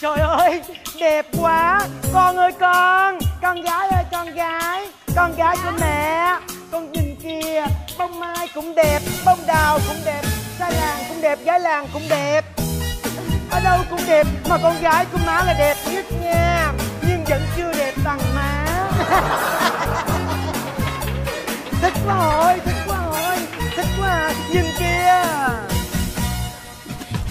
trời ơi đẹp quá. Con ơi con. Con gái ơi con gái. Con gái của mẹ. Con nhìn kìa bông mai cũng đẹp bông đào cũng đẹp xa làng cũng đẹp gái làng cũng đẹp. Ở đâu cũng đẹp mà con gái của má là đẹp nhất nha. Nhưng vẫn chưa đẹp bằng má. Thích quá hội, thích quá hội, thích quá. Nhìn kìa.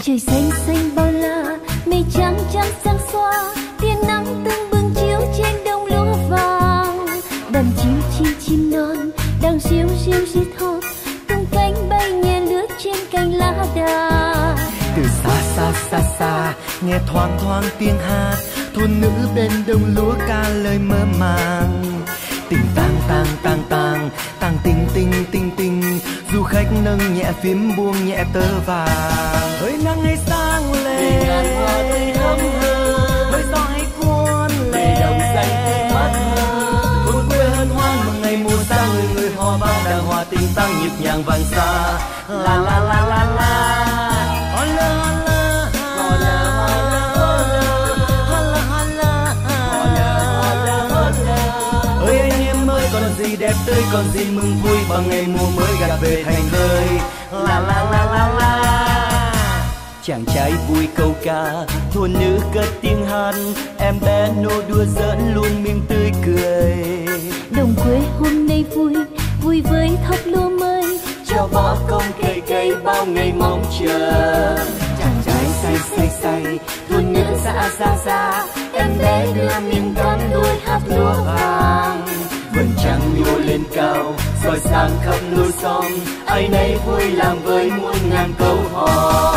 Trời xanh xanh bao la mây trắng trắng sáng xoa tia nắng từng bừng chiếu trên đồng lúa vàng. Đàn chim chim chim non đang ríu ríu rít hót tung cánh bay nhẹ lướt trên cành lá đà. Từ xa xa xa xa, nghe thoáng thoáng tiếng hát, thôn nữ bên đồng lúa ca lời mơ màng. Tình tang tang tang tang tang tình tình tình tình du khách nâng nhẹ phím buông nhẹ tơ vàng. Hơi nắng hay sáng lên ngàn hoa tươi thắm hơn hơi gió hay cuốn lên đồng xanh tươi mắt thôn quê hân hoan mừng ngày mùa sang người người hò vang đàng hoa tình tăng nhịp nhàng vàng xa. La la la la la. Hola, ơi còn gì đẹp tươi còn gì mừng vui bằng ngày mùa mới gặp về thành thơi. La la la la la. Chàng trai vui câu ca thôn nữ cất tiếng hát. Em bé nô đùa giỡn luôn miệng tươi cười. Đồng quê hôm nay vui vui với thóc lúa mới. Cho bó công cây cây bao ngày mong chờ. Chàng trai say say say thôn nữ xa xa xa em bé đưa miếng cam đuôi hát lúa vàng trăng nhô lên cao soi sáng khắp núi xóm. Ai nấy vui làm với muôn ngàn câu hò.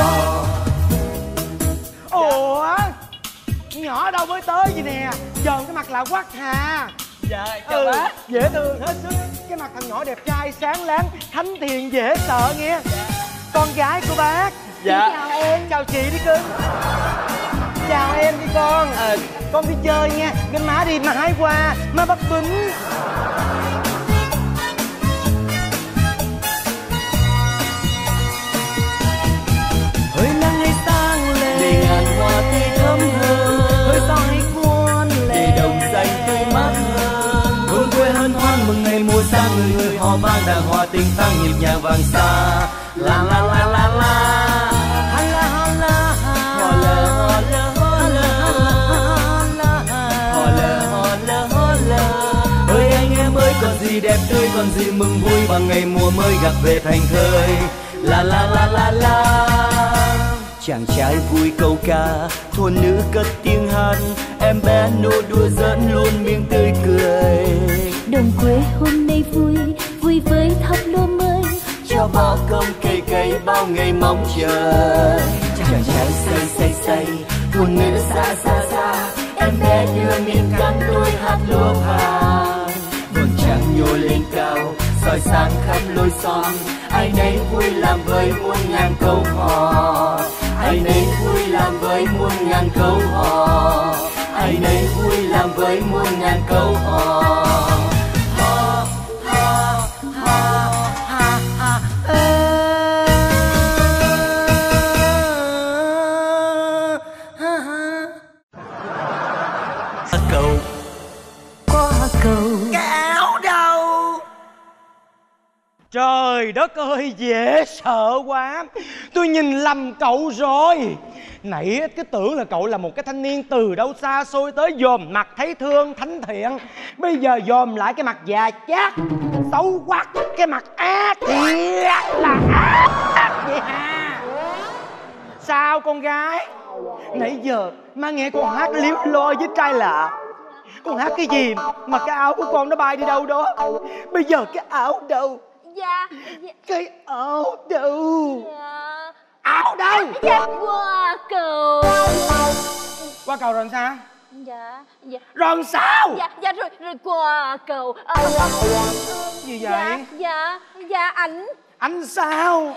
Ủa? Nhỏ đâu mới tới gì nè? Dòm cái mặt lạ quắc hà. Dạ ừ, dễ thương hết sức. Cái mặt thằng nhỏ đẹp trai sáng láng thánh thiện dễ sợ nghe. Con gái của bác. Dạ. chào em. Chào chị đi cưng chào em đi con. Ờ. con đi chơi nha. Bên má đi má hái qua má bắt bính. Hơi nắng hay sáng lên để ngàn hoa tươi thắm hơn. Hơi gió hay cuốn lên để đồng xanh tươi mát hơn. Thôn quê hân hoan mừng ngày mùa sang người người hò vang đàng hoa tình tăng nhịp nhàng vàng xa. La la la la la còn gì mừng vui bằng ngày mùa mới gặp về thành thơi la la la la la. Chàng trai vui câu ca thôn nữ cất tiếng hát. Em bé nô đùa giỡn luôn miệng tươi cười. Đồng quê hôm nay vui vui với thóc lúa mới. Cho bao công cây cây bao ngày mong chờ. Chàng trai say say say thôn nữ xa xa xa. Em bé đưa miếng cắn đôi hát lúa vàng vầng trăng nhô lên cao soi sáng khắp lối xóm. Ai nấy vui làm với muôn ngàn câu hò. Ai nấy vui làm với muôn ngàn câu hò. Ai nấy vui làm với muôn ngàn câu hò Hò, trời đất ơi, dễ sợ quá. Tôi nhìn lầm cậu rồi. Nãy cái tưởng là cậu là một cái thanh niên từ đâu xa xôi tới dòm mặt thấy thương, thánh thiện. Bây giờ dòm lại cái mặt già chát, xấu quắc cái mặt ác thiệt là ác vậy ha sao con gái? Nãy giờ má nghe con hát liếu lo với trai lạ. Con hát cái gì mà cái áo của con nó bay đi đâu đó? Bây giờ cái áo đâu? Dạ. Dạ cái áo đâu? Dạ. Áo đâu? Dạ qua cầu. Qua cầu rồi sao? Dạ dạ. Rồi sao? Dạ dạ rồi rồi qua cầu. Ờ, gì dạ vậy? Dạ dạ ảnh. Anh sao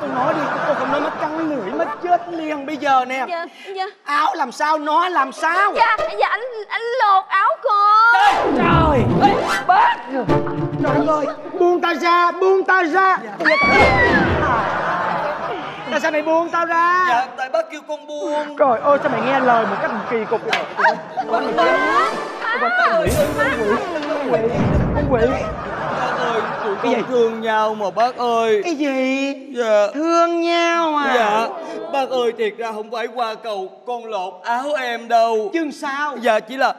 con nói đi con không nói mất căng lưỡi mất chết liền bây giờ nè dạ dạ áo làm sao nói làm sao dạ dạ anh anh lột áo con trời ơi bác trời đất ơi buông ta ra buông ta ra tại sao mày buông tao ra dạ tại bác bác kêu con buông Trời ơi sao mày nghe lời một cách kỳ cục vậy Con quỷ Con quỷ Con quỷ Bác ơi tụi Cái con gì? thương nhau mà bác ơi. Cái gì? Dạ. Thương nhau à? Dạ. Bác ơi thiệt ra không phải qua cầu con lột áo em đâu. Chứ sao? Dạ chỉ là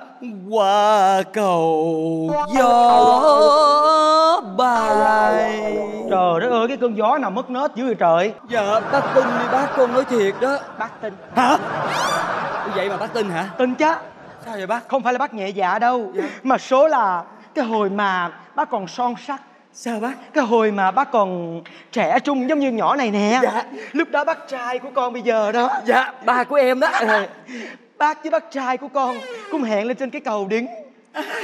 qua cầu gió bay. Trời đất ơi cái cơn gió nào mất nết dữ vậy trời? Dạ bác tin đi bác con nói thiệt đó. Bác tin. Hả? Vậy mà bác tin hả? Tin chứ. Sao vậy bác? Không phải là bác nhẹ dạ đâu. Mà số là Cái hồi mà bác còn son sắc. Sao bác? Cái hồi mà bác còn trẻ trung giống như nhỏ này nè. Dạ. Lúc đó bác trai của con bây giờ đó. Dạ ba của em đó. Bác với bác trai của con Cũng hẹn lên trên cái cầu đứng.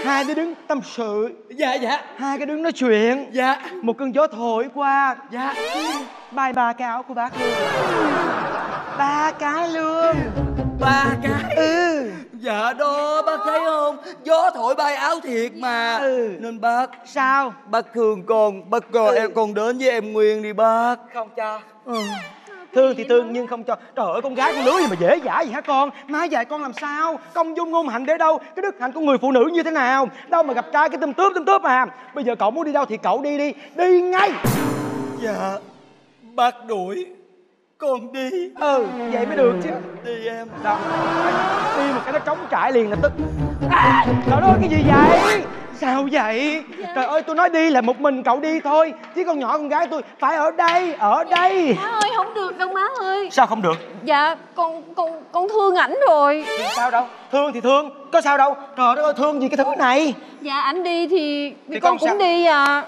Hai đứa đứng tâm sự. Dạ dạ. Hai cái đứng nói chuyện. Dạ. Một cơn gió thổi qua. Dạ. Bay ba cái áo của bác luôn. Ba cái luôn. Ba cái. Ừ Dạ đó bác thấy không? Gió thổi bay áo thiệt mà. Ừ. Nên bác Sao? Bác thương con Bác cho em con đến với em Nguyên đi bác. Không cho. Thương thì thương nhưng không cho. Trời ơi con gái con lứa gì mà dễ dãi gì hả con? Mai dạy con làm sao? Công dung ngôn hạnh để đâu? Cái đức hạnh của người phụ nữ như thế nào? Đâu mà gặp trai cái tùm tướp tùm tướp à. Bây giờ cậu muốn đi đâu thì cậu đi đi. Đi ngay. Dạ Bác đuổi Con đi. Ừ vậy mới được chứ. Đi em. Đó Đi một cái nó trống trải liền là tức. À, Trời ơi cái gì vậy? Sao vậy? Trời ơi tôi nói đi là một mình cậu đi thôi. Chứ con nhỏ con gái tôi phải ở đây Ở đây. Má ơi không được đâu má ơi. Sao không được? Dạ con con con thương ảnh rồi. Sao đâu? Thương thì thương Có sao đâu? Trời đất ơi thương gì cái thứ này? Dạ ảnh đi thì, thì, Thì con con cũng sao? đi à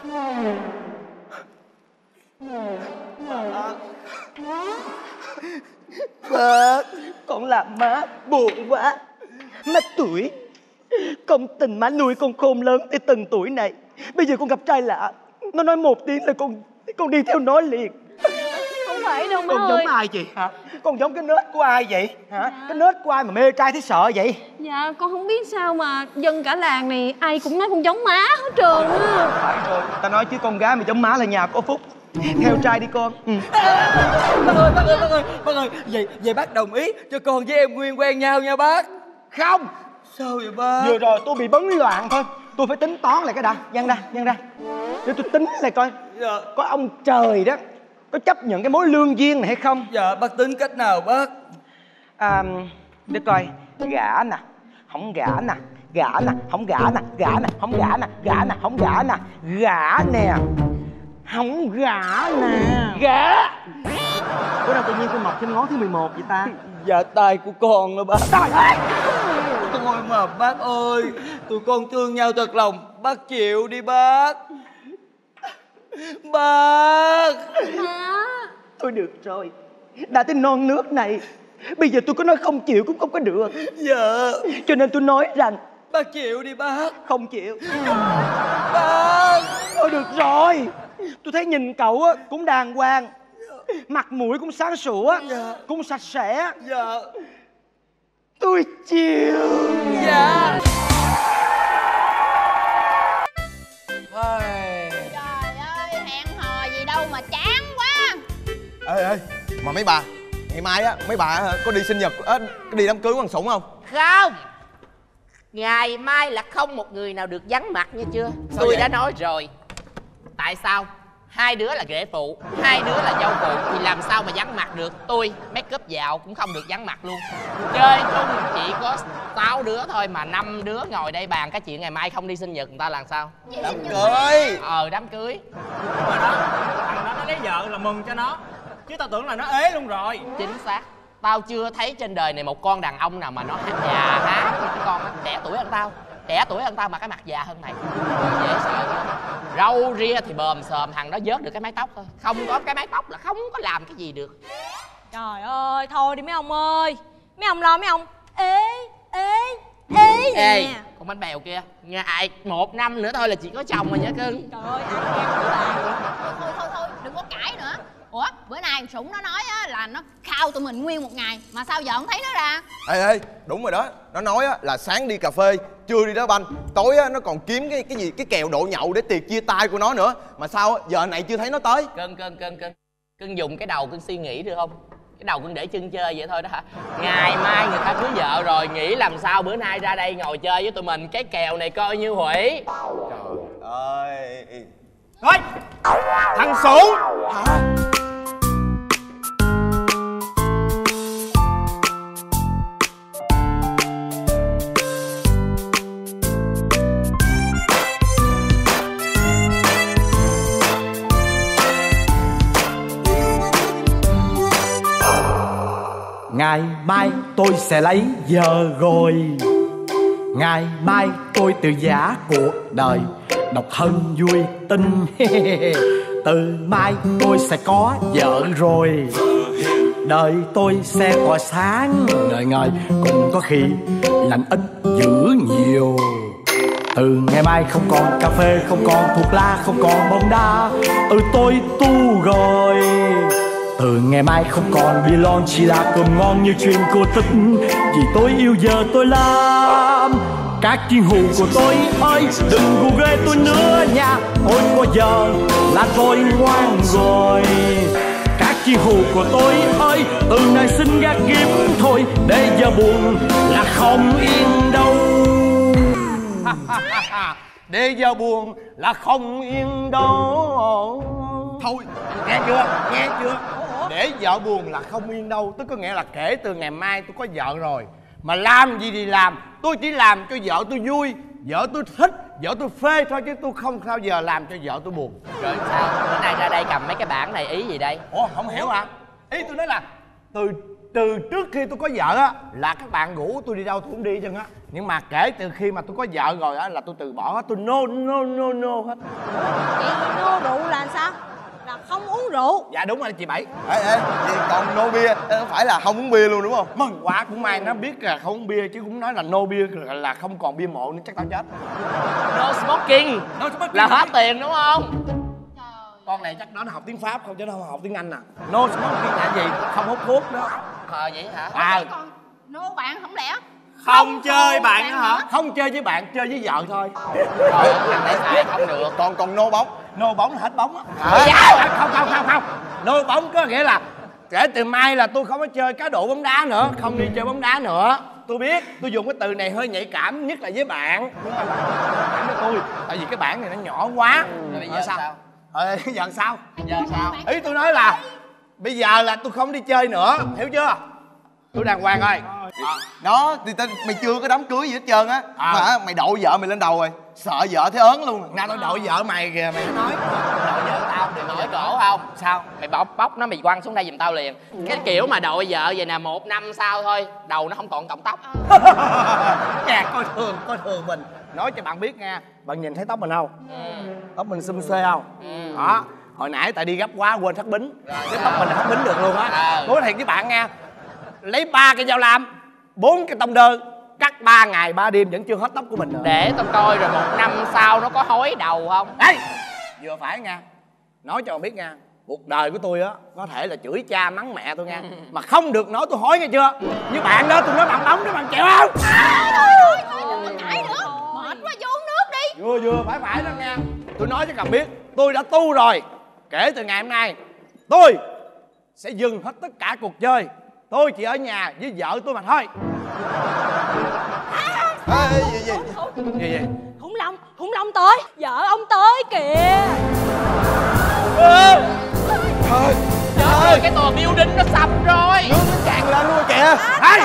Bác Con làm má buồn quá. Má tuổi Công tình má nuôi con khôn lớn tới từng tuổi này. Bây giờ con gặp trai lạ Nó nói một tiếng là con Con đi theo nó liền. Không phải đâu má Con ơi. giống ai chị hả? Con giống cái nết của ai vậy? Hả? Cái nết của ai mà mê trai thấy sợ vậy? Dạ con không biết sao mà dân cả làng này ai cũng nói con giống má hết trơn á. Phải rồi Ta nói chứ con gái mà giống má là nhà có phúc Theo trai đi con. Ừ. Bác ơi bác ơi bác ơi Bác ơi Vậy, vậy bác đồng ý cho con với em Nguyên quen nhau nha bác. Không. Sao vậy bác? Vừa rồi tôi bị bấn loạn thôi. Tôi phải tính toán lại cái đã. Nhân ra, nhân ra. Để tôi tính lại coi. Dạ. Có ông trời đó Có chấp nhận cái mối lương duyên này hay không? Dạ bác tính cách nào bác? À, Để coi. Gả nè Không gả nè Gả nè Không gả nè Gả nè Không gả nè Gả nè Không gả nè. Gả nè Không gả nè. Gả Bữa nào tự nhiên tôi mọc thêm ngón thứ 11 vậy ta? Dạ tay của con đó bác. Trời ơi! Thôi mà bác ơi Tụi con thương nhau thật lòng. Bác chịu đi bác. Bác! Má! Thôi được rồi. Đã tới non nước này Bây giờ tôi có nói không chịu cũng không có được. Dạ. Cho nên tôi nói rằng Bác chịu đi bác. Không chịu. Bác! Thôi được rồi Tôi thấy nhìn cậu á, cũng đàng hoàng. Mặt mũi cũng sáng sủa. Dạ. Cũng sạch sẽ. Dạ. Tôi chịu Dạ. Trời ơi, hẹn hò gì đâu mà chán quá. Ê ê mà mấy bà ngày mai á mấy bà có đi sinh nhật á có đi đám cưới của thằng sủng không? Không. Ngày mai là không một người nào được vắng mặt nha chưa? Tôi vậy? đã nói rồi Tại sao? Hai đứa là ghế phụ Hai đứa là dâu phụ Thì làm sao mà vắng mặt được? Tôi make up dạo cũng không được vắng mặt luôn. Chơi chung chỉ có 6 đứa thôi Mà năm đứa ngồi đây bàn cái chuyện ngày mai không đi sinh nhật người ta làm sao? Đám cưới. Ờ đám cưới. Mà đó thằng đó nó lấy vợ là mừng cho nó. Chứ tao tưởng là nó ế luôn rồi. Chính xác. Tao chưa thấy trên đời này một con đàn ông nào mà nó hát già hát. Như cái con Trẻ tuổi hơn tao Trẻ tuổi hơn tao mà cái mặt già hơn mày. Dễ sợ Râu ria thì bờm sờm thằng đó vớt được cái mái tóc thôi. Không có cái mái tóc là không có làm cái gì được. Trời ơi, thôi đi mấy ông ơi. Mấy ông lo mấy ông. Ê, ê, ê Ê nè. con bánh bèo kia. Ngày một năm nữa thôi là chị có chồng rồi nhá cưng. Trời ơi, ai nghe của bà? Thôi thôi thôi, đừng có cãi nữa. Ủa, bữa nay thằng Sủng nó nói á, là nó khao tụi mình nguyên một ngày Mà sao giờ không thấy nó ra? Ê ê đúng rồi đó. Nó nói á là sáng đi cà phê trưa đi đá banh. Tối á nó còn kiếm cái cái gì cái kèo độ nhậu để tiệc chia tay của nó nữa. Mà sao á giờ này chưa thấy nó tới. Cưng cưng cưng cưng. Cưng dùng cái đầu cưng suy nghĩ được không? Cái đầu con để chân chơi vậy thôi đó hả? Ngày mai người ta cưới vợ rồi nghĩ làm sao bữa nay ra đây ngồi chơi với tụi mình. Cái kèo này coi như hủy. Ơi. Thôi thằng sủ Ngày mai tôi sẽ lấy vợ rồi. Ngày mai tôi tự giả cuộc đời Độc thân vui tinh. Từ mai tôi sẽ có vợ rồi. Đời tôi sẽ tỏa sáng. Ngời ngời Cũng có khi lạnh ít dữ nhiều. Từ ngày mai không còn cà phê, không còn thuốc lá, không còn bóng đá. Ừ tôi tu rồi từ ngày mai không còn bi lon chỉ là cơm ngon như chuyện cô tích. Vì tôi yêu giờ tôi làm, các chiến hù của tôi ơi, đừng gù ghê tôi nữa nha. Ôi có giờ là tôi ngoan rồi. Các chiến hù của tôi ơi, từ nay xin gác kiếm thôi. Để giờ buồn là không yên đâu. Để giờ buồn là không yên đâu. Thôi, nghe chưa? Nghe chưa? Để vợ buồn là không yên đâu. Tức có nghĩa là kể từ ngày mai tôi có vợ rồi. Mà làm gì thì làm. Tôi chỉ làm cho vợ tôi vui. Vợ tôi thích vợ tôi phê thôi chứ tôi không bao giờ làm cho vợ tôi buồn. Rồi sao? Bữa nay ra đây cầm mấy cái bảng này ý gì đây? Ủa không hiểu hả? Ý tôi nói là từ từ trước khi tôi có vợ á là các bạn ngủ tôi đi đâu tôi cũng đi chân á. Nhưng mà kể từ khi mà tôi có vợ rồi á là tôi từ bỏ hết. Tôi no no no no hết. Vậy nô rượu là sao là không uống rượu. Dạ đúng rồi chị bảy. Ê ê vậy còn no bia không phải là không uống bia luôn đúng không? Mừng quá cũng may nó biết là không uống bia chứ cũng nói là no bia là, là không còn bia mộ nữa chắc tao chết. No smoking. No smoking. Là hết tiền đúng không? Con này chắc nó học tiếng pháp không chứ nó không học tiếng anh nè no smoking là gì? Không hút thuốc đó. Ờ vậy hả? À. Còn nô bạn không lẽ? Không chơi bạn đó hả? không chơi với bạn chơi với vợ thôi. Thằng này xài không được. Còn còn nô bóng nô bóng hết bóng á. Hả? không không không không. Nô bóng có nghĩa là kể từ mai là tôi không có chơi cá độ bóng đá nữa không đi chơi bóng đá nữa. Tôi biết tôi dùng cái từ này hơi nhạy cảm nhất là với bạn. Cảm với tôi tại vì cái bảng này nó nhỏ quá. Bây giờ sao? ờ giờ sao? Giờ sao? Ý tôi nói là bây giờ là tôi không đi chơi nữa hiểu chưa? Tôi đàng hoàng rồi. Nó thì tên mày chưa có đám cưới gì hết trơn á. À. mà mày đội vợ mày lên đầu rồi sợ vợ thấy ớn luôn. Nào tôi đội vợ mày kìa mày nói. Đội vợ tao đừng nói cổ không? Sao? Mày bóc bóc nó mày quăng xuống đây giùm tao liền. Cái kiểu mà đội vợ vậy nè một năm sau thôi đầu nó không còn cọng tóc. Nè coi thường coi thường mình. Nói cho bạn biết nha bạn nhìn thấy tóc mình không? Tóc mình xum xê không? Đó. Hồi nãy tại đi gấp quá quên thắt bính. Cái tóc mình thắt bính được luôn á. Ờ. nói thiệt với bạn nha lấy ba cái dao lam bốn cái tông đơ cắt ba ngày ba đêm vẫn chưa hết tóc của mình nữa. Để tao coi rồi một năm sau nó có hối đầu không? Ê! Vừa phải nha. Nói cho biết nha. Cuộc đời của tôi á có thể là chửi cha mắng mẹ tôi nha. Mà không được nói tôi hối nghe chưa? Như bạn đó tôi nói bạn bóng đó bạn chịu không? Thôi thôi đừng có cãi nữa. Mệt quá vô uống nước đi. Vừa vừa phải phải đó nha. Tôi nói cho cầm biết tôi đã tu rồi. Kể từ ngày hôm nay tôi sẽ dừng hết tất cả cuộc chơi. Tôi chỉ ở nhà với vợ tôi mà thôi ê gì gì gì gì khủng long khủng long tới. Vợ ông tới kìa. Trời. Trời ơi cái tòa building nó sập rồi. Nước nó tràn lên luôn kìa. Ê!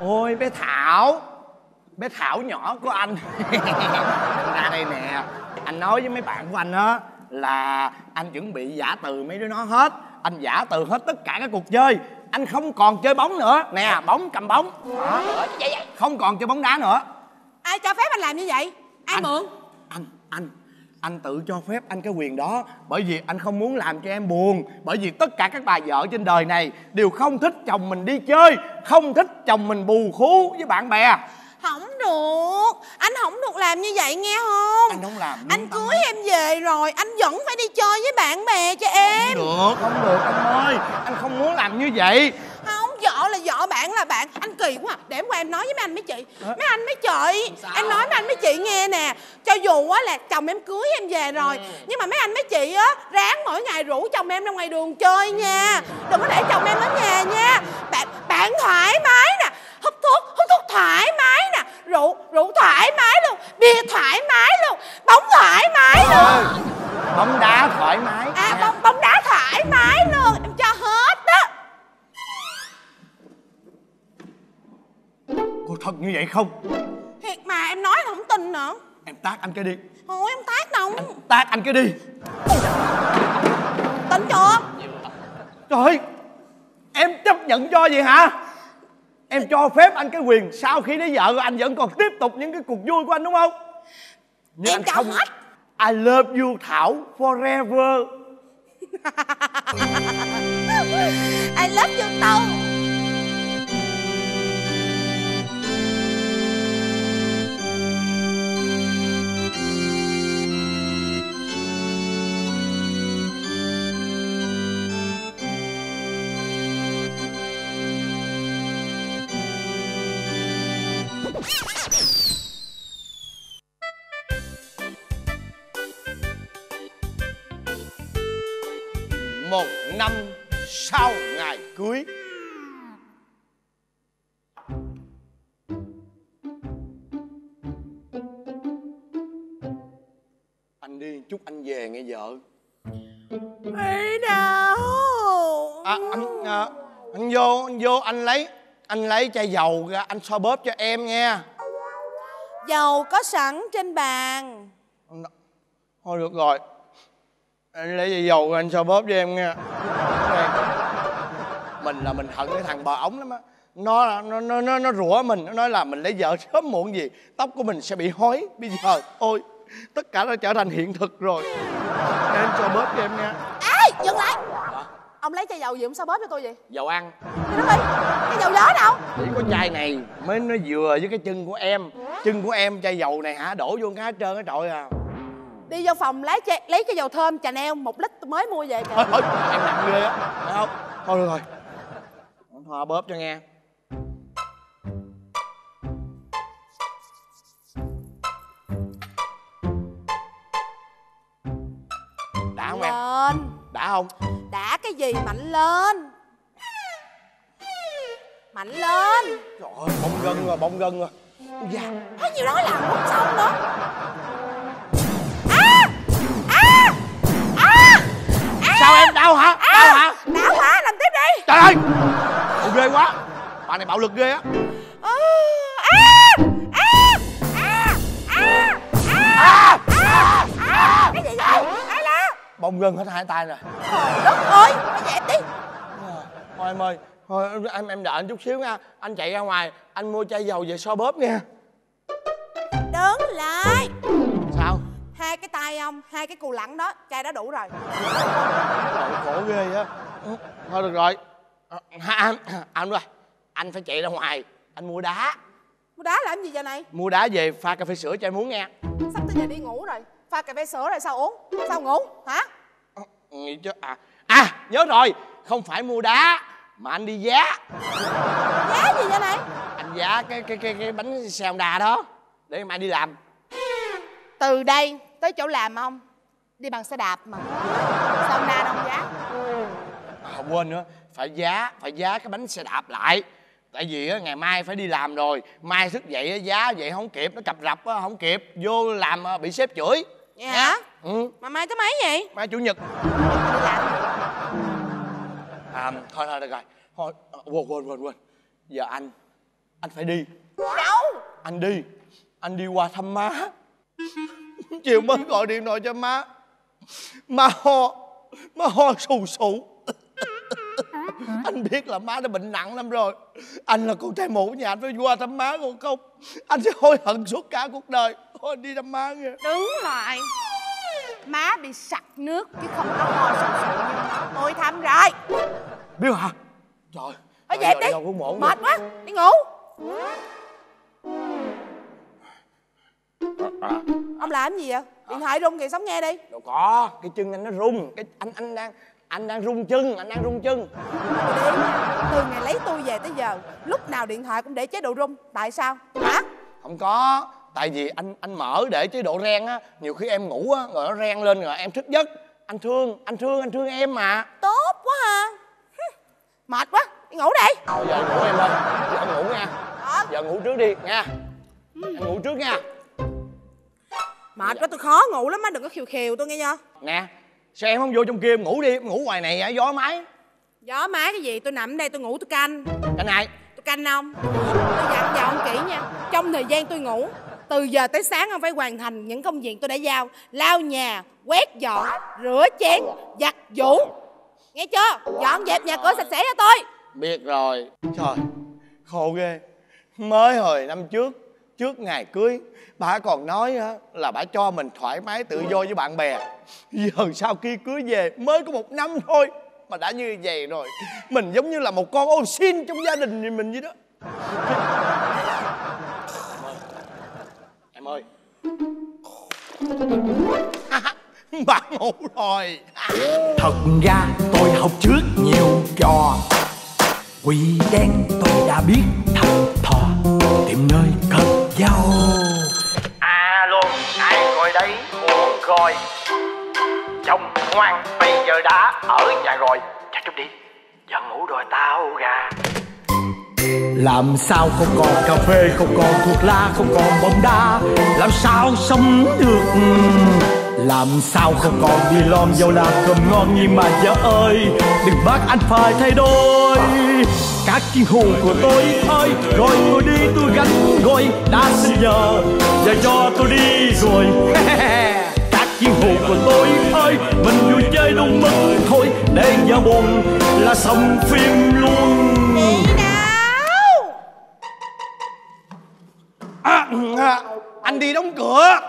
ôi bé thảo. Bé thảo nhỏ của anh anh. Ra đây nè. Anh nói với mấy bạn của anh á là anh chuẩn bị giả từ mấy đứa nó hết. Anh giả từ hết tất cả các cuộc chơi anh không còn chơi bóng nữa. Nè bóng cầm bóng. Đó. không còn chơi bóng đá nữa. Ai cho phép anh làm như vậy? Ai Anh- mượn? anh anh anh tự cho phép anh cái quyền đó bởi vì anh không muốn làm cho em buồn bởi vì tất cả các bà vợ trên đời này đều không thích chồng mình đi chơi không thích chồng mình bù khú với bạn bè được anh không được làm như vậy nghe không? Anh không làm anh cưới em về rồi anh vẫn phải đi chơi với bạn bè cho em. Được không được anh ơi. Anh không muốn làm như vậy. Không vợ là vợ bạn là bạn. Anh kỳ quá. À. để em qua em nói với mấy anh mấy chị. Mấy anh mấy chị em nói mấy anh mấy chị nghe nè. Cho dù á là chồng em cưới em về rồi nhưng mà mấy anh mấy chị á ráng mỗi ngày rủ chồng em ra ngoài đường chơi nha. Đừng có để chồng em ở nhà nha. Bạn bạn thoải mái nè hút thuốc hút thuốc thoải mái nè. Rượu rượu thoải mái luôn. Bia thoải mái luôn. Bóng thoải mái luôn. bóng đá thoải mái. À bóng bóng đá thoải mái luôn. Em cho hết á. Có thật như vậy không? Thiệt mà em nói là không tin nữa. Em tát anh cái đi. Thôi em tát đâu tát anh cái đi. Tin chưa? Trời ơi, em chấp nhận cho vậy hả em cho phép anh cái quyền sau khi lấy vợ anh vẫn còn tiếp tục những cái cuộc vui của anh đúng không? Nhưng Em anh không hết. I love you Thảo forever. I love you Tùng chúc anh về nghe vợ. Đi đâu à, anh à, anh vô anh vô anh lấy anh lấy chai dầu ra anh xoa bóp cho em nha. Dầu có sẵn trên bàn. Thôi được rồi. Anh lấy chai dầu ra anh xoa bóp cho em nha. Mình là mình hận cái thằng bờ ống lắm á. Nó nó nó nó nó rủa mình nó nói là mình lấy vợ sớm muộn gì tóc của mình sẽ bị hói bây giờ ôi tất cả đã trở thành hiện thực rồi. Anh xoa bóp cho em nha Ê dừng lại. Ông lấy chai dầu gì ông sao bóp cho tôi vậy? Dầu ăn. Đi nó đi. Chai dầu gió đâu chỉ có chai này. Mới nó vừa với cái chân của em. Chân của em chai dầu này hả? Đổ vô cái hết trơn cái trội à. Đi vô phòng lấy chai, lấy cái dầu thơm Chanel một lít tôi mới mua về kìa. Thôi thôi em nặng ghê á. Phải không? Thôi được rồi thoa bóp cho nghe không Đã cái gì mạnh lên Mạnh lên trời ơi bông gân rồi bông gân rồi Ui da Có nhiều đó làm không xong nữa À À À sao em đau hả đau hả Đã quá làm tiếp đi trời ơi Ôi, ghê quá bà này bạo lực ghê á À À À À À À À Cái gì vậy bông gân hết hai tay rồi. Trời đất ơi Phải dẹp đi thôi em ơi thôi em em đợi anh chút xíu nha. Anh chạy ra ngoài anh mua chai dầu về xoa bóp nha. Đứng lại. Sao? Hai cái tay ông Hai cái cù lẳng đó Chai đó đủ rồi. Trời, khổ ghê á. Ừ, thôi được rồi. Ờ, anh anh ơi anh phải chạy ra ngoài anh mua đá. Mua đá làm gì giờ này? Mua đá về pha cà phê sữa cho em uống nha. Sắp tới giờ đi ngủ rồi Pha cà phê sữa rồi sao uống? Sao ngủ? Hả? Nghĩ chứ. À à nhớ rồi. Không phải mua đá mà anh đi giá. Giá gì vậy này anh giá cái cái cái cái bánh xe đà đó. Để mai đi làm. Từ đây tới chỗ làm ông Đi bằng xe đạp mà. Sao na đông giá? À, quên nữa. Phải giá phải giá cái bánh xe đạp lại. Tại vì á, ngày mai phải đi làm rồi. Mai thức dậy á, giá vậy không kịp nó cập rập á, không kịp. Vô làm à, bị sếp chửi Vậy hả ừ. Mà mai tới mấy vậy? Mai chủ nhật. À thôi thôi được rồi. Thôi quên quên quên quên. Giờ anh anh phải đi. Đâu? Anh đi. Anh đi qua thăm má. Chiều mới gọi điện thoại cho má. Má ho. Má ho sù sụ. Anh biết là má đã bệnh nặng lắm rồi. Anh là con trai một nhà anh phải qua thăm má còn không? Anh sẽ hối hận suốt cả cuộc đời thôi đi thăm má nghe. Đứng lại Má bị sặc nước Chứ không có ho sù sụ như Tôi thăm rồi. Biết hả? Trời giờ dẹp đi. Mệt quá. Đi ngủ. Ông làm gì vậy? Điện thoại rung kìa sống nghe đi. Đâu có cái chân anh nó rung. Cái anh anh đang anh đang rung chân anh đang rung chân. Từ ngày lấy tôi về tới giờ lúc nào điện thoại cũng để chế độ rung. Tại sao? Hả? Không có tại vì anh anh mở để chế độ ren á nhiều khi em ngủ á rồi nó ren lên rồi em thức giấc. Anh thương anh thương anh thương em mà. Tốt quá ha Hứ, mệt quá đi ngủ đi. Thôi giờ ngủ em ơi giờ ngủ nha. Giờ ngủ trước đi nha. Anh ngủ trước nha. Mệt quá tôi khó ngủ lắm á đừng có khiều khiều tôi nghe chưa? Nè sao em không vô trong kia em ngủ đi em ngủ ngoài này gió máy. Gió má cái gì? Tôi nằm đây tôi ngủ tôi canh. Cái này tôi canh ông. Tôi dặn dò ông kỹ nha. Trong thời gian tôi ngủ từ giờ tới sáng ông phải hoàn thành những công việc tôi đã giao. Lau nhà quét dọn rửa chén giặt giũ. Nghe chưa? Dọn dẹp nhà cửa sạch sẽ cho tôi. Biết rồi. Trời khổ ghê. Mới hồi năm trước trước ngày cưới bà còn nói á, là bà cho mình thoải mái tự do với bạn bè. Giờ sau khi cưới về mới có một năm thôi mà đã như vậy rồi. Mình giống như là một con ô xin trong gia đình mình vậy đó em ơi. Bà ngủ rồi. Thật ra tôi học trước nhiều trò. Quỷ đen tôi đã biết thật thò. Tìm nơi cất dấu. Alo, ai ngồi đấy? Muộn rồi Chồng ngoan, bây giờ đã ở nhà rồi. Chạy chút đi, giờ ngủ rồi tao gà làm sao không còn cà phê, không còn thuốc lá, không còn bóng đá? Làm sao sống được? Làm sao không còn đi lon dầu là cơm ngon nhưng mà vợ ơi? Đừng bắt anh phải thay đổi. Các chiến hùng của tôi ơi rồi tôi đi tôi gánh rồi đã xin giờ giờ cho tôi đi rồi. Các chiến hùng của tôi ơi mình vui chơi đúng mức thôi. Để giờ buồn là xong phim luôn. À, à, anh đi đóng cửa.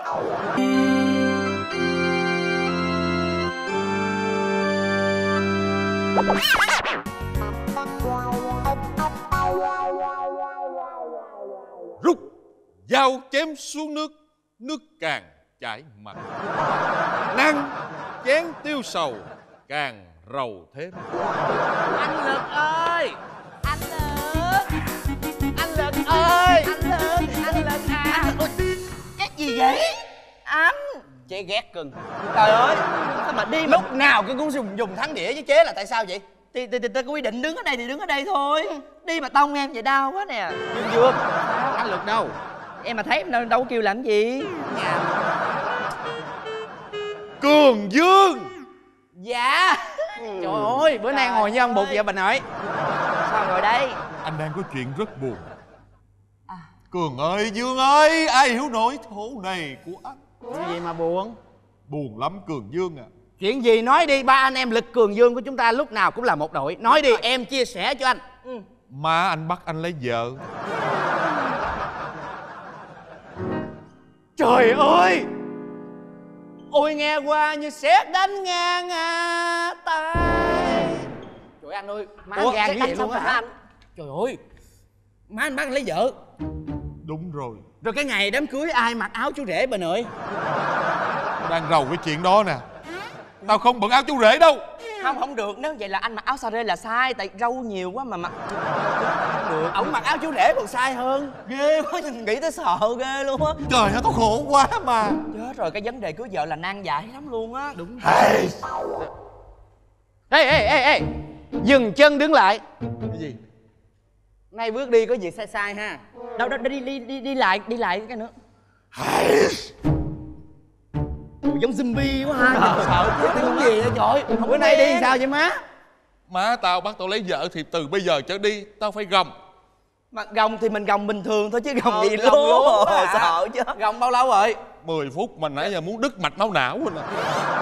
Rút dao chém xuống nước nước càng chảy mặn. Năng chén tiêu sầu càng rầu thêm anh lực ơi! Anh lực! Anh lực ơi! anh gì vậy? Anh! Chế ghét cưng. Trời ơi sao mà đi mà lúc nào cứ cũng dùng dùng thắng đĩa với chế là tại sao vậy? Thì thì, thì ta quy định đứng ở đây thì đứng ở đây thôi. Đi mà tông em vậy đau quá nè. Dương dương anh lực đâu? Em mà thấy em đâu, đâu có kêu làm gì. Cường dương! Dạ. Trời ơi bữa nay ngồi như ông bụt vậy bà nội. Sao ngồi đây? Anh đang có chuyện rất buồn cường ơi dương ơi ai hiểu nỗi khổ này của anh? Chuyện gì mà buồn? Buồn lắm cường dương à chuyện gì? Nói đi ba anh em lực cường dương của chúng ta lúc nào cũng là một đội. Nói đi em chia sẻ cho anh. Má anh bắt anh lấy vợ. Trời ơi! Ôi nghe qua như sét đánh ngang à tay. Trời anh ơi má Ủa, gan vậy xong luôn anh? trời ơi má anh bắt anh lấy vợ đúng rồi. Rồi cái ngày đám cưới ai mặc áo chú rể bà nội? Đang rầu cái chuyện đó nè. Tao không bận áo chú rể đâu. Không không được. Nếu vậy là anh mặc áo sa rê là sai tại râu nhiều quá mà mặc. Không được. Ổng mặc áo chú rể còn sai hơn. Ghê quá nhìn nghĩ tới sợ ghê luôn á. Trời ơi tao khổ quá mà. Chết rồi cái vấn đề cưới vợ là nan giải lắm luôn á. Đúng Hey. ê ê ê ê dừng chân đứng lại. Cái gì nay bước đi có gì sai sai ha. Đâu đâu đi đi đi đi lại đi lại cái nữa. Ủa, giống zombie quá ha. Sợ chết cái gì vậy trời? Bữa nay đi sao vậy má? Má tao bắt tao lấy vợ thì từ bây giờ trở đi tao phải gồng. Mà gồng thì mình gồng bình thường thôi chứ gồng Ờ, gì gồng lố lố hả? sợ chứ. Gồng bao lâu rồi 10 phút mà nãy giờ muốn đứt mạch máu não rồi nè.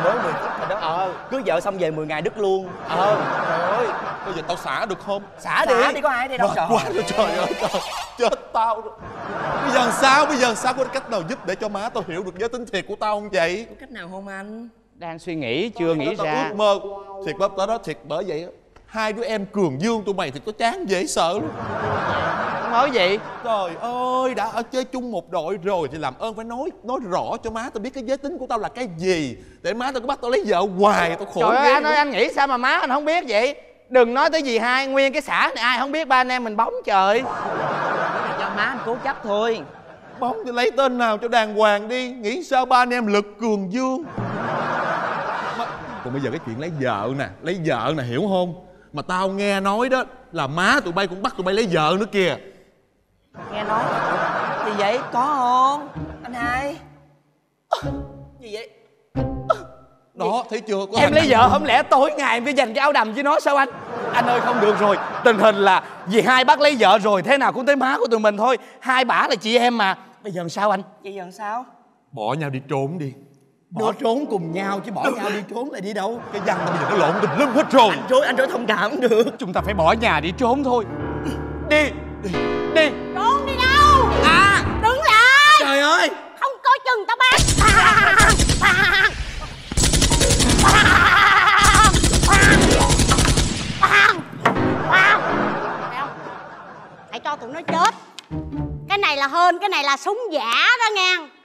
Mới 10 phút rồi đó. Ờ cưới vợ xong về 10 ngày đứt luôn. Ờ. Trời ơi. Bây giờ tao xả được không? Xả đi xả. đi có ai đi đâu Mệt trời. quá rồi trời ơi trời. Chết tao rồi. Bây giờ sao? Bây giờ sao? Có cách nào giúp để cho má tao hiểu được giới tính thiệt của tao không vậy? Có cách nào không anh? Đang suy nghĩ chưa nghĩ tao ra. ước mơ. Thiệt bắp tới đó thiệt bởi vậy á hai đứa em cường dương tụi mày thì có chán dễ sợ luôn nói gì. Trời ơi đã ở chơi chung một đội rồi thì làm ơn phải nói nói rõ cho má tao biết cái giới tính của tao là cái gì. Để má tao có bắt tao lấy vợ hoài tao khổ trời ơi ghê anh ơi anh nghĩ sao mà má anh không biết vậy? Đừng nói tới gì hai nguyên cái xã này ai không biết ba anh em mình bóng trời. Cho má anh cố chấp thôi. Bóng thì lấy tên nào cho đàng hoàng đi Nghĩ sao ba anh em lực cường dương? Mà- Còn bây giờ cái chuyện lấy vợ nè Lấy vợ nè hiểu không Mà tao nghe nói đó Là má tụi bay cũng bắt tụi bay lấy vợ nữa kìa. Nghe nói gì vậy có không? Anh hai. Gì vậy? Đó thấy chưa? Có em lấy vợ không? lẽ tối ngày em phải dành cái áo đầm với nó sao anh? Anh ơi không được rồi. Tình hình là vì hai bác lấy vợ rồi thế nào cũng tới má của tụi mình thôi. Hai bả là chị em mà. Bây giờ làm sao anh? Vậy giờ sao? Bỏ nhau đi trốn đi bỏ trốn cùng nhau chứ bỏ nhau đi trốn là đi đâu. Cái văn tao bây giờ nó lộn tùm lum hết rồi. anh trốn anh trốn thông cảm cũng được. Chúng ta phải bỏ nhà đi trốn thôi. Đi. Đi. Đi. Trốn đi đâu? À. Đứng lại. Trời ơi. Không coi chừng tao không? hãy cho tụi nó chết. Cái này là hên cái này là súng giả đó nghe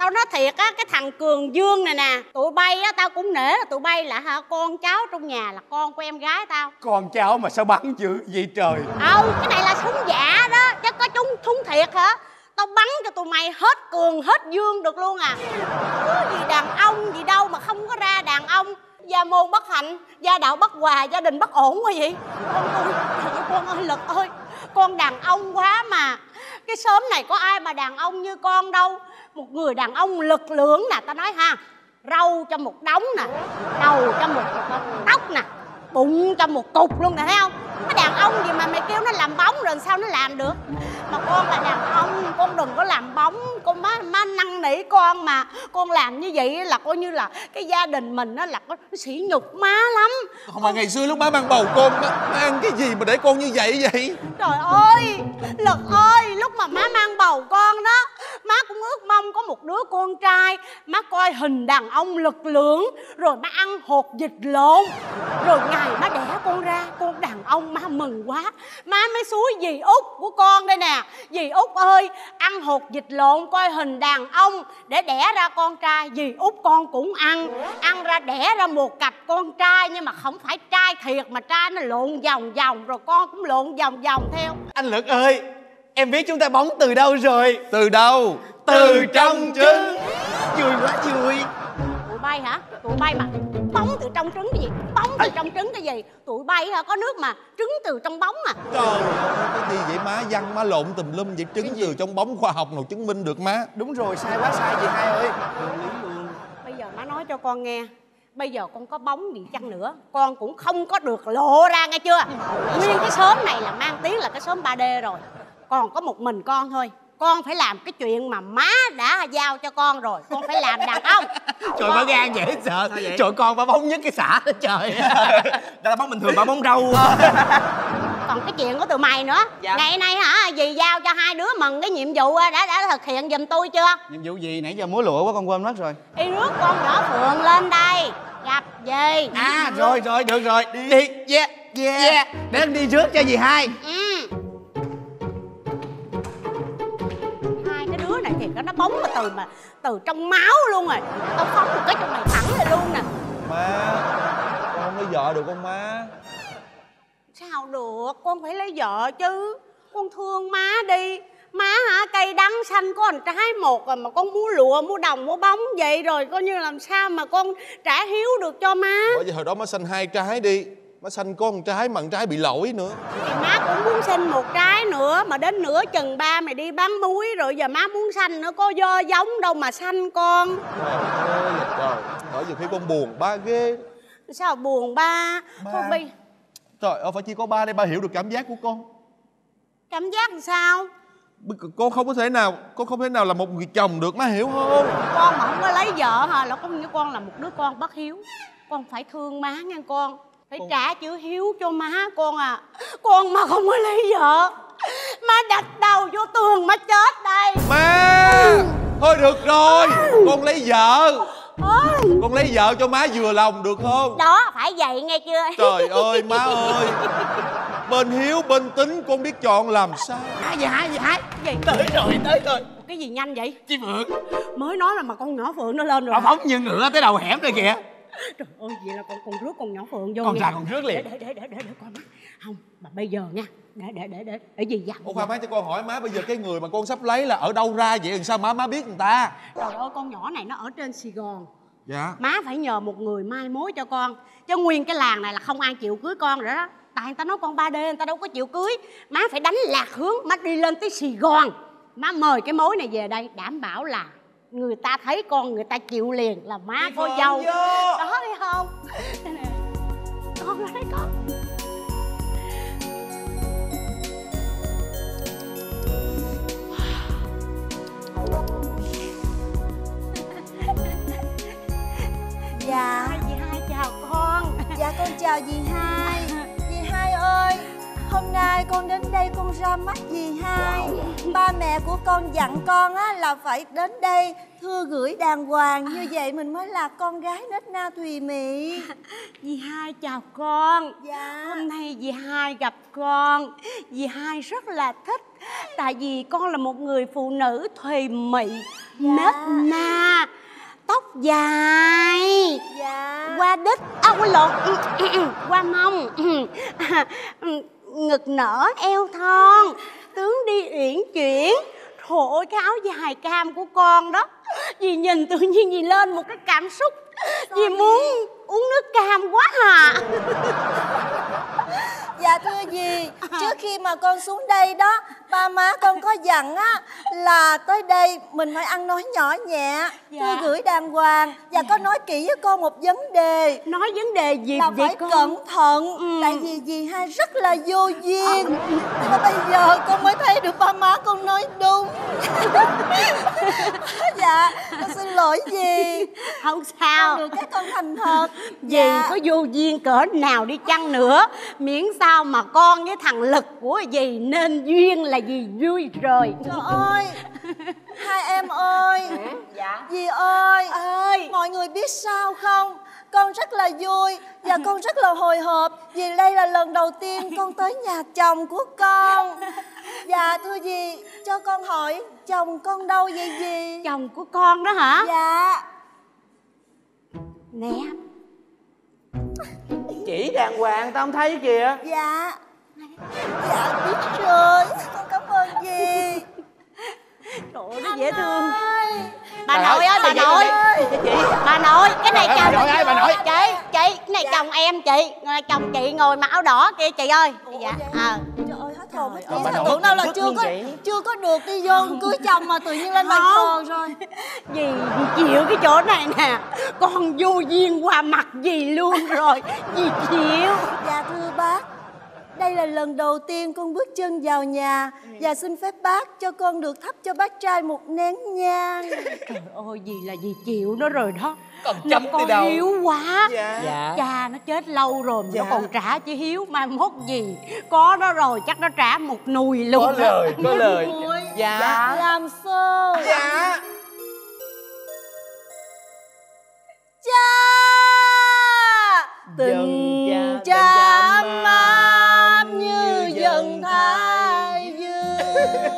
tao nói thiệt á cái thằng cường dương này nè tụi bay á tao cũng nể là tụi bay là hả con cháu trong nhà là con của em gái tao. Con cháu mà sao bắn dữ vậy trời? Đâu cái này là súng giả đó chứ có chúng súng thiệt hả? Tao bắn cho tụi mày hết cường hết dương được luôn à. Có gì đàn ông gì đâu mà không có ra đàn ông. Gia môn bất hạnh gia đạo bất hòa gia đình bất ổn quá vậy. Con ơi, con ơi lực ơi con đàn ông quá mà. Cái xóm này có ai mà đàn ông như con đâu một người đàn ông lực lưỡng nè, ta nói ha, râu cho một đống nè, đầu cho một tóc nè, bụng cho một cục luôn nè, thấy không? Cái đàn ông gì mà mày kêu nó làm bóng rồi sao nó làm được? Mà con là đàn ông con đừng có làm bóng con má má năn nỉ con mà. Con làm như vậy là coi như là cái gia đình mình nó là có sỉ nhục má lắm. Không phải ngày xưa lúc má mang bầu con má, má ăn cái gì mà để con như vậy vậy? Trời ơi, Lực ơi, lúc mà má mang bầu con đó Má cũng ước mong có một đứa con trai. Má coi hình đàn ông lực lưỡng Rồi má ăn hột vịt lộn. Rồi ngày má đẻ con ra Con đàn ông má mừng quá. Má mới suối dì út của con đây nè. Dì út ơi, ăn hột vịt lộn Coi hình đàn ông. Để đẻ ra con trai Dì út con cũng ăn. Ăn ra đẻ ra một cặp con trai Nhưng mà không phải trai thiệt Mà trai nó lộn vòng vòng Rồi con cũng lộn vòng vòng theo. Anh lực ơi em biết chúng ta bóng từ đâu rồi? Từ đâu? Từ trong trứng. Vui quá vui. Tụi bay hả? Tụi bay mà bóng từ trong trứng cái gì? Bóng từ trong trứng cái gì? Tụi bay hả? Có nước mà trứng từ trong bóng à? Trời ơi cái gì vậy má? Văn má lộn tùm lum vậy Trứng từ trong bóng khoa học nào chứng minh được má? Đúng rồi sai quá sai gì hai ơi. Bây giờ má nói cho con nghe. Bây giờ con có bóng gì chăng nữa con cũng không có được lộ ra nghe chưa? Nguyên cái xóm này là mang tiếng là cái xóm 3D rồi. Còn có một mình con thôi con phải làm cái chuyện mà má đã giao cho con rồi. Con phải làm đàn ông. Trời má gan dễ sợ. Trời con bà bóng nhất cái xã đó trời. Đó là bóng bình thường bà bóng râu. Còn cái chuyện của tụi mày nữa. Dạ. ngày nay hả dì giao cho hai đứa mừng cái nhiệm vụ đã đã thực hiện giùm tôi chưa? Nhiệm vụ gì? Nãy giờ múa lụa quá con quên mất rồi. Đi rước con nhỏ phượng lên đây. Gặp dì. À rồi rồi được rồi. Đi. Yeah yeah, để anh đi trước cho gì hai. Ừ này thì nó bóng mà từ mà từ trong máu luôn rồi. Tao phóng một cái cho mày thẳng rồi luôn nè. Má Con không lấy vợ được không má? Sao được con phải lấy vợ chứ. Con thương má đi. Má hả cây đắng xanh có một trái một rồi mà con mua lụa mua đồng mua bóng vậy rồi coi như làm sao mà con trả hiếu được cho má. Bởi vì hồi đó má xanh hai trái đi Má xanh có một trái mà một trái bị lỗi nữa. Thì má cũng muốn xin một trái nữa mà đến nửa chừng ba mày đi bán muối rồi giờ má muốn xanh nữa có do giống đâu mà xanh con. Trời ơi trời. Bởi vì khi con buồn ba ghê. Sao buồn ba? Thôi bây Trời ơi phải chỉ có ba để ba hiểu được cảm giác của con. Cảm giác làm sao? Con không có thể nào Con không thể nào là một người chồng được má hiểu không? Con mà không có lấy vợ hả? Là có nghĩa con là một đứa con bất hiếu. Con phải thương má nha con phải trả chữ hiếu cho má con à. Con mà không có lấy vợ má đặt đầu vô tường má chết đây. Má! Thôi được rồi Con lấy vợ. Con lấy vợ cho má vừa lòng được không? Đó phải vậy nghe chưa? Trời ơi má ơi. Bên hiếu bên tính con biết chọn làm sao? Hai gì hai gì hai gì tới rồi tới rồi. Cái gì nhanh vậy? Chị phượng. Mới nói là mà con nhỏ phượng nó lên rồi bà phóng như ngựa tới đầu hẻm đây kìa trời ơi vậy là con con rước con nhỏ phượng vô Con ra con rước liền. để để để để để, con mắt không mà bây giờ nha. Để để để để để gì dặn Ủa khoan má cho con hỏi má bây giờ cái người mà con sắp lấy là ở đâu ra vậy? Làm sao má má biết người ta? Trời ơi con nhỏ này nó ở trên sài gòn. Dạ. Má phải nhờ một người mai mối cho con. Chứ nguyên cái làng này là không ai chịu cưới con rồi đó. Tại người ta nói con 3D người ta đâu có chịu cưới. Má phải đánh lạc hướng má đi lên tới sài gòn. Má mời cái mối này về đây đảm bảo là người ta thấy con người ta chịu liền là má Chị có dâu. vô. đó thấy không? Đây nè. con thấy con Dạ. Dì hai chào con. Dạ con chào dì hai. Dì hai ơi Hôm nay con đến đây con ra mắt dì hai? Ba mẹ của con dặn con á là phải đến đây Thưa gửi đàng hoàng. Như vậy mình mới là con gái nết na thùy mị. Dì hai chào con. Dạ. Hôm nay dì hai gặp con. Dì hai rất là thích Tại vì con là một người phụ nữ thùy mị Nết na Tóc dài. Dạ. Qua đít À quên lộn Qua mông Ngực nở eo thon Tướng đi uyển chuyển ơi cái áo dài cam của con đó. Dì nhìn tự nhiên dì lên một cái cảm xúc. Dì muốn uống nước cam quá à. Dạ thưa dì Trước khi mà con xuống đây đó Ba má con có dặn á Là tới đây mình phải ăn nói nhỏ nhẹ. Dạ. Thưa gửi đàng hoàng. Và có nói kỹ với con một vấn đề. Nói vấn đề gì Là vậy phải con? cẩn thận. Tại vì dì hai rất là vô duyên. Mà bây giờ con mới thấy được ba má con nói đúng. Dạ Con xin lỗi dì. Không sao. Con được các con thành thật Dì Dạ. có vô duyên cỡ nào đi chăng nữa Miễn sao mà con với thằng Lực của dì nên duyên là dì vui rồi. Trời ơi Hai em ơi. Dạ. Dì ơi ơi. Mọi người biết sao không? Con rất là vui Và con rất là hồi hộp Vì đây là lần đầu tiên con tới nhà chồng của con. Dạ thưa dì Cho con hỏi chồng con đâu vậy dì? Chồng của con đó hả? Dạ. Nè chỉ đàng hoàng, tao không thấy kìa. Dạ. Dạ biết rồi. Con cảm ơn gì. Trời ơi nó dễ thương. Bà nội ơi, bà nội? Bà nội cái này chồng bà nội ơi, bà nội. Chị chị cái này chồng em chị. Ngồi- Chồng chị ngồi mặc áo đỏ kia chị ơi. Dạ ờ. Trời ơi hết hồn hết Sao tưởng đâu là chưa có chưa có được đi vô cưới chồng mà tự nhiên lên bàn thờ rồi. Dì chịu cái chỗ này nè. Con vô duyên qua mặt dì luôn rồi. Dì chịu. Dạ thưa bác đây là lần đầu tiên con bước chân vào nhà. Và xin phép bác cho con được thắp cho bác trai một nén nhang. Trời ơi dì là dì chịu nó rồi đó. Còn chấm từ đâu? hiếu quá. Dạ. Dạ. Cha nó chết lâu rồi mà Dạ. nó còn trả chứ hiếu Mai mốt gì. Có nó rồi chắc nó trả một nùi luôn Có lời, có lời. Ôi, Dạ. Làm sao? Dạ. Cha! Tình Dần cha cha ấm áp như dần thái dương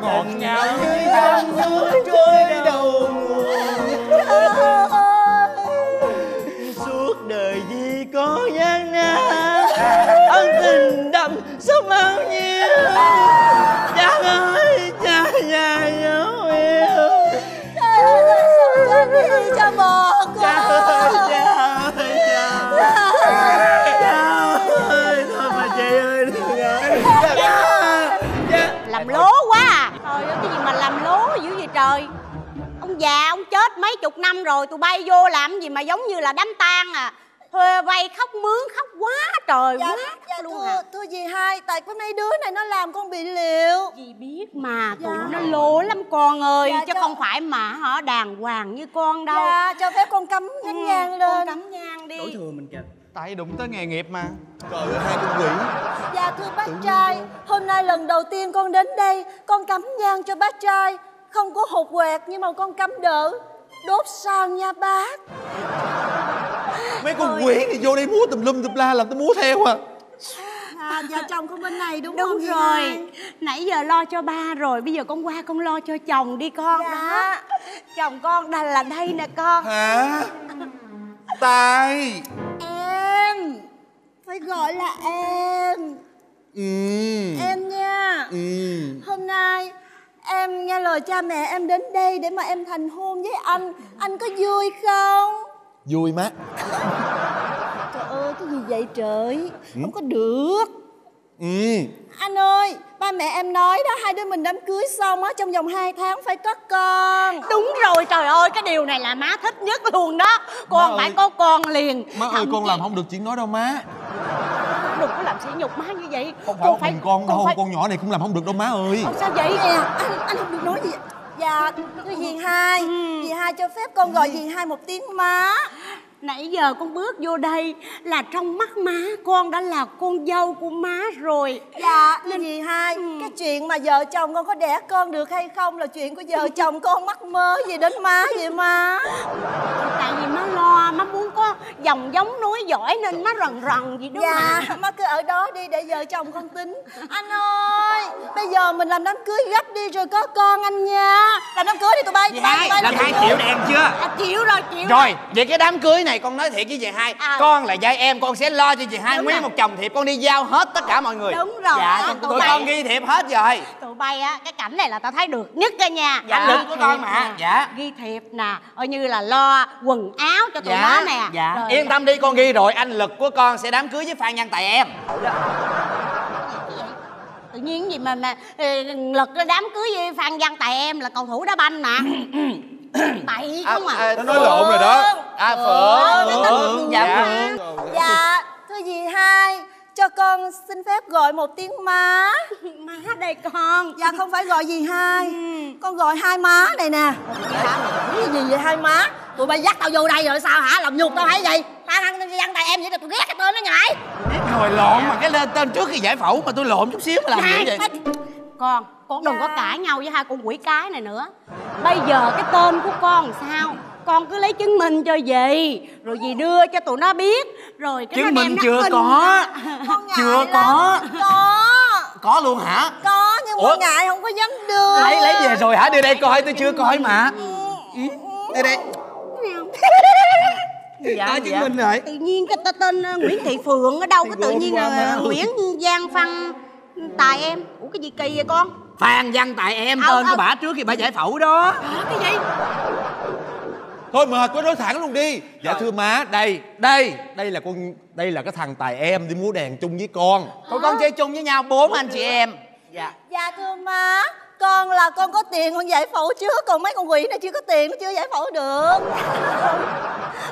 Ngọt ngào như dòng suối trôi đầu Suốt đời gì có gian nan Ân tình đậm sống bao nhiêu Cha ơi cha già già ông chết mấy chục năm rồi Tụi bay vô làm gì mà giống như là đám tang à. Thuê vay khóc mướn khóc quá trời Dạ, quá dạ luôn thưa, à. thưa dì hai Tại có mấy đứa này nó làm con bị liệu. Dì biết mà tụi Dạ. nó lố lắm con ơi Dạ, Chứ cho- không phải mà hả đàng hoàng như con đâu. Dạ cho phép con cắm nén Ừ, nhang lên. Con cắm nhang đi. Thừa mình kìa. Tại đụng tới nghề nghiệp mà. Trời ơi hai con quỷ. Dạ thưa bác trai Hôm nay lần đầu tiên con đến đây Con cắm nhang cho bác trai Không có hụt quẹt nhưng mà con cắm đỡ. Đốt sao nha bác? Mấy con quỷ thì vô đây múa tùm lum tùm la làm tôi múa theo à. Dạ dạ chồng con bên này đúng, đúng không rồi. Hai? nãy giờ lo cho ba rồi bây giờ con qua con lo cho chồng đi con Dạ. đó. Chồng con đây là đây nè con. Hả? Tài. Em phải gọi là em. Ừ. Em nha. Ừ. Hôm nay em nghe lời cha mẹ em đến đây để mà em thành hôn với anh. Anh có vui không? Vui má. Trời ơi cái gì vậy trời? Không có được. Ừ. Anh ơi ba mẹ em nói đó hai đứa mình đám cưới xong á trong vòng 2 tháng phải có con. Đúng rồi trời ơi cái điều này là má thích nhất luôn đó. Con Má phải ơi. có con liền. Má ơi Thậm con chí- làm không được chuyện đó đâu má đừng có làm sỉ nhục má như vậy. Không phải một mình con đâu phải- con nhỏ này cũng làm không được đâu má ơi. Không sao vậy? Nè anh anh không được nói gì. Dạ thưa dì hai? Ừ. dì hai cho phép con gọi dì hai một tiếng má nãy giờ con bước vô đây là trong mắt má con đã là con dâu của má rồi. Dạ thưa dì hai? Cái chuyện mà vợ chồng con có đẻ con được hay không là chuyện của vợ chồng con mắc mơ gì đến má vậy má? Tại vì má lo má muốn có dòng giống núi giỏi nên má rần rần gì đó dạ mà. má cứ ở đó đi để vợ chồng con tính. Anh ơi bây giờ mình làm đám cưới gấp đi rồi có con anh nha. Làm đám cưới đi tụi bay tụi bay tụi bay làm hai chịu đèn chưa? à, chịu rồi chịu Rồi, vậy cái đám cưới này con nói thiệt với dì hai À. Con là giai em, con sẽ lo cho dì hai Đúng nguyên rồi. một chồng thiệp Con đi giao hết tất cả mọi người Đúng rồi. Dạ, Tụi tụi bay- con ghi thiệp hết rồi tụi bay á cái cảnh này là tao thấy được nhất cơ nha Dạ. Lực của con mà. nè, Dạ. ghi thiệp nè coi như là lo quần áo cho tụi nó nè dạ. Rồi- Yên tâm đi con ghi rồi Anh Lực của con sẽ đám cưới với Phan Văn Tài em tự nhiên gì mà mà ờ, lực đám cưới với phan văn tài em là cầu thủ đá banh mà bậy không à, nó nói lộn rồi đó. À Phượng. Phượng Dạ Phượng. Dạ thưa dì hai cho con xin phép gọi một tiếng má. Má đây con. Dạ không phải gọi dì hai. Con gọi hai má này nè. Cái gì vậy hai má? Tụi bay dắt tao vô đây rồi sao hả? Làm nhục tao hay gì? Tao ăn văn tay em vậy là tụi ghét cái tên nó nhảy. Biết rồi lộn mà cái lên tên trước khi giải phẫu mà tôi lộn chút xíu mà làm gì vậy? con con đừng có cãi nhau với hai con quỷ cái này nữa. Bây giờ cái tên của con làm sao? Con cứ lấy chứng minh cho dì rồi dì đưa cho tụi nó biết. Rồi cái Chứng nó đem minh nó chưa? có. Chưa có. Có. Có luôn hả? Có nhưng mà Ủa? ngại không có dám đưa. Lấy lấy về rồi hả? Đưa đây coi tôi chưa coi mà. Ừ, Đây đây. Dạ, Có chứng dạ. minh rồi. Tự nhiên cái tên- Nguyễn Thị Phượng ở đâu cái tự nhiên là. Nguyễn Giang Văn Tài em. Ủa cái gì kỳ vậy con Phan Văn Tài em Ờ, tên ờ. của bà trước khi bà giải phẫu đó. Cái gì? Thôi mệt quá nói thẳng luôn đi. Dạ thưa má đây đây đây là con đây là cái thằng tài em đi múa đèn chung với con. Tụi con chơi chung với nhau bốn anh chị em. Dạ. Dạ thưa má con là con có tiền con giải phẫu trước còn mấy con quỷ này chưa có tiền nó chưa giải phẫu được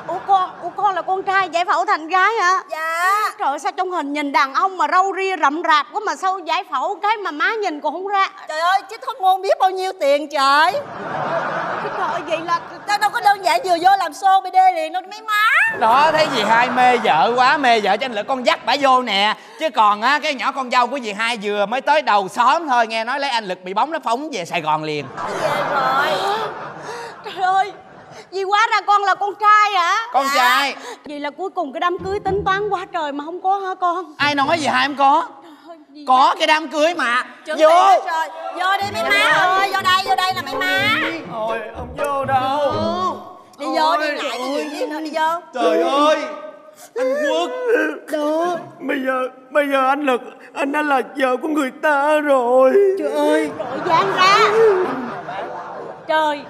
ủa con ủa con là con trai giải phẫu thành gái hả? Dạ. Trời ơi, sao trong hình nhìn đàn ông mà râu ria rậm rạp quá mà sao giải phẫu cái mà má nhìn còn không ra? Trời ơi chứ thất môn biết bao nhiêu tiền trời? Trời ơi vậy là đâu đâu có đơn giản vừa vô làm show bd liền đâu mấy má. Đó thấy dì hai mê vợ quá Mê vợ cho anh Lực con dắt bả vô nè. Chứ còn á cái nhỏ con dâu của dì hai vừa mới tới đầu xóm thôi Nghe nói lấy anh Lực bị bóng nó phóng về Sài Gòn liền. Rồi. Trời ơi vì quá ra con là con trai hả? Con trai. Vậy là cuối cùng cái đám cưới tính toán quá trời mà không có hả con? Ai nói dì hai không có? Có cái đám cưới mà. Chuẩn Vô. hết rồi. Vô đi mấy má ơi vô đây vô đây là mấy má. Thôi không vô đâu? Đi vô đi ngại cái gì đi nữa đi vô. Trời ơi. Anh Quốc. Đó Bây giờ Bây giờ anh Lực Anh đã là vợ của người ta rồi. Trời ơi. Đội giang ra. Trời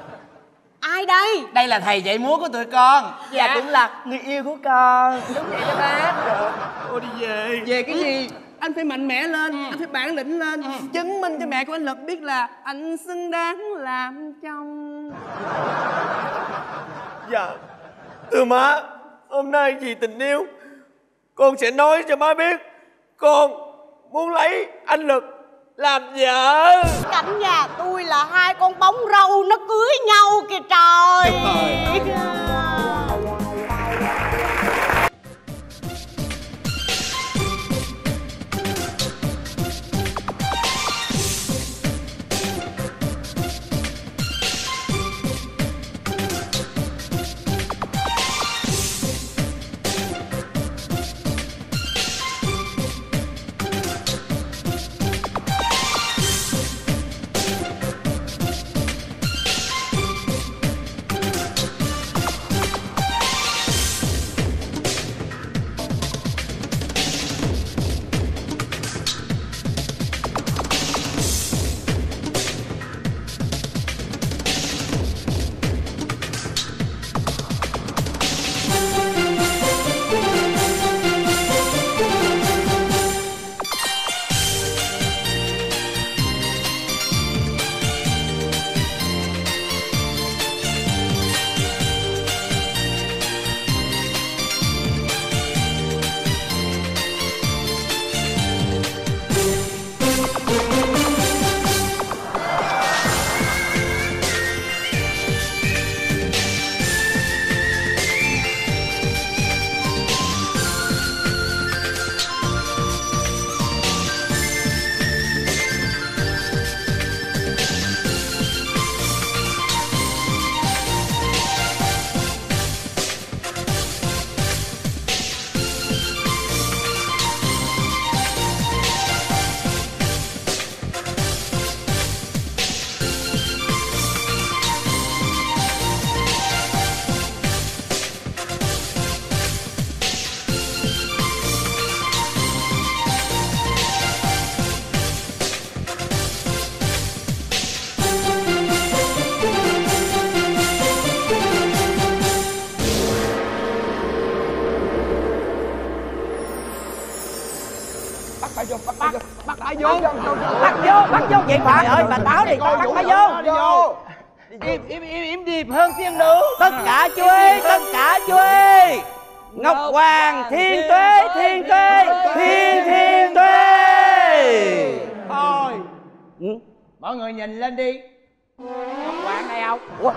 Ai đây? Đây là thầy dạy múa của tụi con. Dạ. Cũng là người yêu của con. Đúng vậy đó bác. Ô đi về. Về cái gì? Anh phải mạnh mẽ lên anh phải bản lĩnh lên. Chứng minh cho mẹ của anh lực biết là anh xứng đáng làm chồng Dạ. Thưa má Hôm nay vì tình yêu Con sẽ nói cho má biết Con muốn lấy anh Lực làm vợ Cảnh nhà tôi là hai con bóng râu nó cưới nhau kìa trời. Bà vậy bà ơi bà táo đi bắt bà vô vô. im im im im điệp hơn tiếng nữ tất cả chú ý tất cả chú ý. Ngọc hoàng thiên tuế thiên tuế thiên thiên tuế. Thôi. Mọi người nhìn lên đi này không? Ủa,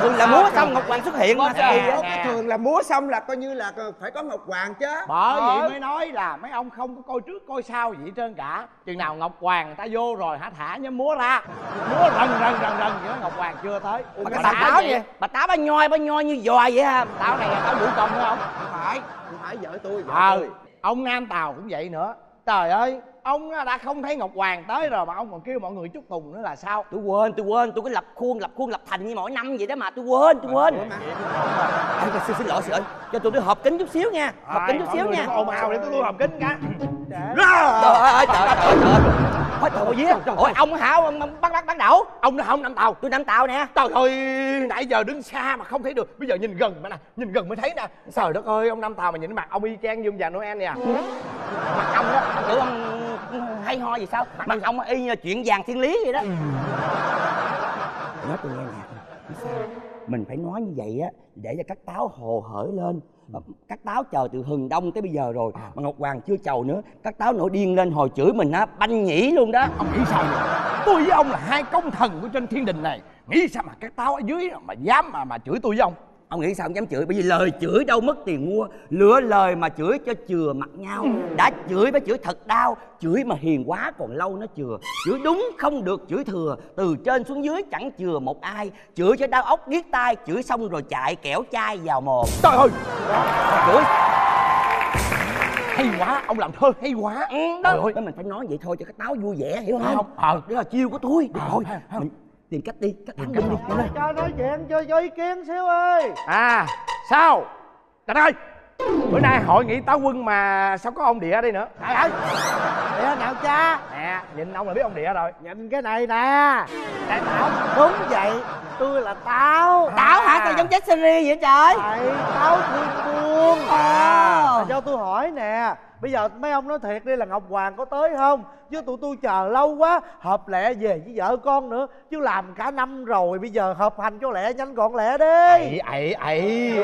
thường là múa xong ngọc hoàng xuất hiện mà nè. thường là múa xong là coi như là phải có ngọc hoàng chứ. Bởi vậy mới nói là mấy ông không có coi trước coi sau gì hết trơn cả. Chừng nào ngọc hoàng người ta vô rồi hả thả nhóm múa ra. Múa rần rần rần rần vậy đó ngọc hoàng chưa tới. Bà táo táo vậy? bà táo bà nhoi bà nhoi như dòi vậy ha táo này là táo vũ công phải không? Không phải không phải vợ tôi vợ ờ tôi. ông nam tàu cũng vậy nữa. Trời ơi ông đã không thấy ngọc hoàng tới rồi mà ông còn kêu mọi người chúc tùng nữa là sao? Tôi quên tôi quên tôi cứ lập khuôn lập khuôn lập thành như mỗi năm vậy đó mà tôi quên tôi quên. Ê, xin, xin lỗi xin lỗi. Cho tôi đi họp kính chút xíu nha họp kính chút xíu nha. ồn ào để tôi tôi họp kính cái trời ơi trời ơi trời ơi Trời ơi vía Ôi ông hả? Ông, bắt bắt bắt đậu ông không năm tàu. Tôi năm tàu nè. Trời ơi nãy giờ đứng xa mà không thấy được. Bây giờ nhìn gần mà nè nhìn gần mới thấy nè. Trời đất ơi ông năm tàu mà nhìn mặt ông y chang như ông già noel nè. Mặt ông đó tưởng ông hay ho gì sao? Mặt ông y như chuyện vàng thiên lý vậy đó. Nói tôi nghe nè mình phải nói như vậy á để cho các táo hồ hởi lên các táo chờ từ hừng đông tới bây giờ rồi mà ngọc hoàng chưa chầu nữa. Các táo nổi điên lên hồi chửi mình á banh nhỉ luôn đó. Ông nghĩ sao vậy? Tôi với ông là hai công thần của trên thiên đình này. Nghĩ sao mà các táo ở dưới mà dám mà mà chửi tôi với ông ông nghĩ sao ông dám chửi? Bởi vì lời chửi đâu mất tiền mua. Lựa lời mà chửi cho chừa mặt nhau. Đã chửi phải chửi thật đau. Chửi mà hiền quá còn lâu nó chừa. Chửi đúng không được chửi thừa. Từ trên xuống dưới chẳng chừa một ai. Chửi cho đau óc điếc tai. Chửi xong rồi chạy kẻo chai vào mồm. Trời ơi! Chửi. Hay quá ông làm thơ hay quá. Ừ, đó. Đó mình phải nói vậy thôi cho các táo vui vẻ hiểu không ờ. đó là chiêu của tôi. Thôi mình tìm cách đi cách thắng binh đi. lên. Cho nói chuyện cho cho ý kiến xíu ơi. À sao? Trời ơi. Bữa nay hội nghị táo quân mà sao có ông địa ở đây nữa? Trời ơi địa nào cha? Nè nhìn ông là biết ông địa rồi. Nhìn cái này nè. Đại táo đúng vậy. Tôi là táo. Táo hả? Tao giống chết series vậy trời. Tại táo thương buôn. À. Mà cho tôi hỏi nè bây giờ mấy ông nói thiệt đi là ngọc hoàng có tới không? Chứ tụi tôi chờ lâu quá hợp lẹ về với vợ con nữa. Chứ làm cả năm rồi bây giờ hợp hành cho lẹ nhanh gọn lẹ đi. Ấy ấy ấy.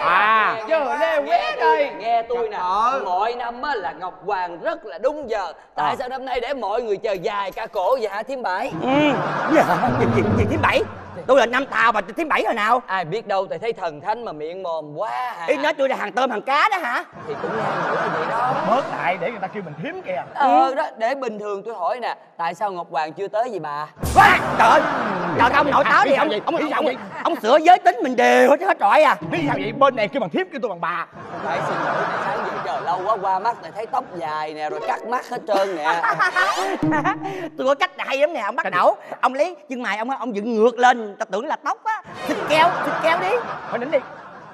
À. Giờ lê quét đây. Nghe tôi nè. Mọi năm á là Ngọc Hoàng rất là đúng giờ. Tại sao năm nay để mọi người chờ dài cả cổ vậy hả thím bảy? Ừ. Dạ gì gì gì thứ bảy. Tôi là năm tàu mà thứ bảy rồi nào? Ai biết đâu tại thấy thần thánh mà miệng mồm quá hả? Ý nói tôi là hàng tôm hàng cá đó hả? Thì cũng ngang vậy đó. Bớt lại để người ta kêu mình thím kìa. Ờ đó để bình thường tôi hỏi nè Tại sao Ngọc Hoàng chưa tới vậy bà? Quá, trời ơi! Trời ông nội táo đi. Ông ông ông, ông, ông sửa giới tính mình đều hết hết trọi à. Biết sao vậy? Bên này kêu bằng thím kêu tôi bằng bà. Phải xin lỗi sáng giờ lâu quá qua mắt này thấy tóc dài nè rồi cắt mắt hết trơn nè. Tôi có cách hay lắm nè ông bắt đầu. Ông lấy chân mày ông ông dựng ngược lên. Ta tưởng là tóc á. Xịt keo xịt keo đi. Thôi nín đi.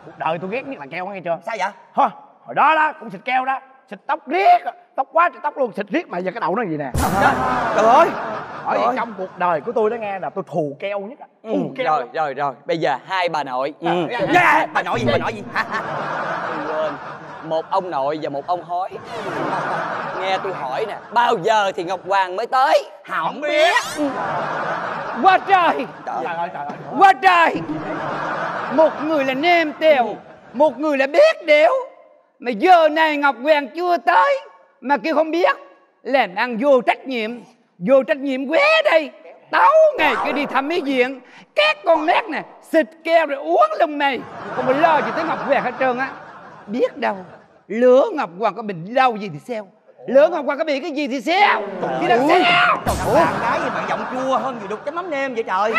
Cuộc đời tôi ghét nhất là keo nghe chưa? Sao vậy? Thôi hồi đó đó cũng xịt keo đó xịt tóc riết tóc quá trời tóc luôn xịt riết mà giờ cái đầu nó gì nè. Trời ơi. Trời gì trong cuộc đời của tôi đó nghe là tôi thù keo nhất á. Ừ, keo Rồi rồi rồi. Bây giờ hai bà nội. Ừ. yeah, bà nội gì bà nội gì? Quên. Một ông nội và một ông hói nghe tôi hỏi nè bao giờ thì ngọc hoàng mới tới? Không biết. quá trời. Trời. Ơi trời ơi quá trời. Một người là nêm tèo một người là biết đéo mà giờ này ngọc hoàng chưa tới mà kêu không biết. Làm ăn vô trách nhiệm vô trách nhiệm quá đây. Tấu ngày kia đi thăm mỹ viện. Các con nét nè xịt keo rồi uống lông mày. Không có lo gì tới ngọc hoàng hết trơn á. Biết đâu lửa ngọc hoàng có bị đau gì thì sao? Lửa ngọc hoàng có bị cái gì thì sao? Thì là Ui, sao? Ủa? cái gì mà giọng chua hơn gì đục chấm mắm nêm vậy trời?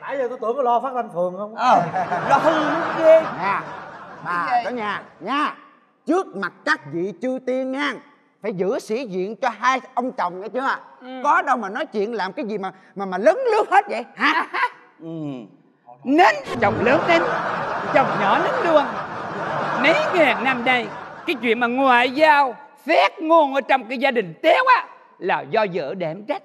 Nãy giờ tôi tưởng có lo phát thanh phường không? Ờ lo hư mới ghê. Nè bà cả nhà nha trước mặt các vị chư tiên nha. Phải giữ sĩ diện cho hai ông chồng nghe chưa? Có đâu mà nói chuyện làm cái gì mà mà mà lấn lướt hết vậy? Hả? Ừ. Nín chồng lớn nín Chồng nhỏ nín luôn. Mấy ngàn năm đây Cái chuyện mà ngoại giao Phét ngôn ở trong cái gia đình téo á Là do vợ đệm trách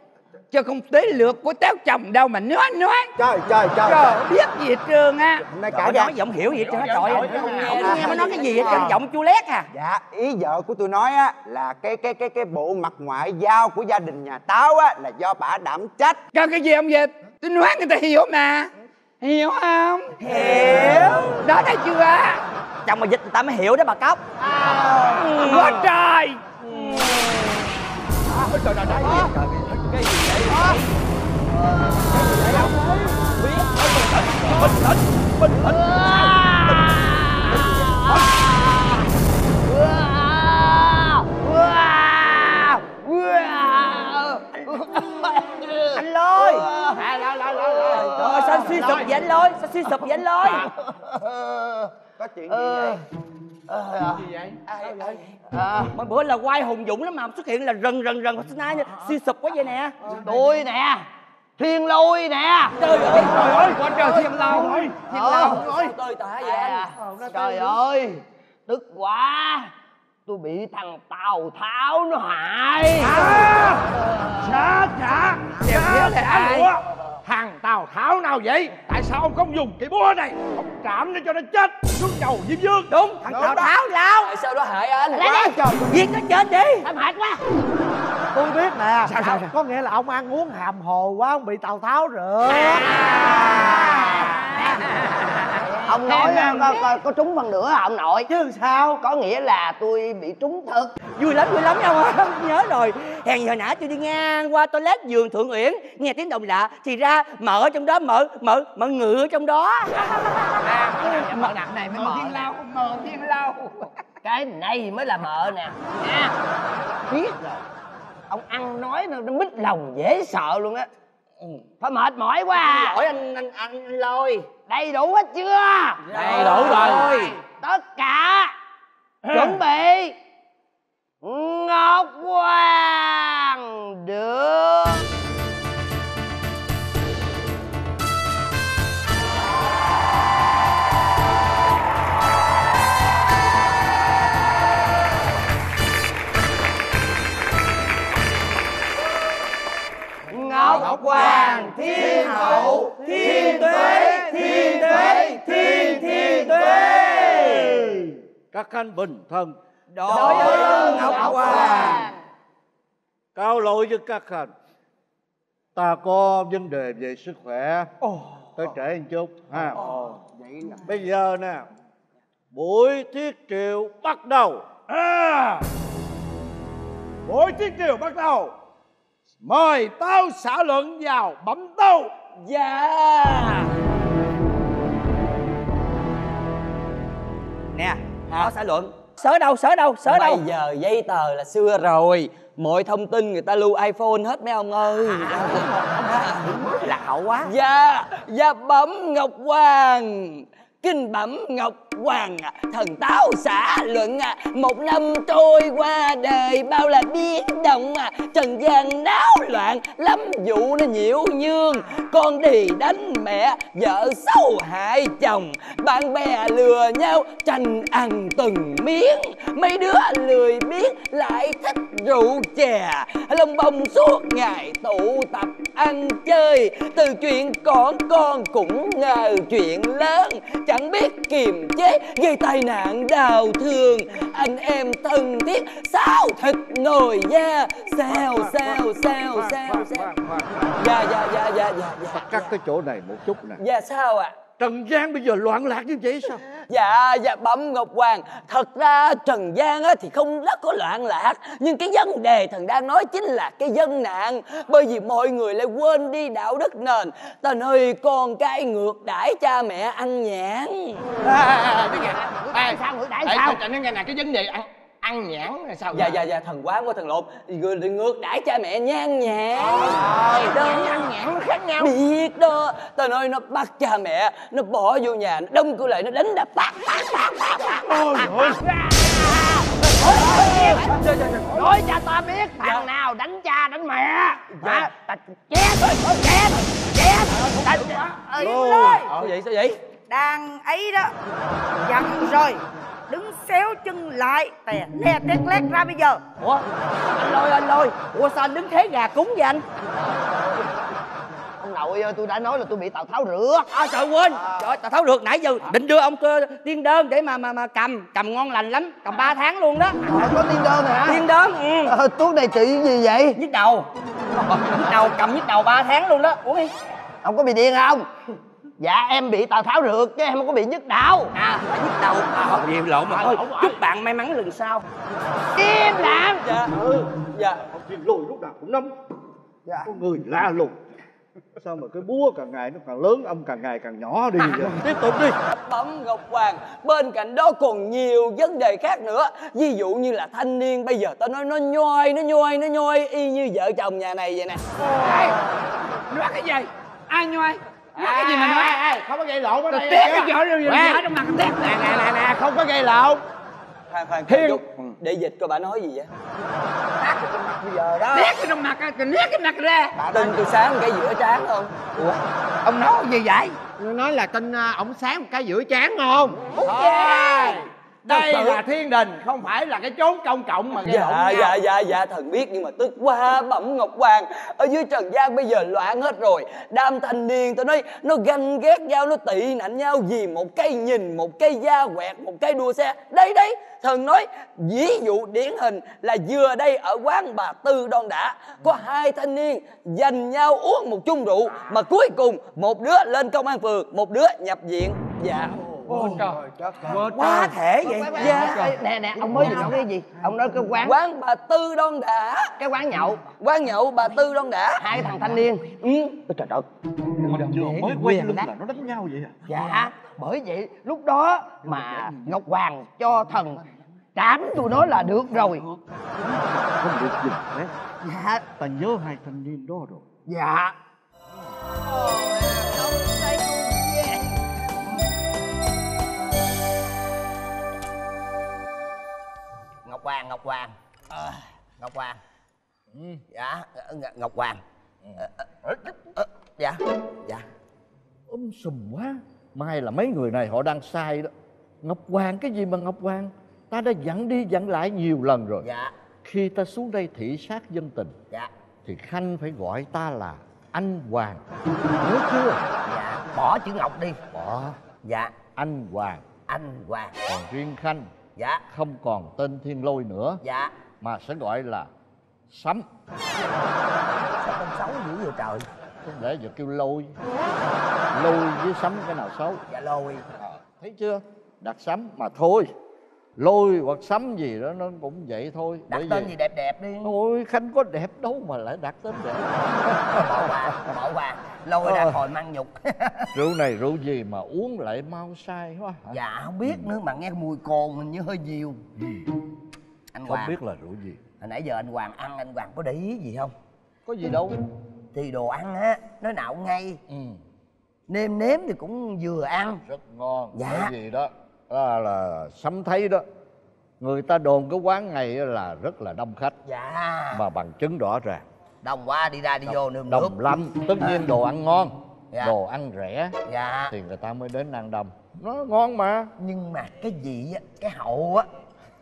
chứ không tới lượt của táo chồng đâu mà nói nói. Trời trời trời. Trời biết gì hết trơn á. Này Trời, nói giọng hiểu gì hết trơn trời ơi. Không nghe, không nghe nó nói cái gì hết trơn, giọng chu lét à. dạ ý vợ của tôi nói á là cái cái cái cái bộ mặt ngoại giao của gia đình nhà táo á là do bà đảm trách. Cho cái gì ông về? Tôi nói người ta hiểu mà. Hiểu không? Hiểu. Đó thấy chưa? Chồng mà dịch người ta mới hiểu đó bà cóc quá trời. Trời trời trời vậy bình tĩnh bình tĩnh anh lôi. Rồi sao suy sụp vậy anh lôi? Sao suy sụp vậy anh lôi? Có chuyện gì vậy gì vậy? À, mấy bữa là quay hùng dũng lắm mà xuất hiện là rần rần rần. Hôm nay suy sụp quá vậy nè. tôi nè. Thiên lôi nè. Trời ơi trời ơi. Quá trời thiên lôi. Thiên lôi. Tôi tệ vậy anh trời ơi. Tức quá. Tôi bị thằng tào tháo nó hại. Là thả ai? lụa Thằng Tào Tháo nào vậy sao ông không dùng cái búa này? Ông trảm nó cho nó chết xuống đầu Diêm Dương Đúng. Thằng Tào Tháo lao. Tại sao nó hại anh Lại đi. Trời, giết nó chết đi. Em hại quá. Tôi biết nè. Sao, sao, sao? có nghĩa là ông ăn uống hàm hồ quá ông bị tào tháo rượt ông nói á, có, có, có trúng phần nữa hả ông nội? Chứ sao? Có nghĩa là tôi bị trúng thực vui lắm vui lắm nha ông nhớ rồi. Hèn gì hồi nãy tôi đi ngang qua toilet giường thượng uyển nghe tiếng động lạ thì ra mở trong đó mở mở mở ngựa trong đó. Mở nặng này mới mở thiên lâu mờ thiên lâu. Cái này mới là mợ nè. Nha biết rồi. Ông ăn nói nó, nó mít lòng dễ sợ luôn á. Phải mệt mỏi quá. À. lỗi anh anh anh lôi đầy đủ hết chưa? Đầy đủ rồi. tất cả. Chuẩn bị. Ngọc hoàng được. Ngọc Hoàng Thiên Hậu Thiên Tuế Thiên Tuế Thiên Thiên Tuế. Các khanh bình thân. Đội ơn Ngọc Hoàng. Cao lỗi với các khanh. Ta có vấn đề về sức khỏe. Tới trễ một chút ha. Bây giờ nè Buổi thiết triệu bắt đầu. À, Buổi thiết triệu bắt đầu. Mời tao xả luận vào bấm tâu Dạ Nè Có xã luận. Sở đâu sở đâu sở đâu? Bây giờ giấy tờ là xưa rồi. Mọi thông tin người ta lưu iPhone hết mấy ông ơi. Lạc hậu quá. Dạ Dạ bấm Ngọc Hoàng Kinh bẩm Ngọc Hoàng, Thần táo xả luận, Một năm trôi qua đời Bao là biến động. Trần gian náo loạn, Lắm vụ nó nhiễu nhương. Con đi đánh mẹ, Vợ xấu hại chồng. Bạn bè lừa nhau, Tranh ăn từng miếng. Mấy đứa lười biếng, Lại thích rượu chè. Lông bông suốt ngày tụ tập ăn chơi. Từ chuyện còn con cũng ngờ chuyện lớn. Chẳng biết kiềm chế gây tai nạn đau thương. Anh em thân thiết xáo thịt nồi da. Xèo xèo xèo xèo xèo. Dạ dạ dạ dạ dạ dạ. Cắt cái chỗ này một chút nè. Dạ sao ạ Trần gian bây giờ loạn lạc như vậy sao Dạ, dạ bẩm Ngọc Hoàng Thật ra Trần gian á, thì không rất có loạn lạc Nhưng cái vấn đề thần đang nói chính là cái dân nạn Bởi vì mọi người lại quên đi đạo đức nền Ta nơi con cái ngược đãi cha mẹ ăn nhãn Ê, sao ngược đãi ê, sao? cho nên nghe nè cái vấn đề ăn ăn nhãn là sao Dạ dạ dạ thần quán của thần lộn. Người ngược đãi cha mẹ nhan nhãn. Ờ, Đó. nhãn, ăn nhãn nó khác nhau. Biết đó Ta nói nó bắt cha mẹ Nó bỏ vô nhà Nó đông cửa lại Nó đánh đập. Bạc bạc bạc bạc bạc Ôi ôi Nói cho ta biết thằng nào đánh cha đánh mẹ? Hả? Ta chết chết chết. Ta Sao vậy sao vậy đang ấy đó. Dặn rồi đứng xéo chân lại tè le tét lét ra bây giờ. Ủa? Anh lôi anh lôi. Ủa sao anh đứng thế gà cúng vậy anh? Ông nội ơi tôi đã nói là tôi bị tào tháo rửa. À trời quên. Trời tao tháo được nãy giờ. Định đưa ông cơ tiên đơn để mà mà mà cầm cầm ngon lành lắm. Cầm 3 tháng luôn đó. Ờ, có tiên đơn hả? Tiên đơn ừ. Ờ, thuốc này trị gì vậy? Nhức đầu. Nhức đầu cầm nhức đầu 3 tháng luôn đó. Uống đi. Ông có bị điên không dạ em bị tào tháo rượt chứ em không có bị nhức đầu à phải nhức đầu à không nhiều lộn mà. Thôi chúc bạn may mắn lần sau. Im lặng. Dạ. Ừ dạ. Ông thiên lôi lúc nào cũng nóng. Dạ. có người la lùng sao mà cái búa càng ngày nó càng lớn ông càng ngày càng nhỏ đi vậy? Tiếp tục đi. Bấm ngọc hoàng bên cạnh đó còn nhiều vấn đề khác nữa. Ví dụ như là thanh niên bây giờ tao nói nó nhoi nó nhoi nó nhoi y như vợ chồng nhà này vậy nè. Nói cái gì? Ai nhoi nói cái gì mà nói. Không có gây lộn ở đây tét cái vỏ rồi vỏ trong mặt tét. Nè nè nè nè không có gây lộn. Khoan khoan Thiên- chút để dịch coi bà nói gì vậy? Bây giờ đó. Cái trong mặt á, rồi nét cái mặt ra. Tin tôi sáng cái giữa trán không? Ủa ông nói gì vậy? Nó nói là tin à, ổng sáng một cái giữa chán không? Thôi. Đây sự. là thiên đình không phải là cái chốn công cộng mà lộn dạ dạ dạ dạ thần biết nhưng mà tức quá bẩm ngọc hoàng. Ở dưới trần gian bây giờ loạn hết rồi. Đám thanh niên tôi nói nó ganh ghét nhau nó tị nạnh nhau vì một cây nhìn một cây da quẹt một cây đua xe. Đây đấy thần nói ví dụ điển hình là vừa đây ở quán bà tư đon đã có hai thanh niên giành nhau uống một chung rượu mà cuối cùng một đứa lên công an phường một đứa nhập viện. Dạ Ôi trời. quá thể vậy dạ nè nè ông mới vừa nói cái gì? Ông nói cái quán. Quán bà tư đon đã cái quán nhậu. Quán nhậu bà tư đon đã hai thằng thanh niên. Ừ. Ôi trời ơi vừa mới quay lưng là nó đánh nhau vậy à? Dạ bởi vậy lúc đó mà ngọc hoàng cho thần trảm tụi nó là được rồi. Không được thế dạ. Ta nhớ hai thanh niên đó rồi. Dạ ngọc hoàng ngọc hoàng. Ờ, ngọc hoàng. Dạ ờ, Ng- ngọc hoàng. Ờ, ờ, ờ, dạ dạ. Ôm sùm quá. Mai là mấy người này họ đang sai đó. Ngọc hoàng cái gì mà ngọc hoàng? Ta đã dặn đi dặn lại nhiều lần rồi. Dạ. Khi ta xuống đây thị sát dân tình dạ. thì khanh phải gọi ta là anh hoàng. Nhớ chưa? Dạ. Bỏ chữ ngọc đi. Bỏ. Dạ. Anh hoàng. Anh hoàng. Còn riêng khanh dạ. Không còn tên thiên lôi nữa. Dạ. Mà sẽ gọi là sấm. Sao con xấu dữ vậy trời. Không lẽ giờ kêu lôi. Lôi với sấm cái nào xấu. Dạ lôi. Thấy chưa? Đặt sấm mà thôi. Lôi hoặc sấm gì đó nó cũng vậy thôi. Đặt Bởi tên vì- gì đẹp đẹp đi. Ôi khanh có đẹp đâu mà lại đặt tên đẹp. Bỏ qua bỏ qua lôi ra Ờ. hồi mang nhục. Rượu này rượu gì mà uống lại mau say quá hả? dạ không biết nữa mà nghe mùi cồn mình như hơi nhiều. Anh không hoàng. biết là rượu gì. Hồi nãy giờ anh hoàng ăn anh hoàng có để ý gì không? Có gì đâu. Thì đồ ăn á nó nào cũng ngay ừ. nêm nếm thì cũng vừa ăn. Rất ngon. Dạ. Bởi vì đó là, là sấm thấy đó. Người ta đồn cái quán này là rất là đông khách. Dạ. Mà bằng chứng rõ ràng đồng qua đi ra đi vô nườm nượp đông lắm. Tất nhiên. đồ ăn ngon Dạ. đồ ăn rẻ. Dạ. Thì người ta mới đến ăn đông. Nó ngon mà. Nhưng mà cái gì á cái hậu á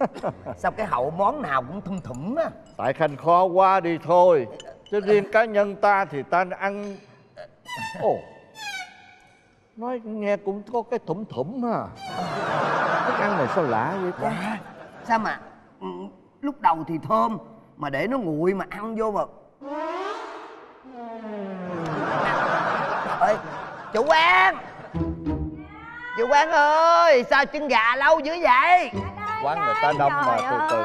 sao cái hậu món nào cũng thum thủm á. Tại khanh khó quá đi thôi. Chứ riêng cá nhân ta thì ta ăn. Ồ nói nghe cũng có cái thủng thủng ha thức ăn này sao lạ vậy ta? Dạ. Sao mà ừ, lúc đầu thì thơm mà để nó nguội mà ăn vô mà ơi chủ quán. Chủ quán ơi sao chân gà lâu dữ vậy? Quán người ta đông mà từ từ.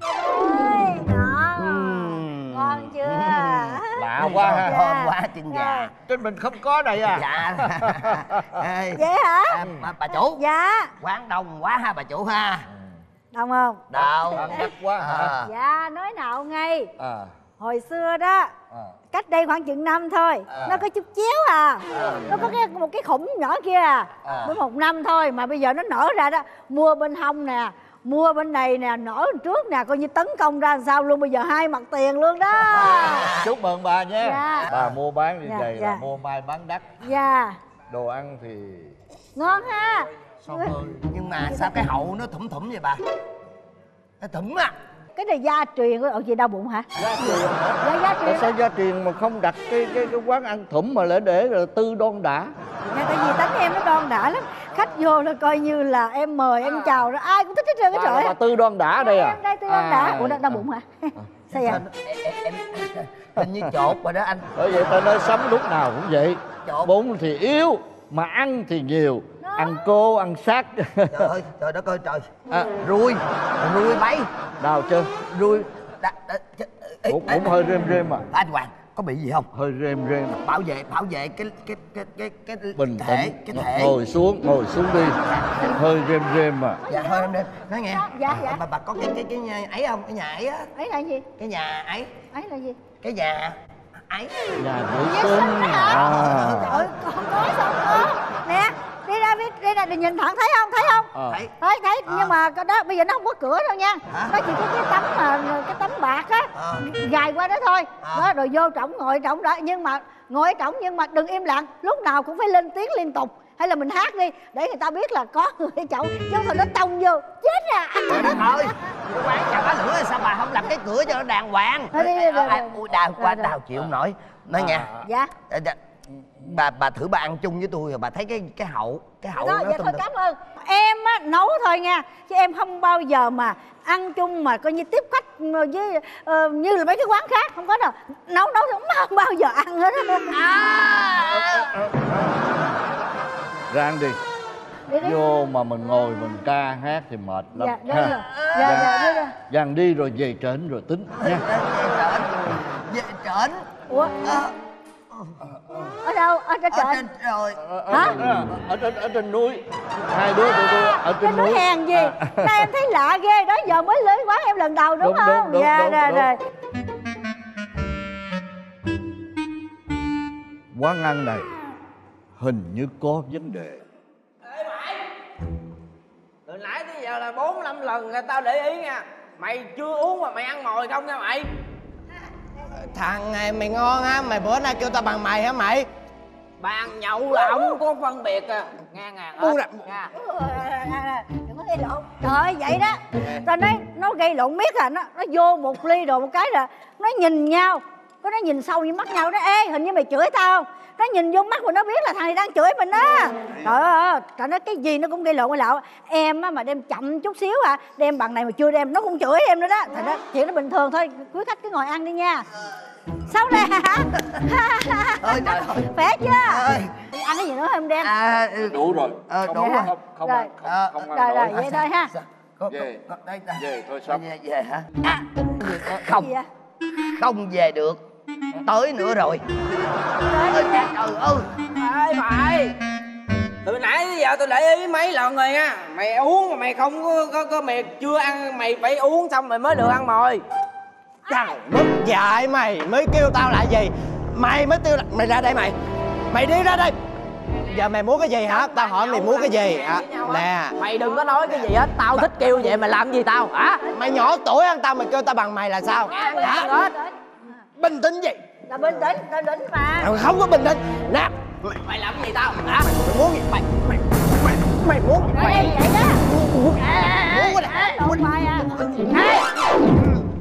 Ơi đó ngon chưa? Lạ quá ha. Thơm quá chân gà. Trên mình không có này à. Dạ. Ê, vậy hả? À, bà, bà chủ. Dạ. Quán đông quá ha bà chủ ha đông không? Đâu đắt quá hả? À, dạ nói nào ngay. À. Hồi xưa đó à. cách đây khoảng chừng năm thôi À. nó có chút chéo à. Nó có cái một cái khủng nhỏ kia à. À. mới một năm thôi mà bây giờ nó nở ra đó. Mua bên hông nè mua bên này nè bên trước nè coi như tấn công ra làm sao luôn. Bây giờ hai mặt tiền luôn đó. Chúc mừng bà nha. Dạ. bà mua bán như Dạ, vậy dạ. là mua may bán đắt. Dạ. Đồ ăn thì ngon ha nhưng mà sao cái hậu nó thủm thủm vậy bà? Nó thủm à cái này gia truyền ở gì đau bụng hả? Gia truyền dạ gia truyền. sao gia truyền mà không đặt cái cái cái quán ăn thủng mà lại để rồi tư đoan đã Dạ, tại vì tánh em nó đoan đã lắm. Khách vô nó coi như là em mời em chào rồi ai cũng thích hết trơn cái trời bà tư đoan đã đây à? Em đây tư đoan đã ủa đau, đau bụng hả? Sao vậy? Hình như chột rồi đó anh. Bởi vậy ta nói sống lúc nào cũng vậy. Chột. bụng thì yếu mà ăn thì nhiều ăn cô ăn sát trời ơi trời đất ơi trời. À, ruồi ruồi bay đau chưa? Ruồi đã, đã, ch- ê, cũng, cũng hơi rêm rêm mà anh hoàng có bị gì không? Hơi rêm rêm. Bảo vệ bảo vệ cái cái cái cái cái bình thể tĩnh. cái thể. Ngồi xuống ngồi xuống đi. Hơi rêm rêm mà dạ thôi em đêm nói nghe. Dạ dạ. Bà bà có cái cái cái ấy không? Cái nhà ấy á. Ấy là gì? Cái nhà ấy. Ấy là gì? Cái nhà ấy. Nhà vệ sinh. à. Trời không có sao không có nè đi ra đi, đi ra đi nhìn thẳng thấy không? Thấy không? Ờ. thấy. Thấy thấy. Nhưng mà cái đó bây giờ nó không có cửa đâu nha. Nó chỉ có cái tấm mà cái tấm bạc á. Gài qua đó thôi. Đó rồi vô trọng ngồi trọng đó. Nhưng mà ngồi trọng nhưng mà đừng im lặng. Lúc nào cũng phải lên tiếng liên tục. Hay là mình hát đi để người ta biết là có người chậu. Chứ không thôi nó tông vô chết à. Trời ơi. Quán chà bá lửa sao bà không làm cái cửa cho nó đàng hoàng? Thôi đi, đi, đi, À, đi. ui Rồi, rồi. đau chịu không nổi. Nói nghe. Dạ. Dạ, bà bà thử bà ăn chung với tôi rồi bà thấy cái cái hậu cái hậu đó nó dạ thôi cảm ơn. Em á nấu thôi nha chứ em không bao giờ mà ăn chung mà coi như tiếp khách với ờ, như là mấy cái quán khác không có đâu. Nấu nấu thì không bao giờ ăn hết á. Ra ăn đi. Đi đi. vô mà mình ngồi mình ca hát thì mệt lắm. Dạ ha. rồi. Dạ dạ đi rồi dàn đi rồi về trển rồi tính nha. Về trển? Ủa ở đâu? Ở trên trời. rồi hả? ở trên ở trên núi. Hai đứa tụi tôi ở trên núi. hèn gì? À. Nay em thấy lạ ghê? Đó giờ mới tới quán em lần đầu đúng, không? đúng, dạ đúng, rồi đúng. rồi quán ăn này hình như có vấn đề. Từ nãy tới giờ là bốn năm lần rồi tao để ý nha. Mày chưa uống mà mày ăn mồi không nha mày Thằng này mày ngon á, mày bữa nay kêu tao bằng mày hả mày? bàn nhậu là không có phân biệt à. Nghe ngàn Bu nè. nha. Đừng có gây lộn. Trời ơi vậy đó. Tao nói nó gây lộn miết à. Nó nó vô một ly đồ một cái là nó nhìn nhau có nó nhìn sâu như mắt nhau đó ê hình như mày chửi tao không? Nó nhìn vô mắt mà nó biết là thằng này đang chửi mình á. Trời ơi trời nó cái gì nó cũng gây lộn gây lạo em á mà đem chậm chút xíu à đem bằng này mà chưa đem nó cũng chửi em nữa đó. Thành đó chuyện nó bình thường thôi quý khách cứ ngồi ăn đi nha. Sao nè? Hả ơi trời ơi. Khỏe chưa? Đi ăn cái gì nữa không đem à, đủ rồi. Ờ, không, đủ không, rồi. không, không, Rồi. không, không ăn rồi rồi vậy thôi ha. Có, về. có, đây, đây. về thôi xong. Về, về hả? À, không. Không về được tới nữa rồi. Cha trời ơi Ê mày từ nãy tới giờ tôi để ý mấy lần rồi nha. Mày uống mà mày không có, có, có mày chưa ăn mày phải uống xong mày mới được ăn mồi. Thằng mất dạy mày mới kêu tao là gì? Mày mới là... Mày ra đây mày. Mày đi ra đây. Giờ mày muốn cái gì hả? Tao hỏi mày muốn cái gì? hả? Nè. Mày đừng có nói cái gì hết. Tao thích kêu vậy mày làm gì tao hả? Mày nhỏ tuổi hơn tao mày kêu tao bằng mày là sao? Hả? Bình tĩnh gì? là bình tĩnh bình tĩnh mà. Tao không có bình tĩnh. Nè mày, mày làm gì tao? Hả? Mày muốn gì? Mày Mày Mày, mày muốn Nói em vậy đó. Muốn cái này lộn mày à.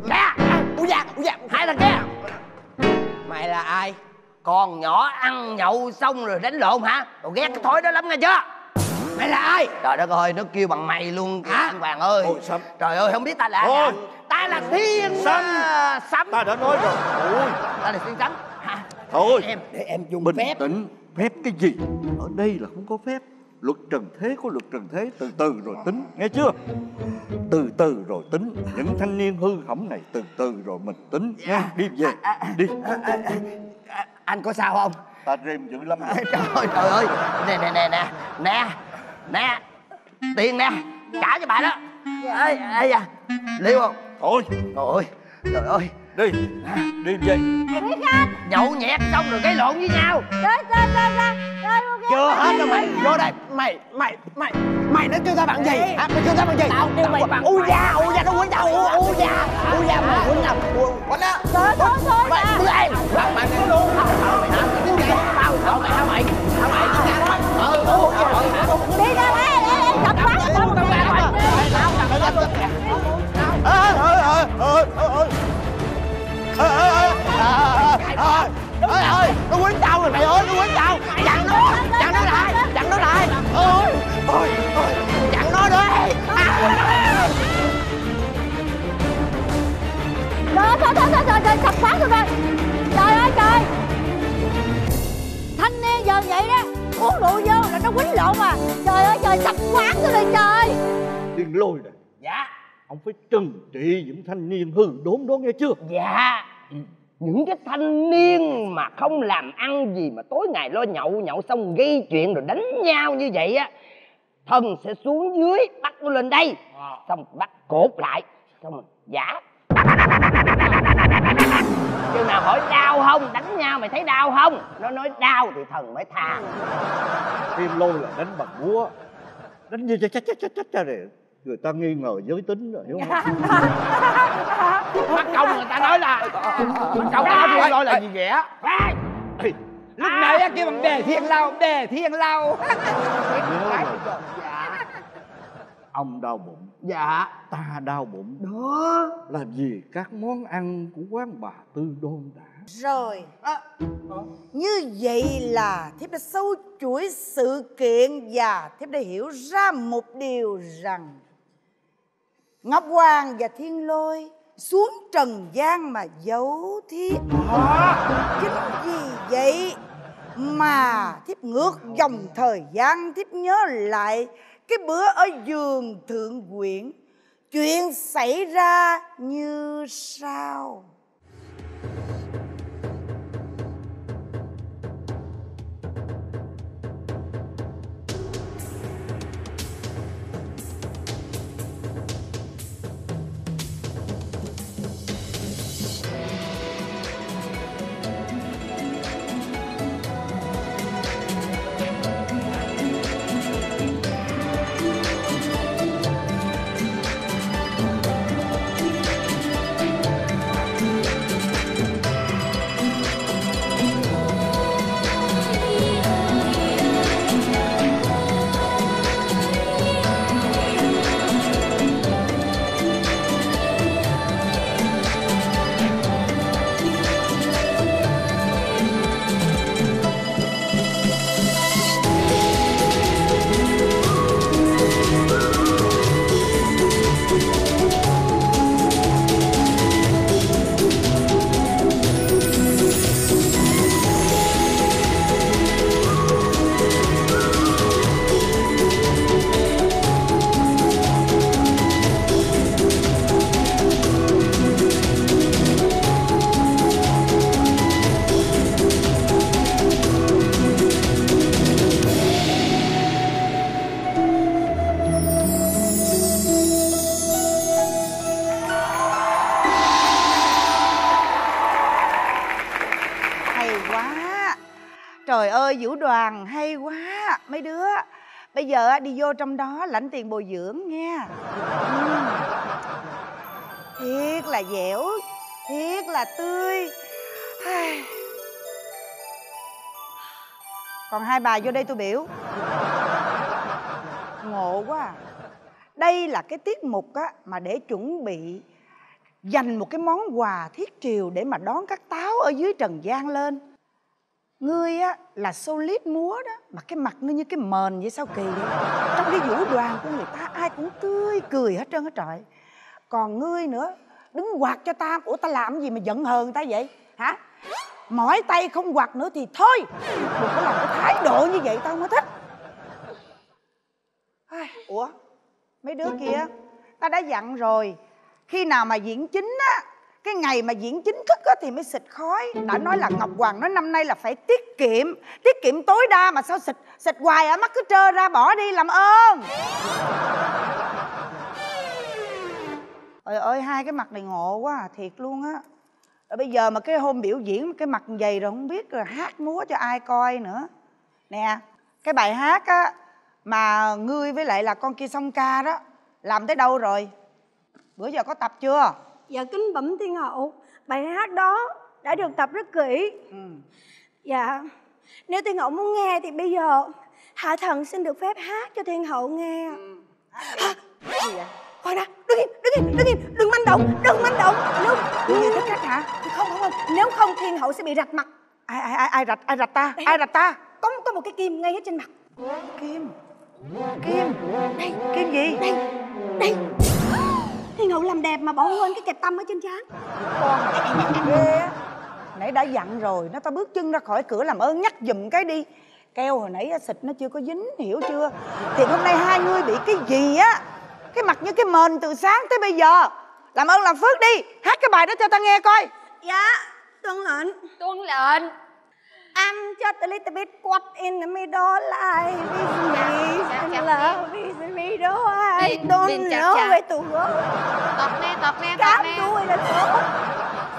Nè Ui da Ui da Hai thằng kia. Mày là ai? con nhỏ ăn nhậu xong rồi đánh lộn hả? Đồ ghét cái thói đó lắm nghe chưa? Mày là ai? trời đất ơi nó kêu bằng mày luôn kìa anh hoàng ơi. Ôi, trời ơi không biết ta là ai. hả? Ta là thiên Sâm. à, sấm ta đã nói rồi. Ôi, ta là thiên sấm hả thôi. Em để em dùng bình phép. tĩnh. Phép cái gì? Ở đây là không có phép. Luật trần thế có luật trần thế. Từ từ rồi tính. Nghe chưa? Từ từ rồi tính. Những thanh niên hư hỏng này từ từ rồi mình tính. Nha đi về. Đi. Anh có sao không? Ta rêm dữ lắm trời ơi trời ơi. Nè nè nè nè. Nè nè. Tiền nè. Trả cho bà đó. Ê ê da. Liêu không thôi trời ơi trời ơi đi đi về biết anh nhậu nhẹt xong rồi gây lộn với nhau ra ra ra ra chưa hết đâu mày vô đây mày mày mày mày nó kêu tao bằng gì hả mày kêu tao bằng gì Tao kêu mày bằng u da u da nó quýnh tao u u da u da mày quýnh nào quýnh á thôi thôi thôi mày mày mày mày mày có luôn hả mày hả tao tao mày hả mày hả mày ừ ừ đi ra đây em chọc quán ơi ơi ơi ơi ơi ơi ơi nó quýnh tao rồi mày ơi nó quýnh tao chặn nó chặn nó lại chặn nó lại ôi ôi ôi chặn nó đi Thôi thôi thôi thôi thôi sập quá rồi rồi Trời ơi trời Thanh niên giờ vậy đó Uống rượu vô là nó quýnh lộn à Trời ơi trời sập quán rồi trời Điên lôi này Dạ Ông phải trừng trị những thanh niên hư đốn đó nghe chưa Dạ những cái thanh niên mà không làm ăn gì mà tối ngày lo nhậu nhậu xong gây chuyện rồi đánh nhau như vậy á thần sẽ xuống dưới bắt nó lên đây xong bắt cột lại xong rồi giả chừng nào hỏi đau không đánh nhau mày thấy đau không nó nói đau thì thần mới tha Điên lôi là đánh bằng búa Đánh như chắc chắc chắc chắc chắc này Người ta nghi ngờ giới tính rồi hiểu không? Bắt công người ta nói là Bắt công thì nói là gì ghẻ lúc nãy á, kêu bằng đề thiên lâu đề thiên lâu. Ông đau bụng. Dạ. Ta đau bụng. Đó. Làm gì các món ăn của quán bà Tư Đôn đã. Rồi. Như vậy là thiếp đã sâu chuỗi sự kiện Và thiếp đã hiểu ra một điều rằng Ngọc Hoàng và Thiên Lôi xuống trần gian mà giấu thiếp. Chính vì vậy mà thiếp ngược dòng thời gian thiếp nhớ lại cái bữa ở giường thượng quyển. Chuyện xảy ra như sau mấy đứa. Bây giờ đi vô trong đó lãnh tiền bồi dưỡng nha. Ừ. thiệt là dẻo, thiệt là tươi. Còn hai bà vô đây tôi biểu. Ngộ quá à. đây là cái tiết mục á, mà để chuẩn bị dành một cái món quà thiết triều để mà đón các táo ở dưới trần gian lên ngươi á là solid múa đó mà cái mặt ngươi như cái mền vậy sao kỳ vậy? Trong cái vũ đoàn của người ta ai cũng tươi cười hết trơn hết trọi còn ngươi nữa đứng quạt cho ta ủa ta làm gì mà giận hờn ta vậy? Hả? Mỏi tay không quạt nữa thì thôi. Đừng có làm cái thái độ như vậy tao không có thích. Ai, ủa mấy đứa kia ta đã dặn rồi khi nào mà diễn chính á cái ngày mà diễn chính thức á thì mới xịt khói. Đã nói là ngọc hoàng nói năm nay là phải tiết kiệm. Tiết kiệm tối đa mà sao xịt xịt hoài ở mắt cứ trơ ra bỏ đi làm ơn. Trời ơi hai cái mặt này ngộ quá à, thiệt luôn á. Rồi bây giờ mà cái hôm biểu diễn cái mặt dày rồi không biết rồi hát múa cho ai coi nữa. Nè cái bài hát á mà ngươi với lại là con kia song ca đó làm tới đâu rồi? Bữa giờ có tập chưa? Dạ kính bẩm thiên hậu. Bài hát đó đã được tập rất kỹ. Dạ Nếu thiên hậu muốn nghe thì bây giờ Hạ thần xin được phép hát cho thiên hậu nghe. Hả? Khoan đã, đứng im, đứng im, đứng im. Đừng manh động, đừng manh động. Nếu Ngươi gì thích hả? Không, không, không. Nếu không thiên hậu sẽ bị rạch mặt. Ai ai ai ai rạch ai rạch ta? Ai rạch ta? Có có một cái kim ngay ở trên mặt. Kim. Kim. Đây. Kim gì? Đây. Đây Thiên hậu làm đẹp mà bỏ quên cái kẹp tâm ở trên trán. Ghê á. Nãy đã dặn rồi nó tao bước chân ra khỏi cửa làm ơn nhắc giùm cái đi. Keo hồi nãy xịt nó chưa có dính hiểu chưa? Thì hôm nay hai ngươi bị cái gì á? Cái mặt như cái mền từ sáng tới bây giờ. Làm ơn làm phước đi hát cái bài đó cho tao nghe coi. Dạ Tuân lệnh. Tuân lệnh I'm just a little bit caught in the middle like with me and love with me đó. I don't bin chà know chà. where to go Tọt nè, tọt nè, tọt Cám nè đuôi là tốt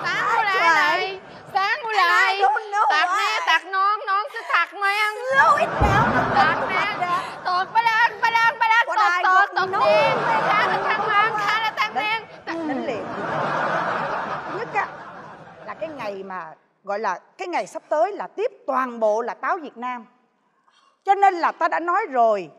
Sáng mua lại này. Sáng mua lại I why. nè, tạt non, non sẽ tạt men Slow it down Tạt nè Tọt ba đan, ba đan, ba đan. What Tọt, I tọt, don't tọt know. nè Khá là thăng mang, khá là tăng men. đánh liền. Nhất á là cái ngày mà gọi là cái ngày sắp tới là tiếp toàn bộ là táo Việt Nam. Cho nên là ta đã nói rồi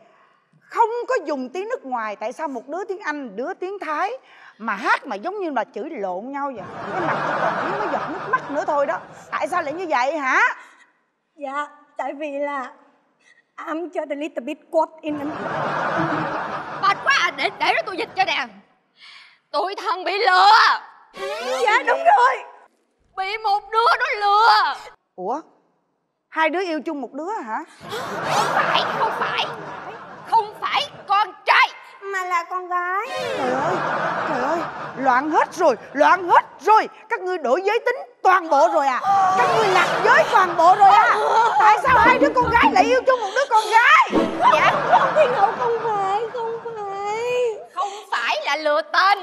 không có dùng tiếng nước ngoài. Tại sao một đứa tiếng Anh đứa tiếng Thái mà hát mà giống như là chửi lộn nhau vậy? Cái mặt nó còn thiếu nó giọt nước mắt nữa thôi đó. Tại sao lại như vậy hả? Dạ Tại vì là I'm just a little bit caught in Mệt quá à, để, để đó tôi dịch cho nè. Tụi thân bị lừa. Dạ đúng rồi Bị một đứa nó lừa. Ủa? Hai đứa yêu chung một đứa hả? Không phải, không phải. Không phải con trai. Mà là con gái. Trời ơi, trời ơi, loạn hết rồi, loạn hết rồi. Các ngươi đổi giới tính toàn bộ rồi à. Các ngươi lạc giới toàn bộ rồi à. Tại sao hai đứa con gái lại yêu chung một đứa con gái? Dạ không thiên hậu không phải Không phải. Không phải là lừa tên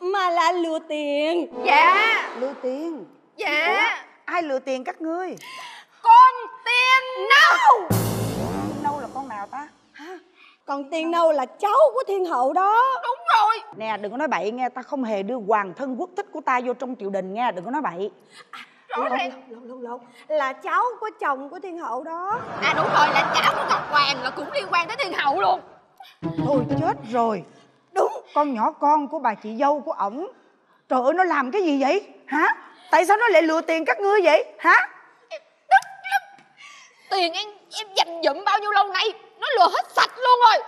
Mà là lừa tiền. Dạ. Lừa tiền Dạ. Ai lừa tiền các ngươi? Con tiên nâu. Nâu là con nào ta? Còn tiền đâu là cháu của thiên hậu đó. Đúng rồi. Nè đừng có nói bậy nghe Ta không hề đưa hoàng thân quốc thích của ta vô trong triều đình nghe Đừng có nói bậy. Lộn, lộn, lộn, lộn, lộn. Là cháu của chồng của thiên hậu đó. À đúng rồi là cháu của Ngọc Hoàng là cũng liên quan tới thiên hậu luôn. Thôi chết rồi. Đúng. Con nhỏ con của bà chị dâu của ổng. Trời ơi nó làm cái gì vậy? Hả Tại sao nó lại lừa tiền các ngươi vậy? Hả? Tiền em em dành dụm bao nhiêu lâu nay Nó lừa hết sạch luôn rồi.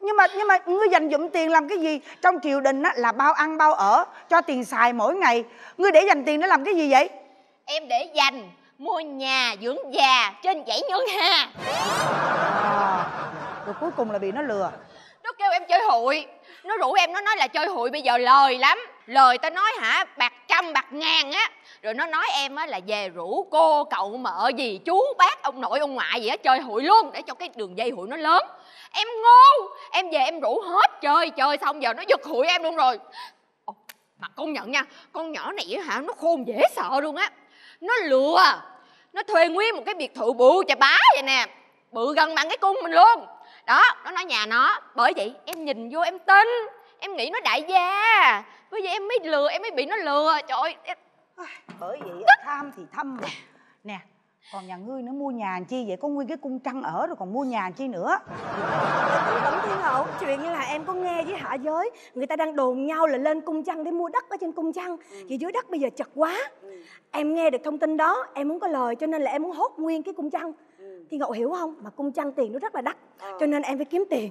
Nhưng mà nhưng mà ngươi dành dụm tiền làm cái gì? Trong triều đình á là bao ăn bao ở cho tiền xài mỗi ngày. Ngươi để dành tiền để làm cái gì vậy? Em để dành mua nhà dưỡng già trên dãy ngân hà à, rồi cuối cùng là bị nó lừa. Nó kêu em chơi hụi nó rủ em nó nói là chơi hụi bây giờ lời lắm. Lời tao nói hả? Bạc trăm bạc ngàn á. Rồi nó nói em á là về rủ cô cậu mợ gì chú bác ông nội ông ngoại gì á chơi hụi luôn. Để cho cái đường dây hụi nó lớn. Em ngu. Em về em rủ hết chơi chơi xong giờ nó giật hụi em luôn rồi. Ồ, Mà công nhận nha Con nhỏ này hả nó khôn dễ sợ luôn á. Nó lừa. Nó thuê nguyên một cái biệt thự bự chà bá vậy nè. Bự gần bằng cái cung mình luôn đó nó nói nhà nó bởi vậy em nhìn vô em tin em nghĩ nó đại gia. Bởi vậy em mới lừa em mới bị nó lừa. Trời ơi em... bởi vậy tham thì thâm mà. Nè còn nhà ngươi nữa mua nhà làm chi vậy? Có nguyên cái cung trăng ở rồi còn mua nhà làm chi nữa? Bẩm thiên hậu Chuyện như là em có nghe với hạ giới. Người ta đang đồn nhau là lên cung trăng để mua đất ở trên cung trăng. Vì dưới đất bây giờ chật quá. Em nghe được thông tin đó Em muốn có lời cho nên là em muốn hốt nguyên cái cung trăng Thiên hậu hiểu không? Mà cung trăng tiền nó rất là đắt. Cho nên em phải kiếm tiền.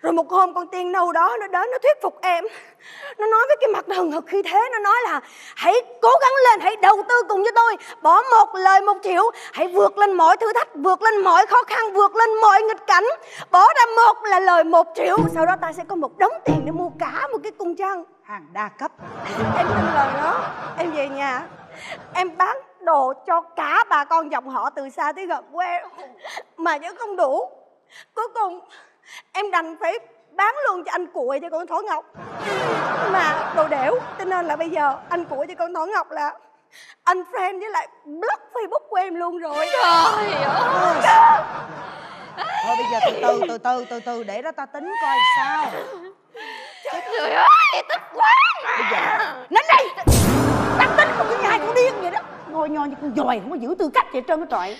Rồi một hôm con tiên nâu đó nó đến nó thuyết phục em. Nó nói với cái mặt hừng hực khi thế Nó nói là hãy cố gắng lên Hãy đầu tư cùng với tôi. Bỏ một lời một triệu Hãy vượt lên mọi thử thách Vượt lên mọi khó khăn Vượt lên mọi nghịch cảnh. Bỏ ra một là lời một triệu Sau đó ta sẽ có một đống tiền để mua cả một cái cung trăng hàng đa cấp. Em tin lời đó. Em về nhà. Em bán đồ cho cả bà con dòng họ từ xa tới gần của em Mà vẫn không đủ. Cuối cùng em đành phải bán luôn cho anh cuội cho con Thỏ Ngọc. Mà đồ đẻo Cho nên là bây giờ anh cuội cho con Thỏ Ngọc là anh friend với lại block Facebook của em luôn rồi. Trời ơi. Thôi bây giờ từ từ từ từ từ từ để đó ta tính coi sao. Trời ơi, tức quá. Mà. bây giờ nín đi ta tính một cái nhai con điên vậy đó ngồi nhoi như con dòi không có giữ tư cách gì hết trơn á trọi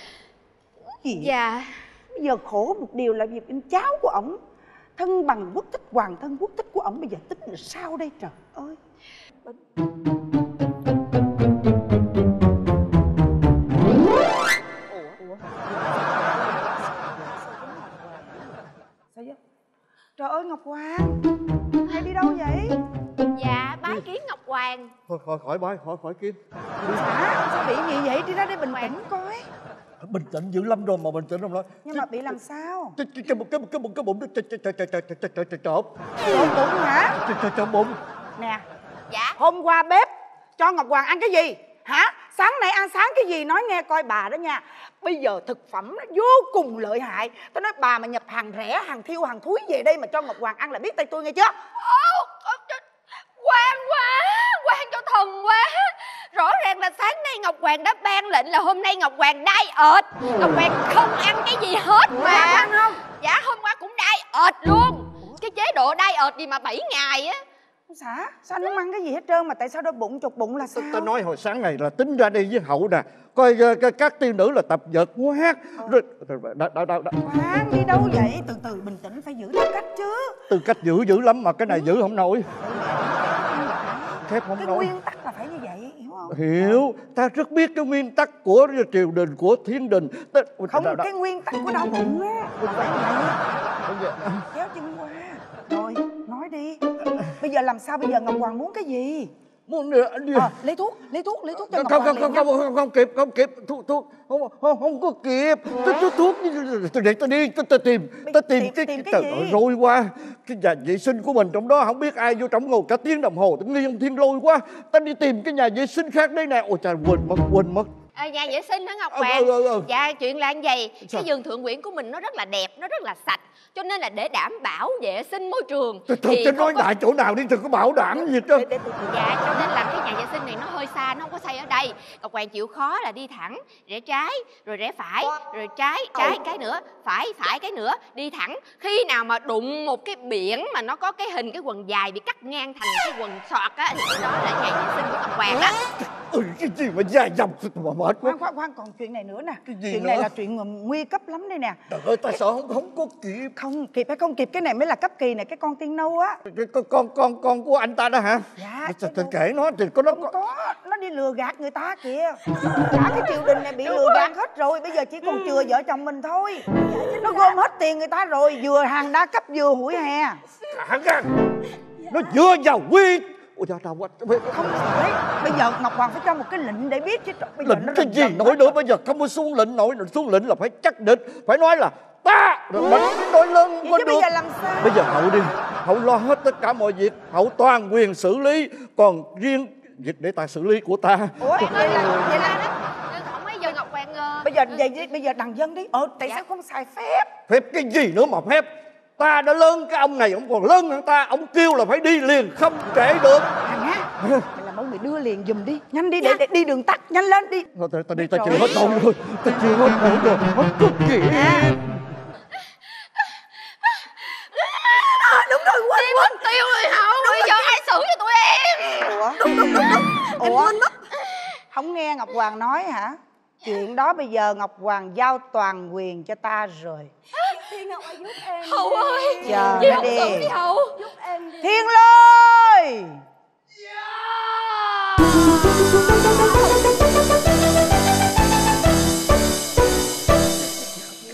gì? Dạ. Bây giờ khổ một điều là việc anh cháu của ổng thân bằng quốc thích hoàng thân quốc thích của ổng bây giờ tính là sao đây trời ơi? Sao vậy? Trời ơi ngọc hoàng hay đi đâu vậy dạ bái kiến ngọc hoàng thôi khỏi khỏi bái khỏi khỏi kiến hả sao bị gì vậy đi ra đây bình tĩnh coi bình tĩnh dữ lắm rồi mà bình tĩnh không nói nhưng mà bị làm sao cái cái cái cái cái cái bụng nó trộn bụng hả trộn bụng nè dạ hôm qua bếp cho ngọc hoàng ăn cái gì hả sáng nay ăn sáng cái gì nói nghe coi bà đó nha bây giờ thực phẩm nó vô cùng lợi hại tôi nói bà mà nhập hàng rẻ hàng thiêu hàng thúi về đây mà cho ngọc hoàng ăn là biết tay tôi nghe chưa ô Quan quá, quan cho thần quá. Rõ ràng là sáng nay Ngọc Hoàng đã ban lệnh là hôm nay Ngọc Hoàng đai ợt. Ngọc Hoàng không ăn cái gì hết mà. Ăn không? Dạ hôm qua cũng đai ợt luôn. Cái chế độ đai ợt gì mà 7 ngày á. Xã sao anh không ăn cái gì hết trơn mà tại sao đôi bụng chục bụng là sao? ta nói hồi sáng này là tính ra đi với hậu nè. Coi ờ, cái- các tiên nữ là tập vợt múa hát. Rồi đó, đó, đó, đó. khoan đi đâu vậy? Từ từ bình tĩnh phải giữ tư cách chứ. Từ cách giữ dữ lắm mà cái này giữ không nổi thép không cái nổi nguyên tắc là phải như vậy hiểu không? Hiểu. Ta rất biết cái nguyên tắc của triều đình của thiên đình. Ta, không đó, đó. cái nguyên tắc của đau bụng á là phải như vậy. kéo chân qua. Rồi nói đi. Bây giờ làm sao bây giờ ngọc hoàng muốn cái gì muốn à, lấy thuốc lấy thuốc lấy thuốc cho không không không không không không kịp không kịp. Thuốc thuốc không không, không có kịp. Tôi tôi thuốc tôi để tôi đi tôi tôi tìm tôi tìm cái tìm cái trời gì? ơi rối quá. Cái nhà vệ sinh của mình trong đó không biết ai vô trong ngồi cả tiếng đồng hồ tôi nghi ông thiên lôi quá. Ta đi tìm cái nhà vệ sinh khác đây nè. Ôi trời quên mất quên mất. À, Nhà vệ sinh hả Ngọc Ừ, Hoàng? ừ, ừ, ừ. Dạ chuyện là như vậy. Sao? Cái giường thượng quyển của mình nó rất là đẹp Nó rất là sạch Cho nên là để đảm bảo vệ sinh môi trường tôi tôi thì tôi không nói có- đại chỗ nào đi đừng có bảo đảm gì hết trơn Dạ cho nên là cái nhà vệ sinh này nó hơi xa Nó không có xây ở đây. Ngọc Hoàng chịu khó là đi thẳng Rẽ trái Rồi rẽ phải Rồi trái Trái cái nữa Phải Phải cái nữa Đi thẳng. Khi nào mà đụng một cái biển Mà nó có cái hình cái quần dài Bị cắt ngang thành cái quần sọt á Thì cái đó là nhà vệ sinh của Ngọc Hoàng á. Ừ, cái gì mà dài dòng mà mệt quá. Khoan khoan khoan còn chuyện này nữa nè. Gì chuyện này nữa? là chuyện nguy cấp lắm đây nè. Trời ơi ta sợ không không có kịp? Không kịp hay không kịp cái này mới là cấp kỳ này cái con tiên nâu á. Cái con con con con của anh ta đó hả? Dạ Tôi, tôi kể nó thì có nó có có nó đi lừa gạt người ta kìa. Cả cái triều đình này bị lừa gạt hết rồi bây giờ chỉ còn chừa vợ chồng mình thôi. Nó gom hết tiền người ta rồi vừa hàng đa cấp vừa hủi hè. Hả gan nó vừa vào quy. Ôi trời đau quá không phải bây giờ ngọc hoàng phải cho một cái lệnh để biết chứ. Bây giờ lệnh nó cái gì nói nữa bây giờ không có xuống lệnh nổi xuống lệnh là phải chắc định phải nói là rồi đánh nói lớn Vậy có được bây giờ làm sao? Bây giờ hậu đi hậu lo hết tất cả mọi việc hậu toàn quyền xử lý còn riêng việc để ta xử lý của ta. Ủa vậy là vậy là Không mấy giờ Ngọc Hoàng ờ, bây giờ vậy đi, bây giờ đằng dân đi. Ờ tại sao không xài phép? Phép cái gì nữa mà phép? Ta đã lớn cái ông này ông còn lớn hơn ta. Ông kêu là phải đi liền không trễ được. Thằng á mày làm ơn mày đưa liền giùm đi. Nhanh đi để, để đi đường tắt nhanh lên đi. Thôi ta, ta đi ta chịu hết nổi rồi ta chịu hết nổi rồi. Hết cực kỳ à, đúng rồi quên Đi mất tiêu rồi Hậu Bây giờ ai xử cho tụi em ủa đúng đúng đúng. Đúng ủa? không nghe ngọc hoàng nói hả? Chuyện đó bây giờ ngọc hoàng giao toàn quyền cho ta rồi. Thiên Ngọc ơi giúp em Hậu ơi. Chờ nó đi. Hậu? Giúp em đi. Thiên lôi!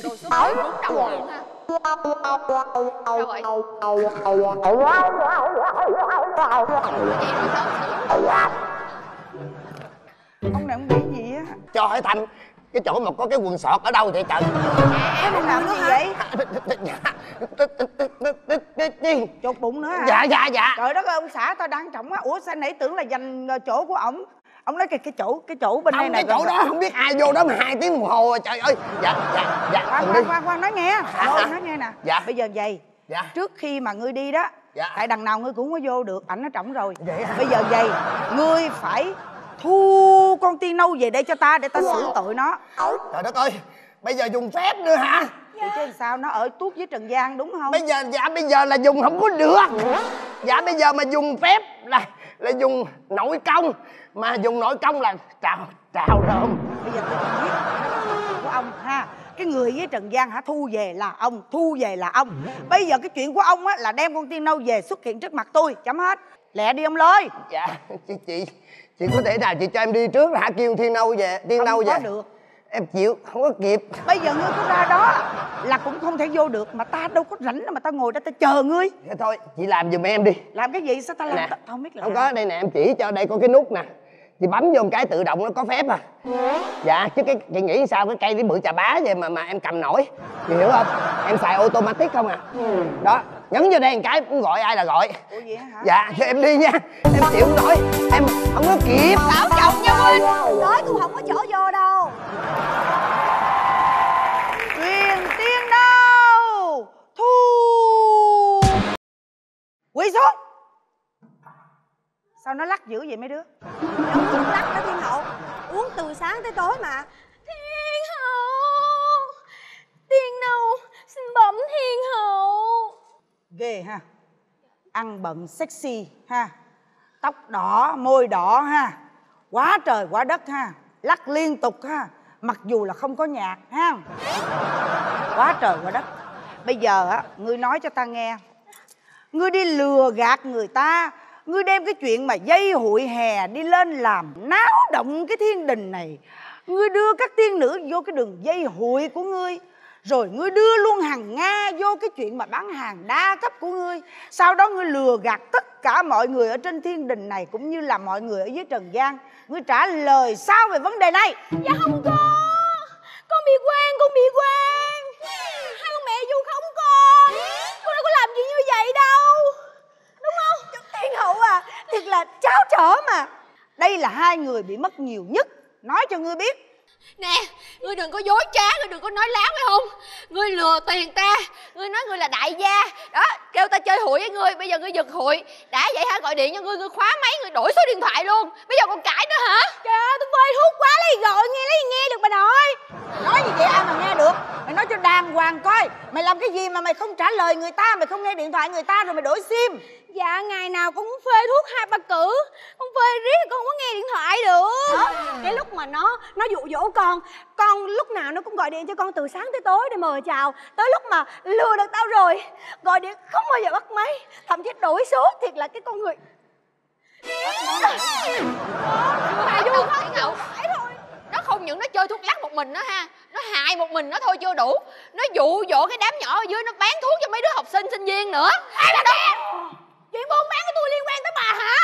Đồ ông này ông bị gì á? Trời ơi Thành Cái chỗ mà có cái quần sọt ở đâu vậy trời? Em không làm gì vậy? Chột bụng nữa hả Dạ, dạ, dạ. trời đất ơi ông xã tao đang trọng á. Ủa sao nãy tưởng là dành chỗ của ổng ông nói cái cái chỗ cái chỗ bên đây này cái chỗ đó không biết ai vô đó mà hai tiếng đồng hồ rồi trời ơi. Dạ dạ dạ khoan khoan khoan khoan nói nghe. Rồi nói nghe nè. Dạ. bây giờ vậy Dạ. trước khi mà ngươi đi đó Dạ. tại đằng nào ngươi cũng có vô được ảnh nó trọng rồi. Vậy hả? bây giờ vậy ngươi phải thu con tiên nâu về đây cho ta để ta xử tội nó. Trời đất ơi Bây giờ dùng phép nữa hả? Thì chứ sao nó ở tuốt với trần gian đúng không? Bây giờ dạ bây giờ là dùng không có được. Dạ bây giờ mà dùng phép là là dùng nội công mà dùng nội công là trào trào rơm bây giờ tôi không biết của ông ha. Cái người với trần gian hả? Thu về là ông thu về là ông. Bây giờ cái chuyện của ông á là đem con tiên nâu về xuất hiện trước mặt tôi chấm hết. Lẹ đi ông lôi. Dạ chị chị chị có thể nào chị cho em đi trước hả? Kêu thiên nâu về tiên Không nâu có về. được. em chịu không có kịp. Bây giờ ngươi có ra đó là cũng không thể vô được. Mà ta đâu có rảnh mà ta ngồi đó ta chờ ngươi. Thôi chị làm giùm em đi. Làm cái gì? Sao ta làm Nè, ta không biết làm không có đây nè em chỉ cho đây có cái nút nè chị bấm vô một cái tự động nó có phép à. Dạ chứ cái chị nghĩ sao cái cây cái bự chà bá vậy mà mà em cầm nổi. Chị hiểu không? Em xài automatic không à? Đó nhấn vô đây một cái muốn gọi ai là gọi. Ủa vậy hả? Dạ cho em đi nha. Em chịu không nổi. Em không có kịp. Bảo trọng nha huynh nói tôi không có chỗ vô đâu. Truyền tiên đâu? Thu quỳ xuống sao nó lắc dữ vậy mấy đứa? Đâu có lắc đó thiên hậu. Uống từ sáng tới tối mà. Thiên hậu Tiên đâu Xin bẩm thiên hậu? Ghê ha. Ăn bận sexy ha. Tóc đỏ môi đỏ ha. Quá trời quá đất ha. Lắc liên tục ha. Mặc dù là không có nhạc ha. Quá trời quá đất. Bây giờ á ngươi nói cho ta nghe. Ngươi đi lừa gạt người ta ngươi đem cái chuyện mà dây hội hè đi lên làm náo động cái thiên đình này. Ngươi đưa các tiên nữ vô cái đường dây hội của ngươi, rồi ngươi đưa luôn hàng nga vô cái chuyện mà bán hàng đa cấp của ngươi. Sau đó ngươi lừa gạt tất cả mọi người ở trên thiên đình này cũng như là mọi người ở dưới trần gian. Ngươi trả lời sao về vấn đề này. Dạ không có. Con bị quan con bị quan Hai con mẹ vu khống con Con đâu có làm gì như vậy đâu thiên hậu à thiệt là cháo trở mà. Đây là hai người bị mất nhiều nhất nói cho ngươi biết. Nè, ngươi đừng có dối trá, ngươi đừng có nói láo phải không? Ngươi lừa tiền ta, ngươi nói ngươi là đại gia. Đó, kêu ta chơi hụi với ngươi, bây giờ ngươi giật hụi. Đã vậy hả, gọi điện cho ngươi, ngươi khóa máy, ngươi đổi số điện thoại luôn. Bây giờ còn cãi nữa hả? Trời ơi tôi phơi thuốc quá lấy gọi nghe lấy nghe được bà nội. Nói gì vậy ai mà nghe được? Mày nói cho đàng hoàng coi mày làm cái gì mà mày không trả lời người ta mày không nghe điện thoại người ta rồi mày đổi sim Dạ ngày nào con cũng phê thuốc hai ba cử. Con phê riết con không có nghe điện thoại được. Đó, Cái lúc mà nó nó dụ dỗ con Con lúc nào nó cũng gọi điện cho con từ sáng tới tối để mời chào. Tới lúc mà lừa được tao rồi Gọi điện không bao giờ bắt máy. Thậm chí đổi số thiệt là cái con người. Bà Du không Ngậu? Nó không những nó chơi thuốc lắc một mình nó ha Nó hại một mình nó thôi chưa đủ. Nó dụ dỗ cái đám nhỏ ở dưới Nó bán thuốc cho mấy đứa học sinh sinh viên nữa. Ai Là bà kìa Chuyện buôn bán của tôi liên quan tới bà hả?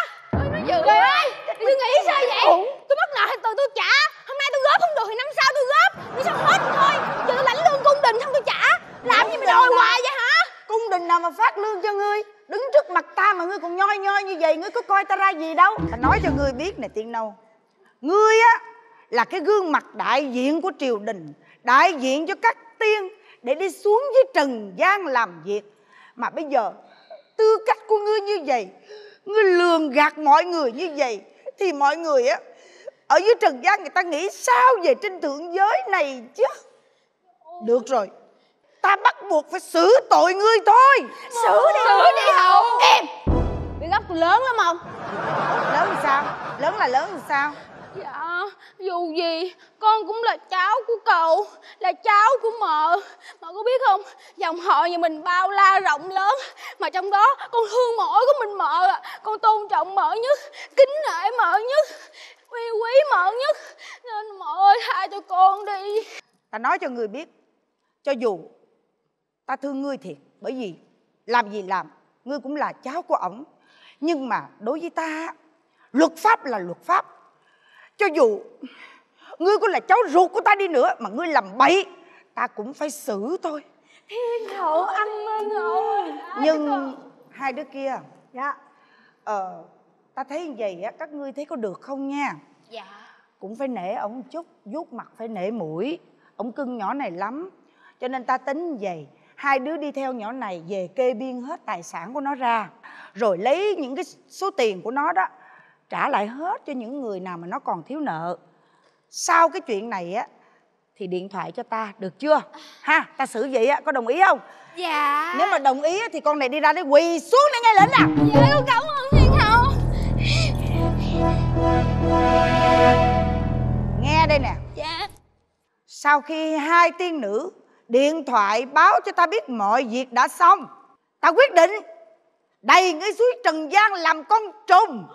Nó dữ Trời ơi. Tôi nghĩ sao vậy? Tôi mất nợ thì tôi tôi trả. Hôm nay tôi góp không được thì năm sau tôi góp. Vì sao hết thôi. Giờ tôi lãnh lương cung đình xong tôi trả. Làm gì mà đòi hoài vậy hả? Cung đình nào mà phát lương cho ngươi? Đứng trước mặt ta mà ngươi còn nhoi nhoi như vậy ngươi có coi ta ra gì đâu? Ta nói cho ngươi biết nè tiên nâu. Ngươi á là cái gương mặt đại diện của triều đình đại diện cho các tiên để đi xuống với trần gian làm việc. Mà bây giờ tư cách của ngươi như vậy ngươi lường gạt mọi người như vậy thì mọi người á ở dưới trần gian người ta nghĩ sao về trên thượng giới này chứ? Được rồi ta bắt buộc phải xử tội ngươi thôi. Xử đi Xử đi hậu. Em! Bị gấp lớn lắm không? Lớn làm sao? Lớn là lớn làm sao Dạ Dù gì, Con cũng là cháu của cậu, Là cháu của mợ. Mà có biết không, Dòng họ nhà mình bao la rộng lớn, Mà trong đó con thương mỗi của mình mợ. Con tôn trọng mợ nhất, Kính nể mợ nhất Quý quý mợ nhất. Nên mợ ơi, tha cho con đi. Ta nói cho người biết, cho dù ta thương ngươi thiệt, bởi vì làm gì làm, ngươi cũng là cháu của ổng. Nhưng mà đối với ta, luật pháp là luật pháp cho dù ngươi có là cháu ruột của ta đi nữa mà ngươi làm bậy ta cũng phải xử thôi. Thiên hậu ăn ơn hậu nhưng hai đứa kia Dạ. ờ ta thấy như vậy á các ngươi thấy có được không nha? Dạ. Cũng phải nể ổng một chút vuốt mặt phải nể mũi. Ổng cưng nhỏ này lắm cho nên ta tính như vậy. Hai đứa đi theo nhỏ này về kê biên hết tài sản của nó ra rồi lấy những cái số tiền của nó đó trả lại hết cho những người nào mà nó còn thiếu nợ. Sau cái chuyện này á thì điện thoại cho ta được chưa? Ha ta xử vậy á có đồng ý không? Dạ. Nếu mà đồng ý á, thì con này đi ra đây quỳ xuống để nghe lệnh nè dạ con cảm ơn thiên hậu nghe đây nè. Dạ. Sau khi hai tiên nữ điện thoại báo cho ta biết mọi việc đã xong ta quyết định đầy ngươi suối trần gian làm con trùng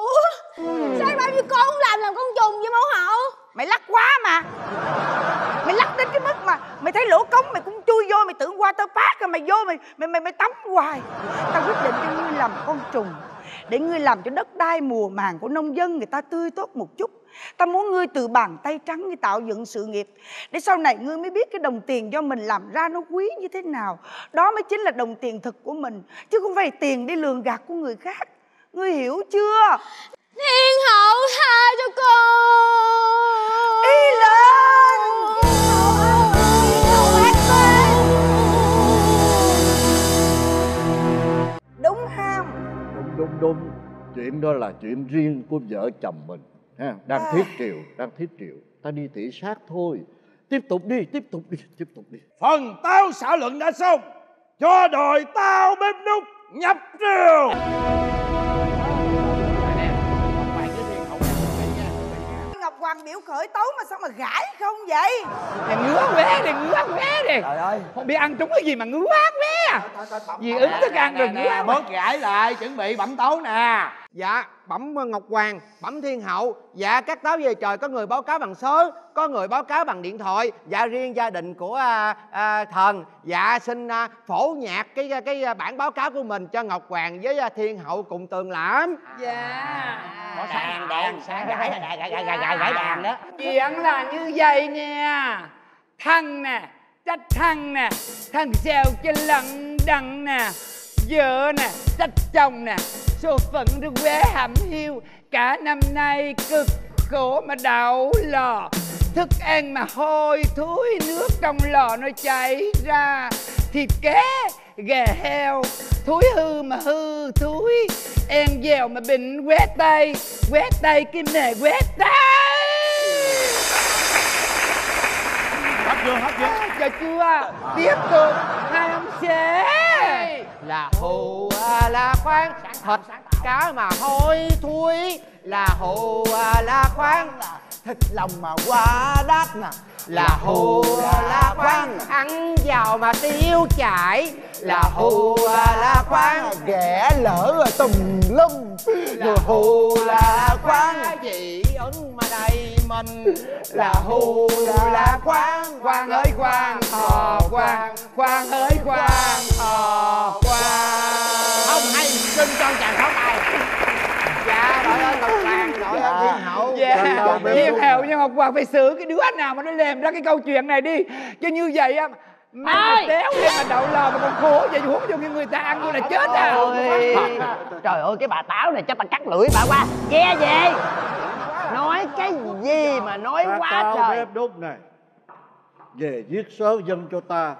ủa? Sao bao nhiêu con làm làm con trùng vậy mẫu hậu? Mày lắc quá mà. Mày lắc đến cái mức mà mày thấy lỗ cống mày cũng chui vô mày tưởng water park rồi mày vô mày mày mày, mày tắm hoài. Tao quyết định cho ngươi làm con trùng để ngươi làm cho đất đai mùa màng của nông dân người ta tươi tốt một chút. Ta muốn ngươi từ bàn tay trắng ngươi tạo dựng sự nghiệp để sau này ngươi mới biết cái đồng tiền do mình làm ra nó quý như thế nào. Đó mới chính là đồng tiền thực của mình chứ không phải tiền đi lường gạt của người khác ngươi hiểu chưa? Thiên hậu tha cho con đi lên! Đúng không đúng đúng đúng. Chuyện đó là chuyện riêng của vợ chồng mình ha? Đang thiết triều đang thiết triều. Ta đi thị sát thôi. Tiếp tục đi tiếp tục đi tiếp tục đi. Phần tao xả luận đã xong. Cho đòi tao bếp nút nhập triều biểu khởi tấu mà sao mà gãi không vậy? Đừng ngứa quá đi ngứa quá đi. Trời ơi. Không biết ăn trúng cái gì mà ngứa quá Vì ứng thức ăn rồi ngứa bớt gãi lại chuẩn bị bẩm tấu nè. Dạ bẩm ngọc hoàng bẩm thiên hậu dạ các táo về trời có người báo cáo bằng số có người báo cáo bằng điện thoại dạ riêng gia đình của à, à, thần dạ xin à, phổ nhạc cái cái à, bản báo cáo của mình cho ngọc hoàng với à, thiên hậu cùng tường lãm dạ có đàn đàn sáng gãi gãi gãi gãi gãi gãi đàn đó Chuyện là như vậy nè Thằng nè Trách thằng nè Thằng xèo cho lận đằng nè Vợ nè Trách chồng nè Số phận rồi quế hẩm hiu. Cả năm nay cực khổ mà đậu lò. Thức ăn mà hôi thối Nước trong lò nó chảy ra. Thịt cá Gà heo Thúi hư mà hư thúi En dèo mà bệnh quét tay Quét tay cái mề quét tay. Hết chưa hết chưa Chờ chưa? Tiếp tục Hai ông sẽ là hù à, là khoan thịt cá mà hôi thối là hù à, là khoan thịt lòng mà quá đắt nè là hù à, là khoan ăn giàu mà tiêu chảy. Là hù à, là khoan ghẻ lỡ rồi tùm lum. Là hù là khoan dị ứng mà đầy mình. Là hù là khoan Khoan ơi khoan hò khoan Khoan ơi khoan hò khoan không hay xin cho chàng pháo tay dạ đội ơi ngọc hoàng đội ơi thiên hậu. Dạ. Thiên hậu nhưng Ngọc Hoàng phải xử cái đứa nào mà nó làm ra cái câu chuyện này đi. Chứ như vậy á Mà mà téo lên mà đậu lò mà còn khổ vậy huống cho người ta ăn vô là chết à. Ôi, trời ơi cái bà táo này cho ta cắt lưỡi bà qua. Che về nói cái gì mà nói quá tao trời? bếp đúc này về viết sớ dân cho ta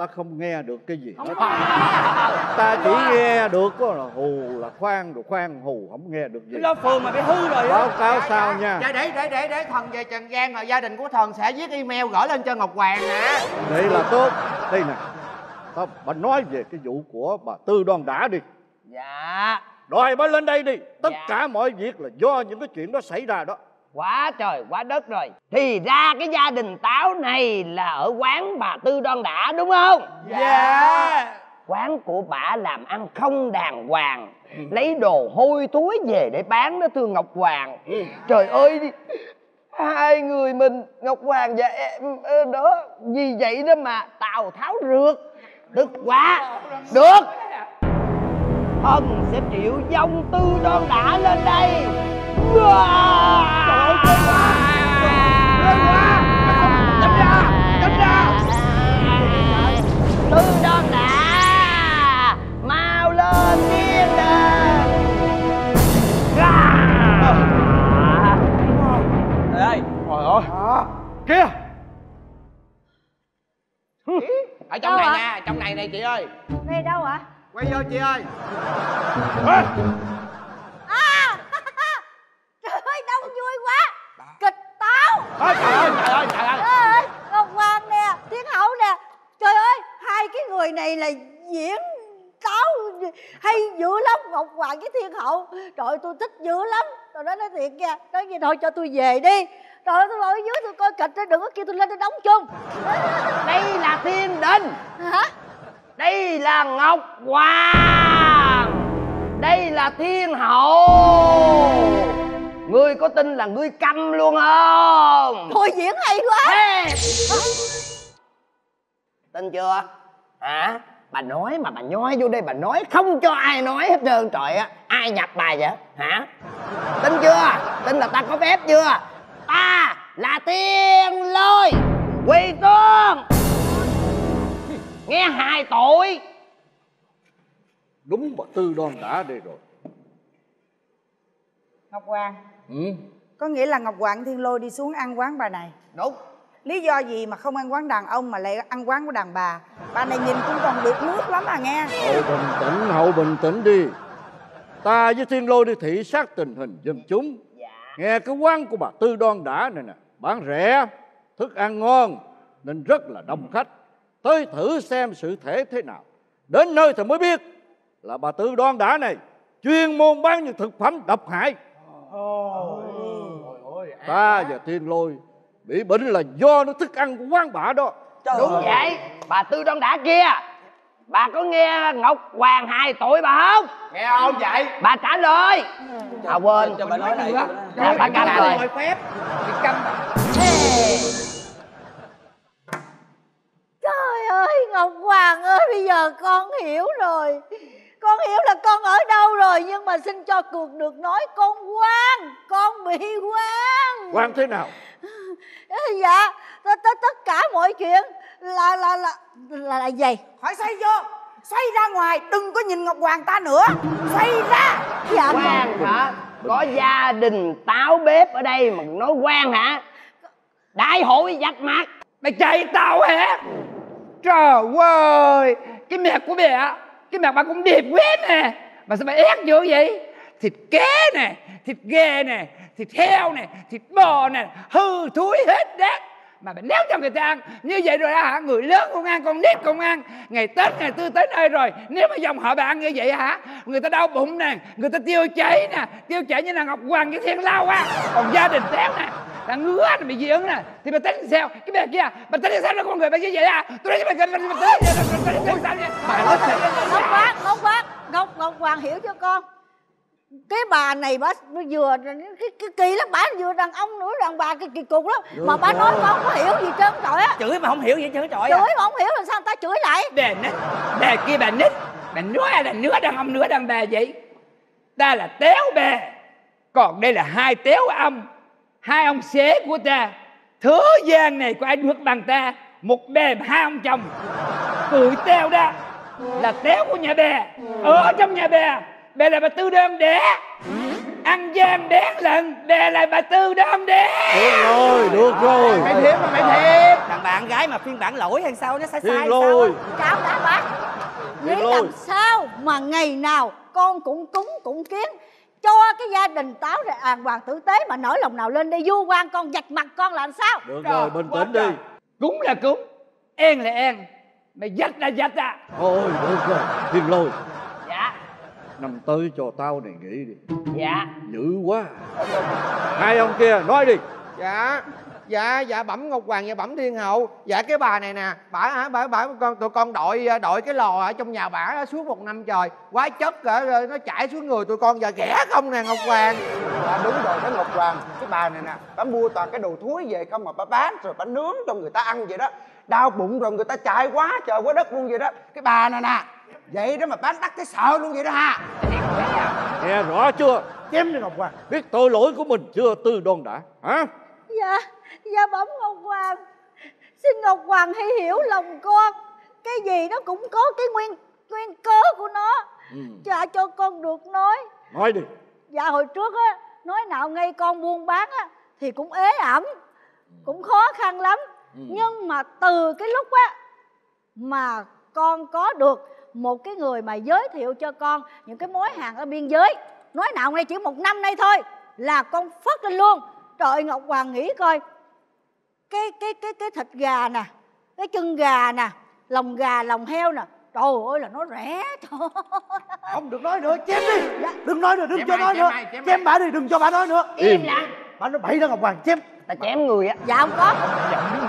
ta không nghe được cái gì hết. Ta chỉ nghe được có là hù là khoan rồi khoan hù không nghe được gì. Lo phường mà bị hư rồi báo cáo sao nha. Dạ để để để để thần về trần gian rồi gia đình của thần sẽ viết email gửi lên cho ngọc hoàng nè. Đây là tốt. Đây nè. Ta bà nói về cái vụ của bà tư đoan đã đi. Dạ. Đòi bà lên đây đi. Tất cả mọi việc là do những cái chuyện đó xảy ra đó quá trời quá đất rồi. Thì ra cái gia đình táo này là ở quán bà tư đoan đã đúng không? Dạ. Quán của bà làm ăn không đàng hoàng lấy đồ hôi thối về để bán đó thưa ngọc hoàng. Trời ơi hai người mình ngọc hoàng và em ờ, đó vì vậy đó mà tào tháo rượt. Tức quá. Được. Thần sẽ triệu dông tư đoan đã lên đây ra ra Tư đã Mau lên kia ở trong Đâu này à? nè trong này này chị ơi Đây đâu ạ? quay vô chị ơi À đâu trời ơi trời ơi trời ơi. Ngọc Hoàng nè Thiên Hậu nè. Trời ơi Hai cái người này là diễn cáo hay dữ lắm Ngọc Hoàng với Thiên Hậu. Trời ơi tôi thích dữ lắm. Rồi nói nói thiệt nha Nói gì thôi cho tôi về đi. Trời ơi tôi ngồi dưới tôi coi kịch đó Đừng có kêu tôi lên tôi đóng chung. Đây là Thiên Đình. Hả? Đây là Ngọc Hoàng. Đây là Thiên Hậu ngươi có tin là ngươi câm luôn không? Thôi diễn hay quá. Tin chưa? Hả? Bà nói mà bà nhói vô đây bà nói không cho ai nói hết trơn. Trời á ai nhập bài vậy? Hả? Tin chưa? Tin là ta có phép chưa? Ta là tiên lôi quỳ tương nghe hai tội. Đúng bà tư đoan đã đây rồi. Ngọc hoàng ừ. có nghĩa là ngọc hoàng thiên lôi đi xuống ăn quán bà này. Đúng. Lý do gì mà không ăn quán đàn ông mà lại ăn quán của đàn bà? Bà này nhìn cũng còn được nước lắm à nghe. Hậu bình tĩnh hậu bình tĩnh đi. Ta với thiên lôi đi thị sát tình hình giùm chúng. Nghe cái quán của bà tư đoan đã này nè bán rẻ thức ăn ngon nên rất là đông khách. Tới thử xem sự thể thế nào. Đến nơi thì mới biết là bà tư đoan đã này chuyên môn bán những thực phẩm độc hại ta và thiên lôi bị bệnh là do nó thức ăn của quán bà đó. Đúng vậy. Bà tư đoan đã kia bà có nghe ngọc hoàng hai tuổi bà không? Nghe không vậy. Bà trả lời. À quên. Cho bà nói lại. Dạ, bà câm rồi phép. Thì câm Trời ơi Ngọc Hoàng ơi bây giờ con hiểu rồi Con hiểu là con ở đâu rồi Nhưng mà xin cho cuộc được nói con quan Con bị quan quan thế nào? Dạ tất, tất, tất cả mọi chuyện là là là là, là gì hỏi xoay vô xoay ra ngoài đừng có nhìn ngọc hoàng ta nữa. Xoay ra. Dạ. Quan hả? Có gia đình táo bếp ở đây mà nói quan hả? Đại hội giặt mặt. Mày chạy tao hả? Trời ơi cái mẹ của mẹ cái mặt bà cũng đẹp quá nè. Mà sao bà ép dữ vậy? Thịt cá nè, thịt gà nè, thịt heo nè, thịt bò nè, hư thúi hết đát mà bà ném cho người ta ăn như vậy rồi hả, người lớn không ăn, con nít không ăn. Ngày tết, ngày tư tới nơi rồi, nếu mà dòng họ bà ăn như vậy hả, người ta đau bụng nè, người ta tiêu chảy nè. Tiêu chảy như là ngọc hoàng với thiên lao á. Còn gia đình téo nè là ngứa là bị dị ứng nè thì mình tính sao cái bè kia mình tính sao nó con người bà như vậy à tôi nói cho mình mình tính bà tính sao vậy bà nói sao Ngọc ngốc Ngọc Hoàng hiểu cho con cái bà này bà, vừa cái, cái kỳ lắm bà vừa đàn ông nữa đàn bà cái kỳ cục lắm mà bà nói con không có hiểu gì trơn trời á chửi mà không hiểu gì trơn trời chửi mà không hiểu là sao người ta chửi lại bè nít bè kia bà nít bà nói là nửa đàn ông nửa đàn bà vậy ta là téo bè, còn đây là hai téo âm hai ông xế của ta thế gian này có ai được bằng ta? Một bè hai ông chồng. Cười teo đó. Là téo của nhà bè. Ở trong nhà bè. Bè là bà tư đơn đẻ ăn gian bén lần bè là bà tư đơn đẻ được rồi được rồi. Mày thiếp mà mày thiếp. Thằng bạn gái mà phiên bản lỗi hay sao nó sai sai á? chào đã bác nghĩ làm sao mà ngày nào con cũng cúng cũng kiến cho cái gia đình táo rồi an hoàng tử tế mà nổi lòng nào lên đây du quan con vạch mặt con làm sao? Được rồi bình tĩnh đi. cúng là cúng en là en mày dắt là dắt à. Thôi được rồi thiên lôi. Dạ. Năm tới cho tao này nghỉ đi. Dạ. Dữ quá. Hai ông kia nói đi. Dạ dạ dạ bẩm ngọc hoàng dạ bẩm thiên hậu. Dạ cái bà này nè bả hả bả bả con tụi con đội đội cái lò ở trong nhà bả suốt một năm trời. Quá chất cả rồi nó chảy xuống người tụi con giờ ghẻ không nè ngọc hoàng. Dạ đúng rồi đó Ngọc Hoàng. Cái bà này nè Bà mua toàn cái đồ thúi về không mà bà bán rồi bà nướng cho người ta ăn vậy đó. Đau bụng rồi người ta chạy quá trời quá đất luôn vậy đó. Cái bà này nè Vậy đó mà bán đắt cái sợ luôn vậy đó ha. Nghe rõ chưa? Chém đi ngọc hoàng. Biết tội lỗi của mình chưa tư đoan đã hả dạ dạ bẩm ngọc hoàng. Xin ngọc hoàng hãy hiểu lòng con. Cái gì nó cũng có cái nguyên nguyên cớ của nó. Ừ. dạ cho con được nói. Nói đi. Dạ hồi trước á nói nào ngay con buôn bán á thì cũng ế ẩm cũng khó khăn lắm. Ừ. nhưng mà từ cái lúc á mà con có được một cái người mà giới thiệu cho con những cái mối hàng ở biên giới nói nào ngay chỉ một năm nay thôi là con phất lên luôn trời ngọc hoàng nghĩ coi. Cái cái cái cái thịt gà nè cái chân gà nè lòng gà lòng heo nè. Trời ơi là nó rẻ trời không được nói nữa chém đi. Đừng nói nữa đừng Chém cho ai, nói chém nữa. ai, chém chém bà đi đừng cho bà nói nữa. Im lặng. bà nói bậy đó ngọc hoàng chém. Ta chém người á. Dạ không có.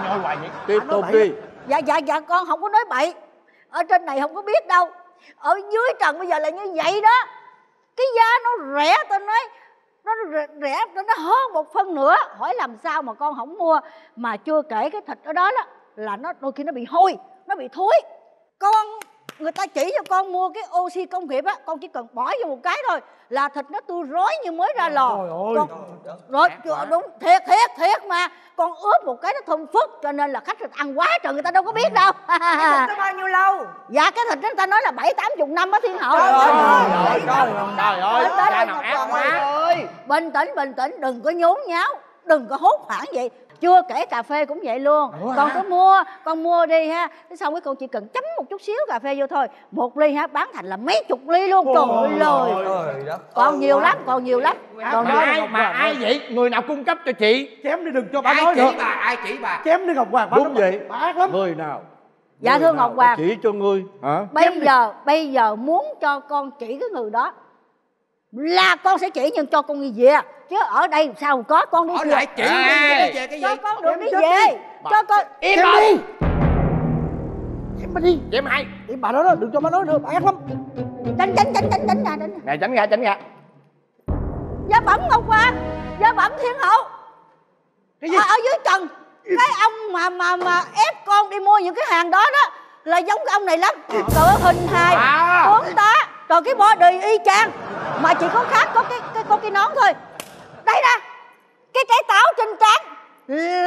Nhoi hoài vậy. Tiếp tục đi. dạ dạ dạ con không có nói bậy. Ở trên này không có biết đâu. Ở dưới trần bây giờ là như vậy đó. Cái giá nó rẻ tôi nói nó rẻ, nó hơn một phân nữa. Hỏi làm sao mà con không mua? Mà chưa kể cái thịt ở đó đó là nó đôi khi nó bị hôi nó bị thối. Con người ta chỉ cho con mua cái oxy công nghiệp á con chỉ cần bỏ vô một cái thôi là thịt nó tươi rói như mới ra lò. con, rồi đúng thiệt thiệt thiệt mà. Con ướp một cái nó thơm phức cho nên là khách thịt ăn quá trời người ta đâu có biết đâu. Cái thịt bao nhiêu lâu? Dạ cái thịt đó người ta nói là bảy tám chục năm á thiên hậu. Trời ơi. trời ơi. Cha nào ác quá. ơi. bình tĩnh bình tĩnh đừng có nhốn nháo đừng có hốt hoảng vậy chưa kể cà phê cũng vậy luôn. Ủa con hả? cứ mua con mua đi ha. Thế xong cái con chỉ cần chấm một chút xíu cà phê vô thôi. Một ly ha bán thành là mấy chục ly luôn. Trời ơi lời còn nhiều lắm còn nhiều lắm. Còn mà ai mà ai vậy? Người nào cung cấp cho chị? Chém đi đừng cho bà ai nói chỉ nữa bà ai chỉ bà? Chém đi ngọc hoàng bà đúng vậy. Bà ác lắm. Người nào? Dạ, thưa Ngọc Hoàng. chỉ cho ngươi hả? Bây giờ bây giờ muốn cho con chỉ cái người đó là con sẽ chỉ nhưng cho con đi về chứ ở đây sao có con đi Ở về lại chỉ đi về, về cái gì? cho con được Em đi về đi. cho con Im đi. bà đi. Chém ai im bà đó đó đừng cho bà nói nữa bà ác lắm. Tránh tránh tránh tránh tránh ra tránh nè tránh ra tránh ra. Giá bẩm ngọc hoàng giá bẩm thiên hậu. Cái gì? ở, ở dưới trần. Cái ông mà mà mà ép con đi mua những cái hàng đó đó là giống cái ông này lắm. Ơi hình hài. À. tướng tá rồi cái body y chang. Mà chỉ có khác có cái cái có cái nón thôi. Đây nè cái trái táo trên trán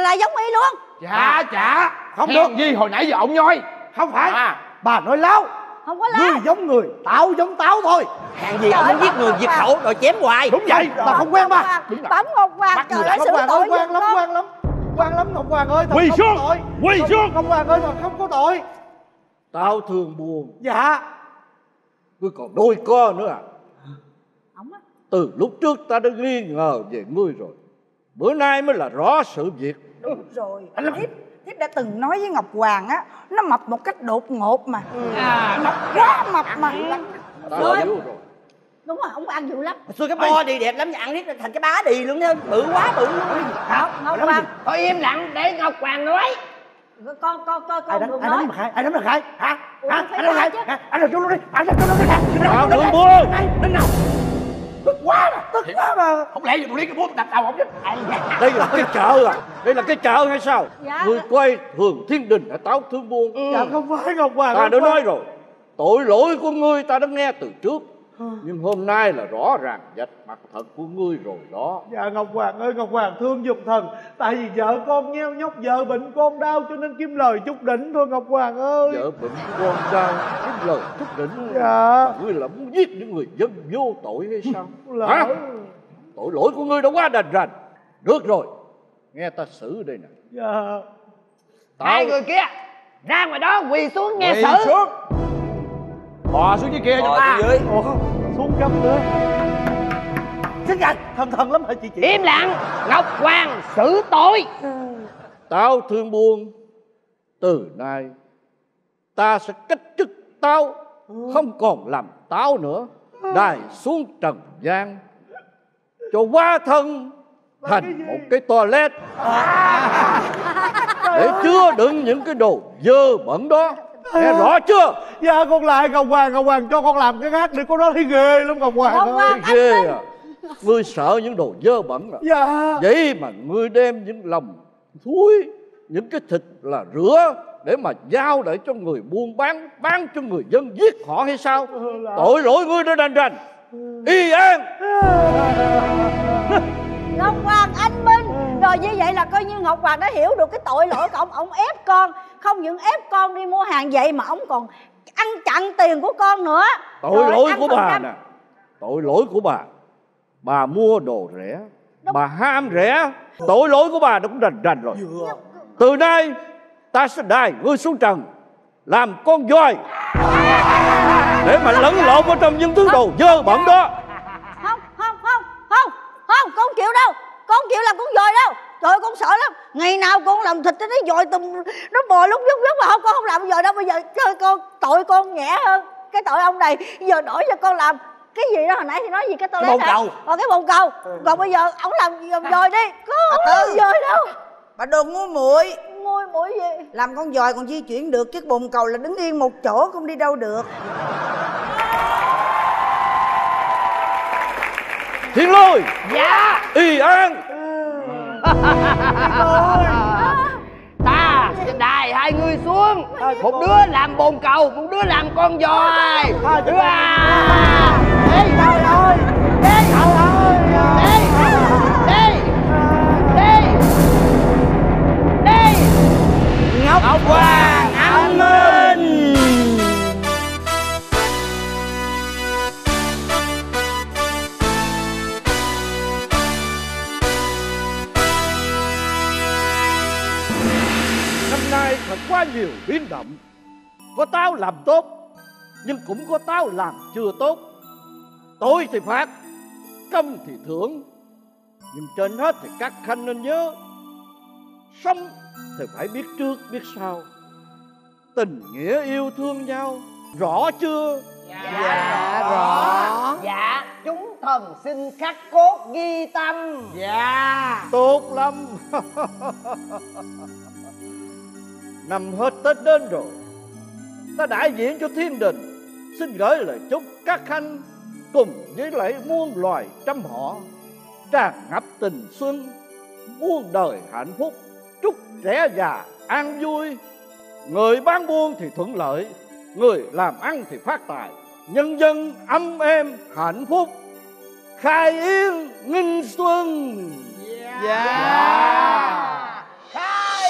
là giống y luôn. Dạ dạ. Không Hèn được. gì hồi nãy giờ ông nhoi. Không phải. À. bà nói láo. Không có người giống người táo giống táo thôi. Hàng gì ông muốn giết người diệt khẩu rồi chém hoài. Đúng vậy bà không quen bà. bẩm ngọc hoàng Bắt trời người ơi hoàng tội quan lắm quan lắm. quan lắm ngọc hoàng ơi Quỳ xuống, quỳ xuống. ngọc hoàng ơi thật không có tội. Tao thường buồn. Dạ ngươi còn đôi co nữa à? Từ lúc trước ta đã nghi ngờ về ngươi rồi. Bữa nay mới là rõ sự việc. Đúng rồi thiếp thiếp đã từng nói với ngọc hoàng á nó mập một cách đột ngột mà. À, mập quá mập mà. Ta Rồi. hiểu rồi. Đúng rồi ông ăn dữ lắm. Xưa cái body đẹp lắm ăn riết thành cái bá đì luôn đó bự quá bự luôn. Ngọc ngọc hoàng. Thôi im lặng để ngọc hoàng nói con con con ai con đánh đừng ai nói đánh khai? Ai đánh khai? Hả? Ủa, hả? ai đánh khai? anh là luôn đi. Anh là luôn đi. Tao thường buồn đứng nào. Tức quá mà tức quá mà. không lẽ giờ tôi lấy cái bút đập đầu ông chứ? Ai đây là cái chợ à. Đây là cái chợ hay sao? Dạ. ngươi quay thường thiên đình ở táo thương buồn dạ không phải ngọc hoàng ta không đã nói rồi. Tội lỗi của ngươi ta đã nghe từ trước nhưng hôm nay là rõ ràng vạch mặt thật của ngươi rồi đó. Dạ ngọc hoàng ơi ngọc hoàng thương giùm thần. Tại vì vợ con nheo nhóc vợ bệnh con đau cho nên kiếm lời chút đỉnh thôi ngọc hoàng ơi. Vợ bệnh con đau cái lời chút đỉnh. Dạ. Ngươi là muốn giết những người dân vô tội hay sao? Lỡ. hả? Tội lỗi của ngươi đã quá đành rành. Được rồi nghe ta xử đây nè. Dạ. Hai người kia ra ngoài đó quỳ xuống nghe Quỳ xử. xuống. Bò xuống dưới kia cho ta. xuống dưới. Ủa, xuống cấp nữa Xin gạch thần thần lắm hả chị chị? Im lặng ngọc hoàng xử tội. Tao thương buồn từ nay ta sẽ cách chức tao không còn làm tao nữa. Đài xuống trần gian cho hóa thân thành một cái toilet. Để chứa đựng những cái đồ dơ bẩn đó nghe rõ chưa? Dạ con lại Ngọc Hoàng Ngọc Hoàng cho con làm cái khác để con nói thấy ghê lắm Ngọc Hoàng Ngọc Hoàng. Ghê à. Ngươi sợ những đồ dơ bẩn à Dạ. Vậy mà ngươi đem những lòng thúi những cái thịt là rửa để mà giao để cho người buôn bán bán cho người dân giết họ hay sao? Tội lỗi ngươi đã đành rành. Y an. Ngọc Hoàng anh minh. Rồi như vậy là coi như Ngọc Hoàng đã hiểu được cái tội lỗi của ông. Ông ép con Không những ép con đi mua hàng vậy mà ông còn ăn chặn tiền của con nữa tội Rồi lỗi của bà trăm. nè tội lỗi của bà bà mua đồ rẻ bà ham rẻ tội lỗi của bà nó cũng đành rành rồi từ nay ta sẽ đài ngươi xuống trần làm con voi để mà lẫn lộn vào trong những thứ đồ dơ bẩn đó Không không không không Không con chịu đâu Con chịu làm con dồi đâu trời ơi con sợ lắm. Ngày nào con làm thịt nó dội tùm nó bò lúc nhúc nhúc mà không con không làm giờ đâu bây giờ chơi con tội con nhẹ hơn cái tội ông này. Giờ đổi cho con làm cái gì đó hồi nãy thì nói gì cái tôi bồn cầu. ờ cái bồn cầu. Còn bây giờ ông làm làm dồi đi. Có Tư. dồi đâu. Bà đồ ngu muội. Ngu muội gì? Làm con dòi còn di chuyển được chiếc bồn cầu là đứng yên một chỗ không đi đâu được. Thiên lôi. Dạ. Y an ta trên đài hai người xuống. Một đứa làm bồn cầu một đứa làm con voi. đứa à. Trời ơi. Đi trời ơi. Đi Đi Đi Đi Ngọc, Ngọc thật quá nhiều biến động. Có tao làm tốt nhưng cũng có tao làm chưa tốt. Tôi thì phạt công thì thưởng nhưng trên hết thì các khanh nên nhớ. Sống thì phải biết trước biết sau. Tình nghĩa yêu thương nhau rõ chưa? Dạ rõ. Dạ Chúng thần xin khắc cốt ghi tâm. Dạ tốt lắm năm hết tết đến rồi, ta đại diện cho thiên đình. Xin gửi lời chúc các khanh cùng với lại muôn loài trăm họ. Tràn ngập tình xuân, muôn đời hạnh phúc, chúc trẻ già an vui. Người bán buôn thì thuận lợi, người làm ăn thì phát tài. Nhân dân ấm êm hạnh phúc. Khai yên nghinh xuân. Dạ Qua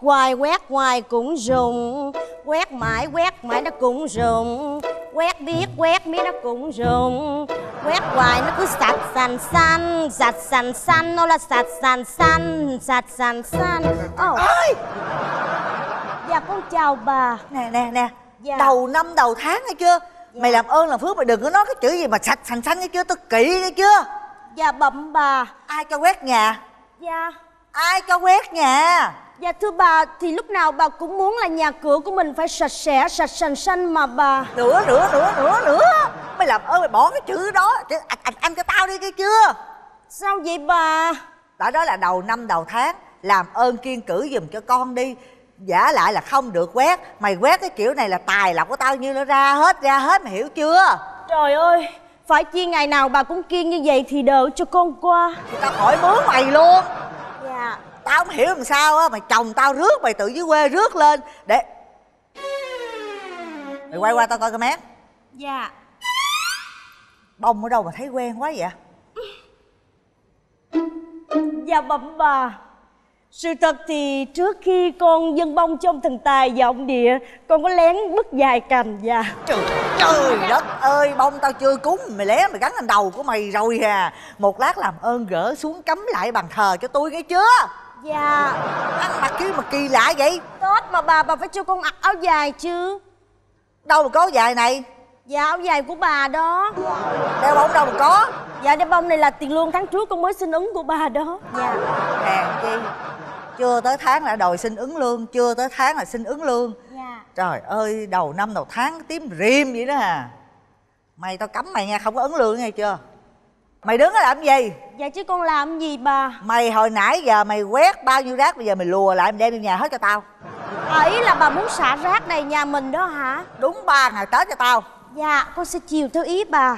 hoài quét hoài cũng rụng Quét mãi quét mãi nó cũng rụng Quét biết quét miết nó cũng rụng Quét hoài nó cứ sạch sành xanh Sạch sành xanh nó là sạch sành xanh Sạch sành xanh. Ồ. Dạ con chào bà. Nè nè nè. Dạ. đầu năm đầu tháng nghe chưa? Mày làm ơn làm phước mày đừng có nói cái chữ gì mà sạch sành xanh nghe chưa? Tôi kỹ nghe chưa? Dạ bẩm bà. Ai cho quét nhà? Dạ. Ai cho quét nhà Dạ thưa bà thì lúc nào bà cũng muốn là nhà cửa của mình phải sạch sẽ sạch sành xanh mà bà. Nữa nữa nữa nữa nữa mày làm ơn mày bỏ cái chữ đó. Chữ ạch ạch anh cho tao đi nghe chưa? Sao vậy bà? Đó đó là đầu năm đầu tháng. Làm ơn kiên cử giùm cho con đi. Giả lại là không được quét. Mày quét cái kiểu này là tài lộc của tao như nó ra hết ra hết mày hiểu chưa? Trời ơi Phải chi ngày nào bà cũng kiêng như vậy thì đỡ cho con qua. Thì tao hỏi mướn mày luôn. Dạ tao không hiểu làm sao á mày chồng tao rước mày tự dưới quê rước lên. Để mày quay qua tao coi cái mép Dạ. Bông ở đâu mà thấy quen quá vậy? Dạ bẩm bà. Sự thật thì trước khi con dân bông trong thần tài và ông địa Con có lén bứt vài cành dạ. Trời trời đất ơi bông tao chưa cúng mày lé mày gắn lên đầu của mày rồi à một lát làm ơn gỡ xuống cắm lại bàn thờ cho tôi nghe chưa Dạ. Ăn mặc chứ mà kỳ lạ vậy? Tết mà bà, bà phải cho con mặc áo dài chứ. Đâu mà có dài này? Dạ áo dài của bà đó. Đeo bông đâu mà có? Dạ đeo bông này là tiền lương tháng trước con mới xin ứng của bà đó. Dạ. Hèn chi? Chưa tới tháng là đòi xin ứng lương chưa tới tháng là xin ứng lương. Dạ. Trời ơi đầu năm đầu tháng tím rim vậy đó à mày tao cấm mày nha không có ứng lương nghe chưa mày đứng đó làm gì? Dạ chứ con làm gì bà? Mày hồi nãy giờ mày quét bao nhiêu rác bây giờ mày lùa lại mày đem đi nhà hết cho tao. À, Ý là bà muốn xả rác này nhà mình đó hả? Đúng ba ngày tới cho tao. Dạ con sẽ chiều theo ý bà.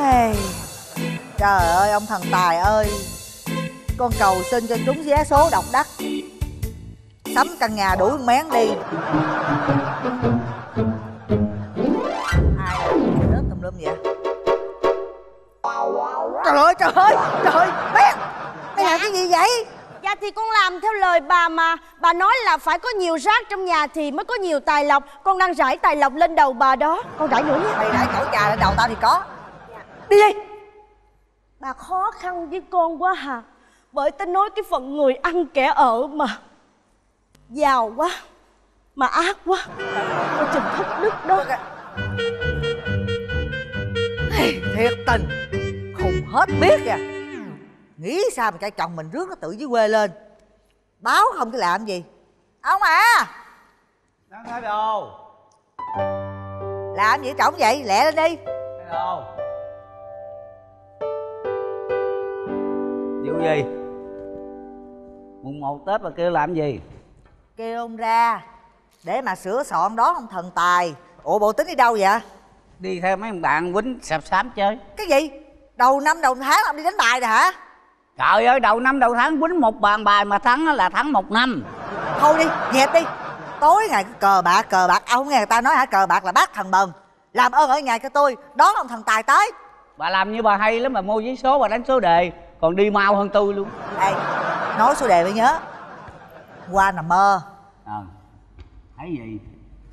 Hey. Trời ơi ông thần tài ơi. Con cầu xin cho trúng vé số độc đắc. Sắm căn nhà đuổi con mén đi vậy? Trời ơi trời ơi trời ơi Mén Mày làm cái gì vậy? Dạ thì con làm theo lời bà mà. Bà nói là phải có nhiều rác trong nhà thì mới có nhiều tài lộc. Con đang rải tài lộc lên đầu bà đó. Con rải nữa nha Mày rải chổi trà lên đầu tao thì có. Đi đi. Bà khó khăn với con quá hà. Bởi ta nói cái phận người ăn kẻ ở mà. Giàu quá Mà ác quá. Con chừng thất đức đó Thiệt tình. Khùng hết biết kìa. Nghĩ sao mà cái chồng mình rước nó tự dưới quê lên. Báo không chứ làm gì. Ông à. Đang thái đồ Làm gì trọng vậy? Lẹ lên đi. Thái đồ Vụ gì? Mùng một Tết mà kêu làm gì? Kêu ông ra. Để mà sửa soạn đó ông thần tài. Ủa bộ tính đi đâu vậy Đi theo mấy bạn quýnh sạp xám chơi. Cái gì? Đầu năm đầu tháng ông đi đánh bài rồi hả? Trời ơi đầu năm đầu tháng quýnh một bàn bài mà thắng á là thắng một năm. Thôi đi dẹp đi. Tối ngày cờ bạc cờ bạc. Ông nghe người ta nói hả? Cờ bạc là bác thần bần. Làm ơn ở nhà cho tôi. Đón ông thần tài tới. Bà làm như bà hay lắm bà mua giấy số bà đánh số đề. Còn đi mau hơn tôi luôn. Ê Nói số đề mới nhớ. Qua nằm mơ. À, Thấy gì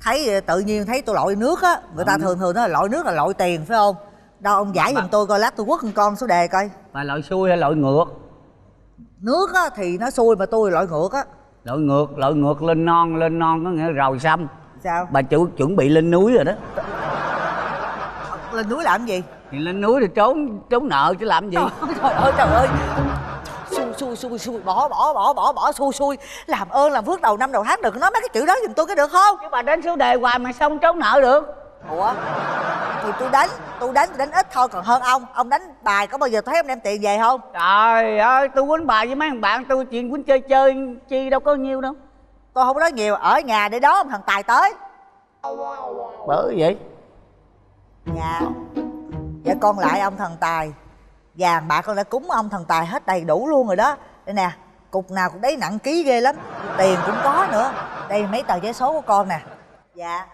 Thấy tự nhiên thấy tôi lội nước á Người ta thường thường nói là lội nước là lội tiền phải không? Đâu ông giải giùm tôi coi lát tôi quất con số đề coi. Bà lội xuôi hay lội ngược? Nước á thì nó xuôi mà tôi lội ngược á. Lội ngược, lội ngược lên non, lên non có nghĩa rầu xăm Sao? Bà chủ chuẩn bị lên núi rồi đó. Lên núi làm gì? Thì lên núi thì trốn trốn nợ chứ làm gì? Trời ơi trời ơi Xui xui xui bỏ bỏ bỏ bỏ bỏ xui xui. Làm ơn làm phước đầu năm đầu tháng đừng có nói mấy cái chữ đó giùm tôi cái được không? Chứ bà đánh số đề hoài mà không trốn nợ được? Ủa? Thì tôi đánh Tôi đánh tôi đánh ít thôi còn hơn ông. Ông đánh bài có bao giờ thấy ông đem tiền về không? Trời ơi tôi quýnh bài với mấy thằng bạn tôi chuyện quýnh chơi chơi chi đâu có nhiêu đâu. Tôi không có nói nhiều Ở nhà để đó ông thằng Tài tới. Bởi vậy Dạ. Dạ con lại ông thần tài Vàng bạc con đã cúng ông thần tài hết đầy đủ luôn rồi đó. Đây nè Cục nào cũng đấy nặng ký ghê lắm. Tiền cũng có nữa. Đây mấy tờ giấy số của con nè. Dạ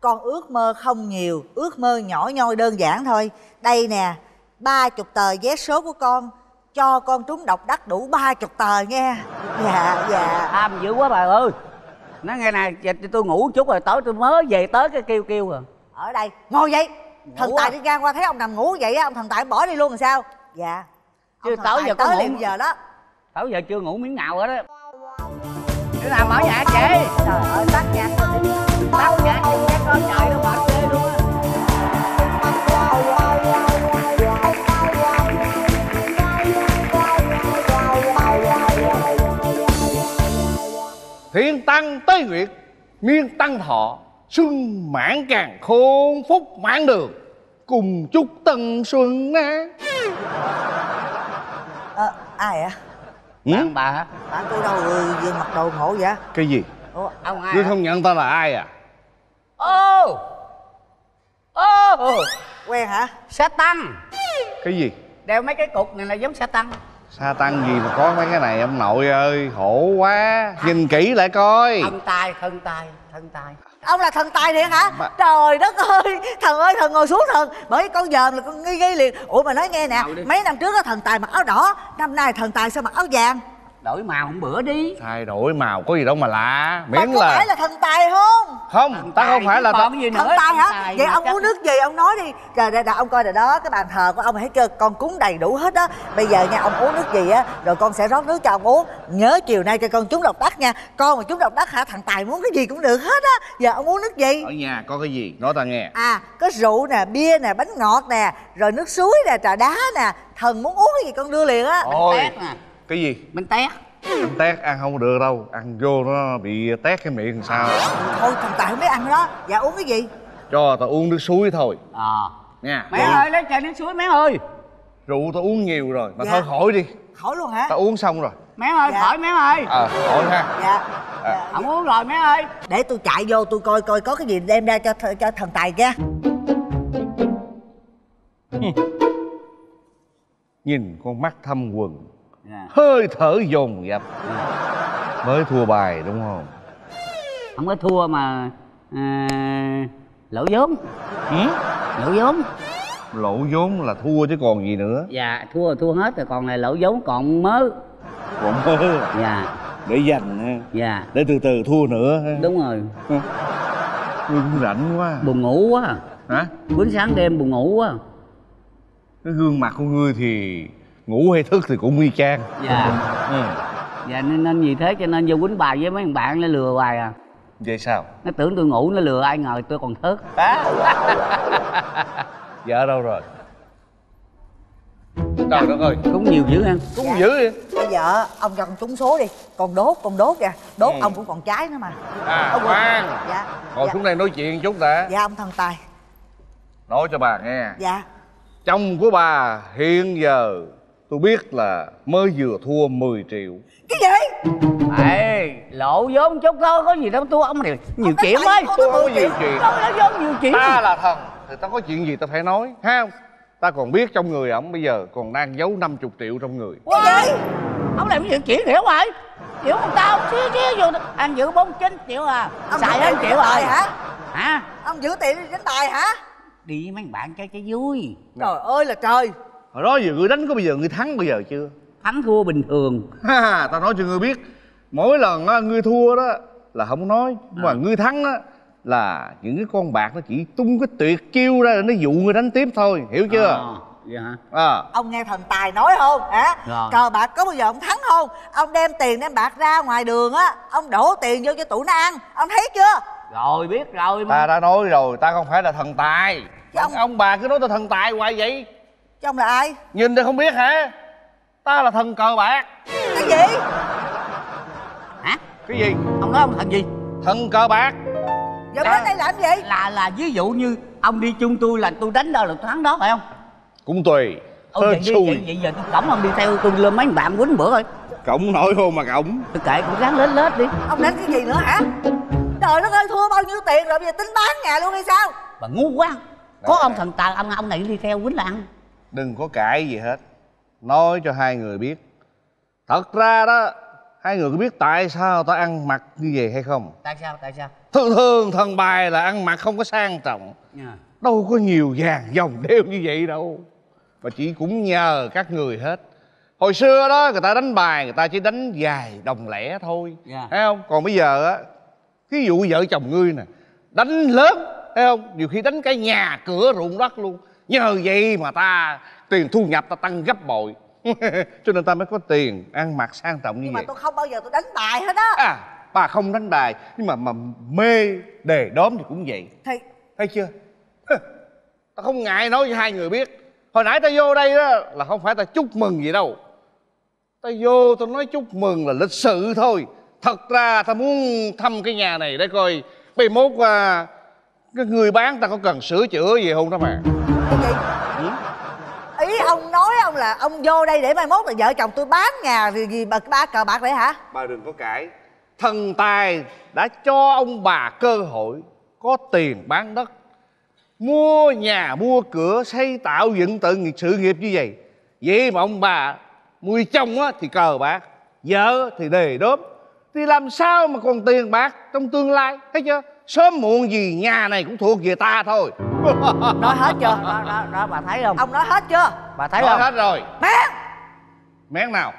Con ước mơ không nhiều Ước mơ nhỏ nhoi đơn giản thôi. Đây nè ba chục tờ vé số của con Cho con trúng độc đắc đủ ba chục tờ nghe Dạ dạ. Tham dữ quá bà ơi. Nói nghe nè giờ tôi ngủ chút rồi tối tôi mới về tới cái kêu kêu rồi Ở đây ngồi vậy Thần tài à? đi ngang qua thấy ông nằm ngủ vậy á Ông thần tài bỏ đi luôn rồi sao Dạ. Chứ Ông thần tối giờ có ngủ liền giờ đó. Tối giờ chưa ngủ miếng nào hết á. Đứa nào mở nhạc chị Trời ơi tắt nhạc Tắt nhạc chung các con trời nó mệt ghê luôn á. Thiên tăng tế nguyệt Miên tăng thọ Xuân mãn càng khôn Phúc mãn đường Cùng chúc tân xuân á. Ờ, ai ạ? Bạn bà hả? Bạn tôi đâu ừ, vừa mặc đồ ngộ vậy? Cái gì? Ủa, ông ai Ngươi không nhận ta là ai à? Ô! Ô! Quen hả? Sa tăng. Cái gì? Đeo mấy cái cục này là giống sa tăng. Sa tăng gì mà có mấy cái này? Ông nội ơi Khổ quá. Nhìn kỹ lại coi. Thân tài, thân tài, thân tài Ông là thần tài thiệt hả? Bà- Trời đất ơi Thần ơi thần ngồi xuống thần. Bởi con dòm là con nghi nghi liền. Ủa mà nói nghe nè Mấy năm trước á thần tài mặc áo đỏ Năm nay thần tài sao mặc áo vàng đổi màu hôm bữa đi. Thay đổi màu có gì đâu mà lạ. Miễn có phải là là thần tài không? Không ta không phải là còn cái gì nữa thần tài hả? Tài vậy ông uống nước gì? Ông nói đi. Trời đây ông coi rồi đó cái bàn thờ của ông thấy chưa con cúng đầy đủ hết á. Bây giờ nha ông uống nước gì á rồi con sẽ rót nước cho ông uống. Nhớ chiều nay cho con trúng độc đắc nha. Con mà trúng độc đắc hả? Thằng tài muốn cái gì cũng được hết á. Giờ ông uống nước gì? Ở nhà có cái gì? Nói ta nghe. À có rượu nè bia nè bánh ngọt nè rồi nước suối nè trà đá nè. Thần muốn uống cái gì con đưa liền á. Ôi, cái gì? Bánh tét bánh tét ăn không được đâu. Ăn vô nó bị tét cái miệng làm sao? Thôi thằng tài không biết ăn đó. Dạ uống cái gì? Cho tao uống nước suối thôi. Ờ nha mẹ ơi lấy chai nước suối mẹ ơi. Rượu tao uống nhiều rồi mà Dạ. thôi khỏi đi. Khỏi luôn hả? Tao uống xong rồi. Mẹ ơi Dạ. khỏi mẹ ơi. Ờ khỏi ha. Dạ. À. không uống rồi mẹ ơi. Để tôi chạy vô tôi coi coi có cái gì đem ra cho th- cho thần tài nha. Nhìn con mắt thâm quần Dạ. hơi thở dồn dập. Mới thua bài đúng không? Không có thua mà à, lỗ vốn. Lỗ vốn. Lỗ vốn là thua chứ còn gì nữa. Dạ thua thua hết rồi còn là lỗ vốn còn mớ. Còn mơ dạ. Để dành ha. Dạ. Để từ từ thua nữa ha. Đúng rồi. Tôi cũng rảnh quá. Buồn ngủ quá. Hả? Bữa sáng đêm buồn ngủ quá. Cái gương mặt của ngươi thì ngủ hay thức thì cũng y chang. Dạ. Ừ. dạ nên, nên vì thế cho nên vô quýnh bài với mấy thằng bạn nó lừa hoài à. Vậy sao? Nó tưởng tôi ngủ nó lừa ai ngờ tôi còn thức. Vợ đâu rồi? Trời đất ơi. Cũng nhiều dữ ha. Cũng dữ vậy? Bây giờ ông cho con trúng số đi. Con đốt con đốt kìa. Đốt Ừ. ông cũng còn trái nữa mà. À Ông- khoan. Dạ ngồi dạ. xuống đây nói chuyện chút đã. Dạ ông thần tài. Nói cho bà nghe. Dạ. Chồng của bà hiện giờ tôi biết là mới vừa thua 10 triệu. Cái gì? Ê, lộ vốn chút thôi có gì đâu tôi ông này nhiều chuyện ơi. tôi không có nhiều chuyện. đâu có vốn nhiều chuyện. Ta là thần thì ta có chuyện gì ta phải nói ha? Không ta còn biết trong người ổng bây giờ còn đang giấu 50 triệu trong người. Cái gì? Ông làm gì chuyện hiểu rồi hiểu con tao xíu xíu vô ăn giữ bốn chín triệu à ông xài hết triệu rồi hả? Hả? Ông giữ tiền đi đánh tài hả? Đi với mấy thằng bạn chơi cho vui. Trời ơi là trời hồi đó giờ người đánh có bây giờ người thắng bây giờ chưa? Thắng thua bình thường. Ha ha tao nói cho ngươi biết mỗi lần á, ngươi thua đó là không nói nhưng mà ngươi thắng á là những cái con bạc nó chỉ tung cái tuyệt chiêu ra để nó dụ ngươi đánh tiếp thôi hiểu chưa? À, dạ hả? À. Ông nghe thần tài nói không? Hả? Rồi. cờ bạc có bao giờ ông thắng không? Ông đem tiền đem bạc ra ngoài đường á ông đổ tiền vô cho tụi nó ăn ông thấy chưa? Rồi biết rồi ta đã nói rồi ta không phải là thần tài. Chứ ông- ông bà cứ nói ta thần tài hoài vậy chứ ông là ai? Nhìn đây không biết hả? Ta là thần cờ bạc. Cái gì? Hả? Cái gì? Ông nói ông thần gì? Thần cờ bạc. Giờ đến đây làm gì? là là ví dụ như ông đi chung tôi là tôi đánh đâu là tôi thắng đó phải không? Cũng tùy. Ô, hơi vậy, đi, vậy, vậy giờ tôi cổng ông đi theo tôi lên mấy bạn quýnh bữa thôi cổng nổi hôn mà cổng. Tôi kệ cũng ráng lết lết đi. Ông đánh cái gì nữa hả? Trời đất ơi thua bao nhiêu tiền rồi bây giờ tính bán nhà luôn hay sao? Bà ngu quá. Có ông thần tài ông ông này đi theo quýnh là ăn đừng có cãi gì hết. Nói cho hai người biết. Thật ra đó hai người có biết tại sao ta ăn mặc như vậy hay không? Tại sao tại sao? Thường thường thần bài là ăn mặc không có sang trọng. Dạ. đâu có nhiều vàng dòng đeo như vậy đâu. Mà chỉ cũng nhờ các người hết. Hồi xưa đó người ta đánh bài người ta chỉ đánh vài đồng lẻ thôi. Dạ. thấy không? Còn bây giờ á ví dụ vợ chồng ngươi nè đánh lớn thấy không? Nhiều khi đánh cả nhà cửa ruộng đất luôn nhờ vậy mà ta tiền thu nhập ta tăng gấp bội. Cho nên ta mới có tiền ăn mặc sang trọng như nhưng mà vậy. tôi không bao giờ tôi đánh bài hết á. À bà không đánh bài nhưng mà mà mê đề đóm thì cũng vậy. Thì thấy chưa? Ta không ngại nói cho hai người biết. Hồi nãy ta vô đây đó là không phải ta chúc mừng gì đâu. Ta vô ta nói chúc mừng là lịch sự thôi. Thật ra ta muốn thăm cái nhà này để coi. Bây mốt à, cái người bán ta có cần sửa chữa gì không đó mà gì? Ý ông nói ông là ông vô đây để mai mốt là vợ chồng tôi bán nhà gì gì bà ba cờ bạc vậy hả? Bà đừng có cãi. Thần tài đã cho ông bà cơ hội có tiền bán đất. Mua nhà mua cửa xây tạo dựng tự nghiệp sự nghiệp như vậy. Vậy mà ông bà mười chồng á thì cờ bạc vợ thì đề đốm. Thì làm sao mà còn tiền bạc trong tương lai thấy chưa sớm muộn gì nhà này cũng thuộc về ta thôi. Nói hết chưa? Đó, đó, đó bà thấy không? Ông nói hết chưa? Bà thấy nói không? hết rồi. Mẹ mén nào?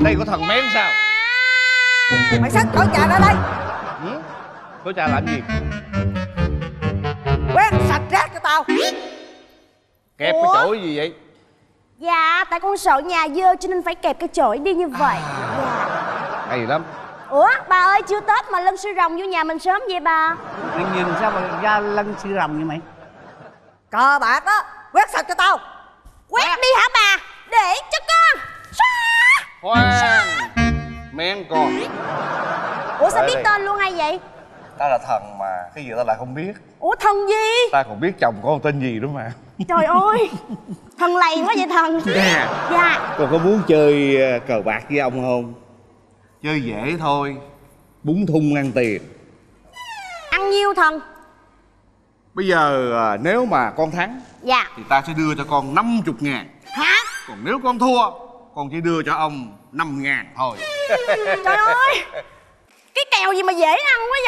Đây có thằng mén sao? Mày xách khỏi trà ra đây. Ừ? có cha làm gì? Quét sạch rác cho tao. Kẹp cái Ủa? chổi gì vậy? Dạ, tại con sợ nhà dơ cho nên phải kẹp cái chổi đi như vậy. Hay lắm Ủa, bà ơi, chưa Tết mà lân sư rồng vô nhà mình sớm vậy bà? Mày nhìn sao mà ra lân sư rồng như mày? Cờ bạc đó quét sạch cho tao. Quét đi hả bà? Để cho con. Khoan. Men con. Ủa sao Tới biết đây. tên luôn hay vậy? Ta là thần mà cái gì ta lại không biết. Ủa thần gì? Ta còn biết chồng con tên gì nữa mà. Trời ơi Thần lầy quá vậy thần. Nè. Dạ. Con có muốn chơi ờ, cờ bạc với ông không chơi dễ thôi. Búng thun ăn tiền. Ăn nhiêu thần? Bây giờ à, nếu mà con thắng Dạ. thì ta sẽ đưa cho con 50 ngàn. Hả? Còn nếu con thua con chỉ đưa cho ông 5 ngàn thôi. Trời ơi! Cái kèo gì mà dễ ăn quá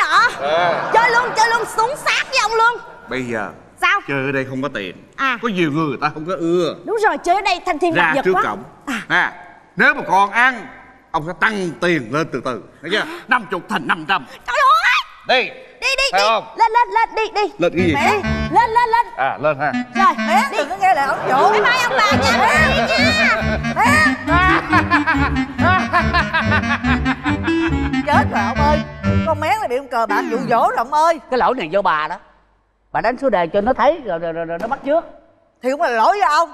vậy? À. Chơi luôn, chơi luôn, xuống sát với ông luôn. Bây giờ Sao? chơi ở đây không có tiền. À. có nhiều người ta không có ưa. Đúng rồi, chơi ở đây thành thiên bạc ra vật trước quá. cổng. À nếu mà con ăn ông sẽ tăng tiền lên từ từ thấy chưa? Năm chục thành năm trăm. Trời ơi! Đi. Đi đi Phải đi. không? Lên lên lên đi đi. Lên cái gì? Mẹ Lên lên lên. À lên ha. Rồi Bé đừng có nghe lời ông chủ. Bye bye ông bà nha Đi nha. Chết rồi ông ơi. Con mén này bị ông cờ bạc dụ dỗ rồi ông ơi. Cái lỗi này do bà đó. Bà đánh số đề cho nó thấy rồi, rồi, rồi, rồi nó bắt trước. Thì cũng là lỗi với ông.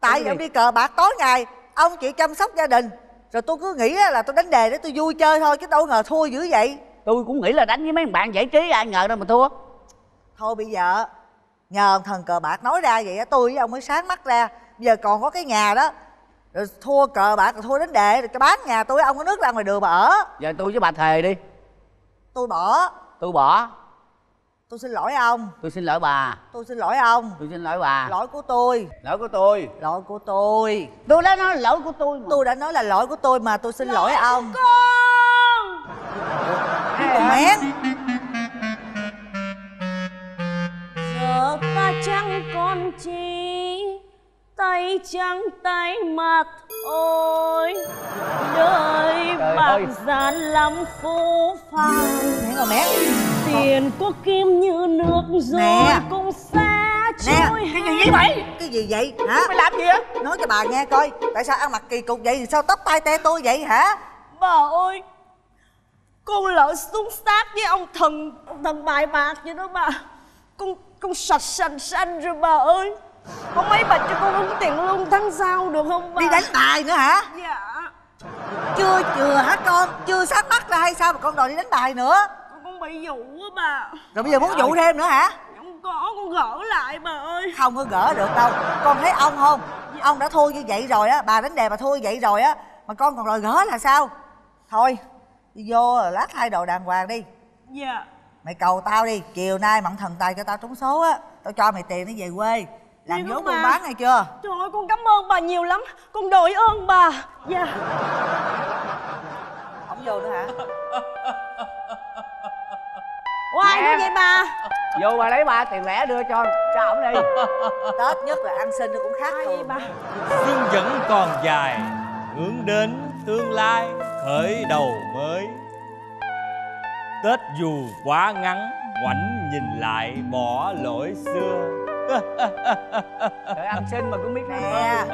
Tại vì ông đi cờ bạc tối ngày ông chịu chăm sóc gia đình rồi tôi cứ nghĩ là tôi đánh đề để tôi vui chơi thôi chứ đâu ngờ thua dữ vậy. Tôi cũng nghĩ là đánh với mấy bạn giải trí ai ngờ đâu mà thua. Thôi bây giờ nhờ thần cờ bạc nói ra vậy á tôi với ông mới sáng mắt ra. Bây giờ còn có cái nhà đó. Rồi thua cờ bạc rồi thua đánh đề rồi cho bán nhà tôi với ông có nước ra ngoài đường mà ở. Giờ tôi với bà thề đi. Tôi bỏ. Tôi bỏ tôi xin lỗi ông. Tôi xin lỗi bà. Tôi xin lỗi ông. Tôi xin lỗi bà. Lỗi của tôi. Lỗi của tôi. Lỗi của tôi. Tôi đã nói lỗi của tôi mà. Tôi đã nói là lỗi của tôi mà tôi xin lỗi ông. con. Con mén Giờ ta chẳng còn chi Tay trắng tay mà thôi Đời bạc gian lắm phũ phàng. Tiền có kim như nước rồi Nè. cũng xa nè trôi cái gì vậy? mày cái gì vậy? Hả? Mày làm gì á? nói cho bà nghe coi tại sao ăn mặc kỳ cục vậy? Sao tóc tai te tôi vậy hả? Bà ơi Con lỡ xuống sát với ông thần Ông thần bài bạc vậy đó bà. Con con sạch sành xanh rồi bà ơi Không mấy bà cho con ứng tiền lương tháng sau được không bà? Đi đánh bài nữa hả? Dạ. Chưa chừa hả con chưa sáng mắt ra hay sao mà con đòi đi đánh bài nữa? Con con bị dụ á bà. Rồi bây giờ muốn dụ thêm nữa hả? Không có con gỡ lại bà ơi. Không có gỡ được đâu. Con thấy ông không? Ông đã thua như vậy rồi á bà đánh đề bà thua như vậy rồi á mà con còn đòi gỡ là sao? Thôi đi vô lát thay đồ đàng hoàng đi. Dạ. Mày cầu tao đi chiều nay mặn thần tài cho tao trúng số á tao cho mày tiền để về quê làm đó buôn bà. bán nghe chưa? Trời ơi con cảm ơn bà nhiều lắm. Con đội ơn bà. Dạ. Không vô nữa hả? Hoài nữa vậy bà? Vô bà lấy ba tiền lẻ đưa cho cho ổng đi. Tết nhất là ăn xin nó cũng khác thường. bà? Xuân vẫn còn dài Hướng đến tương lai khởi đầu mới. Tết dù quá ngắn Ngoảnh nhìn lại bỏ lỗi xưa Trời ăn xin mà cũng biết nè.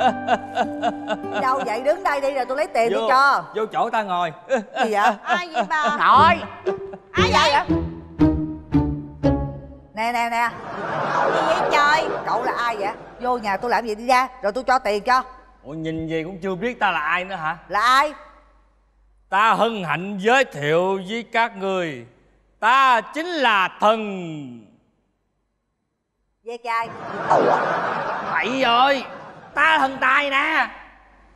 Đi đâu vậy? Đứng đây đi rồi tôi lấy tiền tôi Vô- cho. Vô chỗ ta ngồi. Gì vậy? Ai vậy bà? Nội. Ai vậy? Nè nè nè. Gì vậy trời? Cậu là ai vậy? Vô nhà tôi làm gì đi ra? Rồi tôi cho tiền cho. Ủa nhìn gì cũng chưa biết ta là ai nữa hả? Là ai? Ta hân hạnh giới thiệu với các người. Ta chính là thần ve chai Bậy rồi Ta thần tài nè.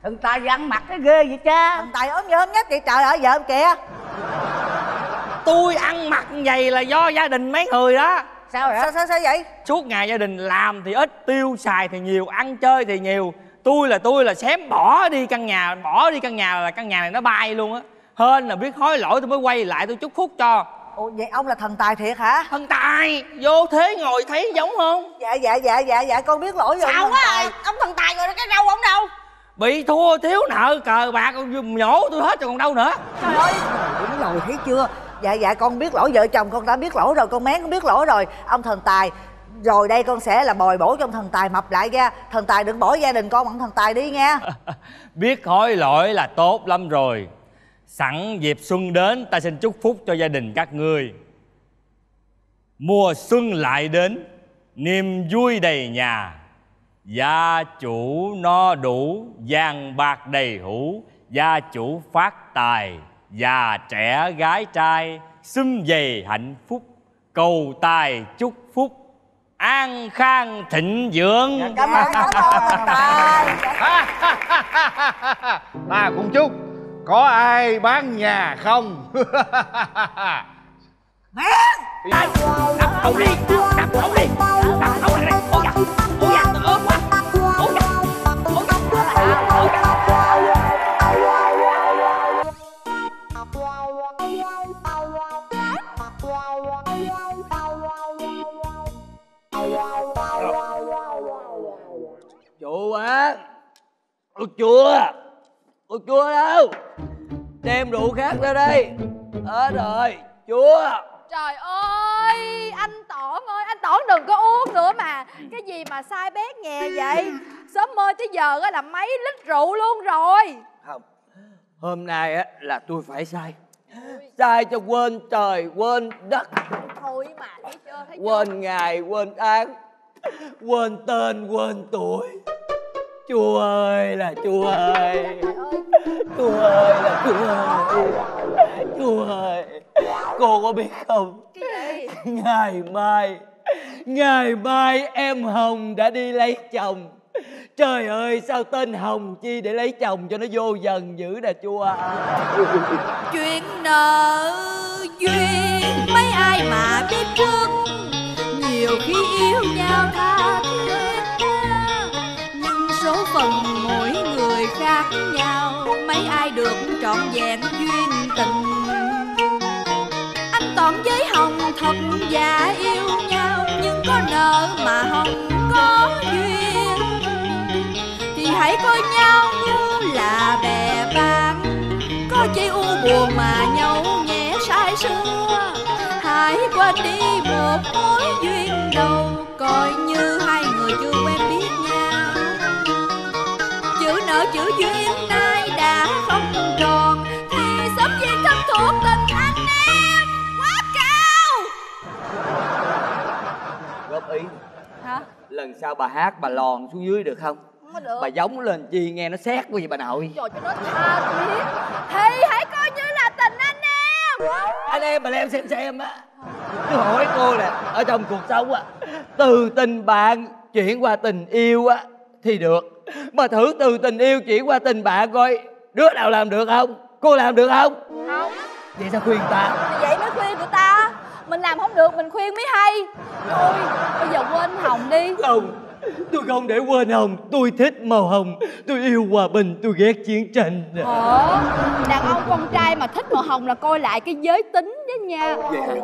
Thần tài ăn mặc cái ghê vậy cha. Thằng tài ốm nhớm nhất vậy trời ơi vợ em kìa. Tôi ăn mặc vậy là do gia đình mấy người đó. Sao vậy? Sao sao sao vậy? Suốt ngày gia đình làm thì ít Tiêu xài thì nhiều Ăn chơi thì nhiều. Tôi là tôi là xém bỏ đi căn nhà Bỏ đi căn nhà là căn nhà này nó bay luôn á. Hên là biết hối lỗi tôi mới quay lại tôi chúc phúc cho ủa vậy ông là thần tài thiệt hả? Thần tài Vô thế ngồi thấy giống không? Dạ dạ dạ dạ dạ con biết lỗi rồi. Sao ông quá à? Ông thần tài rồi cái râu ông đâu? Bị thua thiếu nợ cờ bạc còn nhổ tôi hết rồi còn đâu nữa. Trời ơi đúng rồi thấy chưa? Dạ dạ con biết lỗi vợ chồng con đã biết lỗi rồi con mén cũng biết lỗi rồi. Ông thần tài rồi đây con sẽ là bồi bổ trong thần tài mập lại ra. Thần tài đừng bỏ gia đình con bằng thần tài đi nha. Biết hối lỗi là tốt lắm rồi sẵn dịp xuân đến ta xin chúc phúc cho gia đình các ngươi. Mùa xuân lại đến niềm vui đầy nhà. Gia chủ no đủ vàng bạc đầy hũ. Gia chủ phát tài già trẻ gái trai xum vầy hạnh phúc. Cầu tài chúc phúc an khang thịnh vượng. Cảm ơn cảm ơn. Tài. Ta cũng chúc có ai bán nhà không mén đập ông đi đập ông đi đập ông đi ôi da ôi da tôi quá ôi da ôi da ôi da Chủ á Ôi Ôi chua đâu. Đem rượu khác ra đây. Hết rồi Chua Trời ơi, anh Tỏn ơi, anh Tỏn đừng có uống nữa mà. Cái gì mà sai bét nhè vậy? Sớm mơ tới giờ á là mấy lít rượu luôn rồi. Không Hôm nay á là tôi phải sai. Sai cho quên trời quên đất. Thôi mà thấy chưa, thấy chưa? Quên ngày quên tháng. Quên tên quên tuổi Chua ơi là chua ơi Chua ơi. Là chua ơi. Chua ơi. Cô có biết không? Ngày mai Ngày mai em Hồng đã đi lấy chồng. Trời ơi sao tên Hồng chi để lấy chồng cho nó vô dần dữ nè chua chuyện nợ duyên mấy ai mà biết trước. Nhiều khi yêu nhau tha phần mỗi người khác nhau, mấy ai được trọn vẹn duyên tình. Anh toàn với hồng thật và yêu nhau, nhưng có nợ mà hồng có duyên. Thì hãy coi nhau như là bè bạn, có chi u buồn mà nhau nhẹ sai sưa. Hãy quên đi một mối duyên đầu coi như Lần sau bà hát bà lòn xuống dưới được không? Không có được. Bà giống lên chi nghe nó xét quá vậy bà nội? Trời cho nó tha thiết Thì hãy coi như là tình anh em. Anh em mà em xem xem á. Tôi hỏi cô nè Ở trong cuộc sống á Từ tình bạn chuyển qua tình yêu á Thì được. Mà thử từ tình yêu chuyển qua tình bạn coi Đứa nào làm được không? Cô làm được không? Không. Vậy sao khuyên ta? Thì vậy mới khuyên tụi ta Mình làm không được mình khuyên mới hay. Thôi bây giờ quên Hồng đi. Không Tôi không để quên Hồng. Tôi thích màu hồng. Tôi yêu hòa bình Tôi ghét chiến tranh. Ủa Đàn ông con trai mà thích màu hồng là coi lại cái giới tính đó nha. Vậy hả?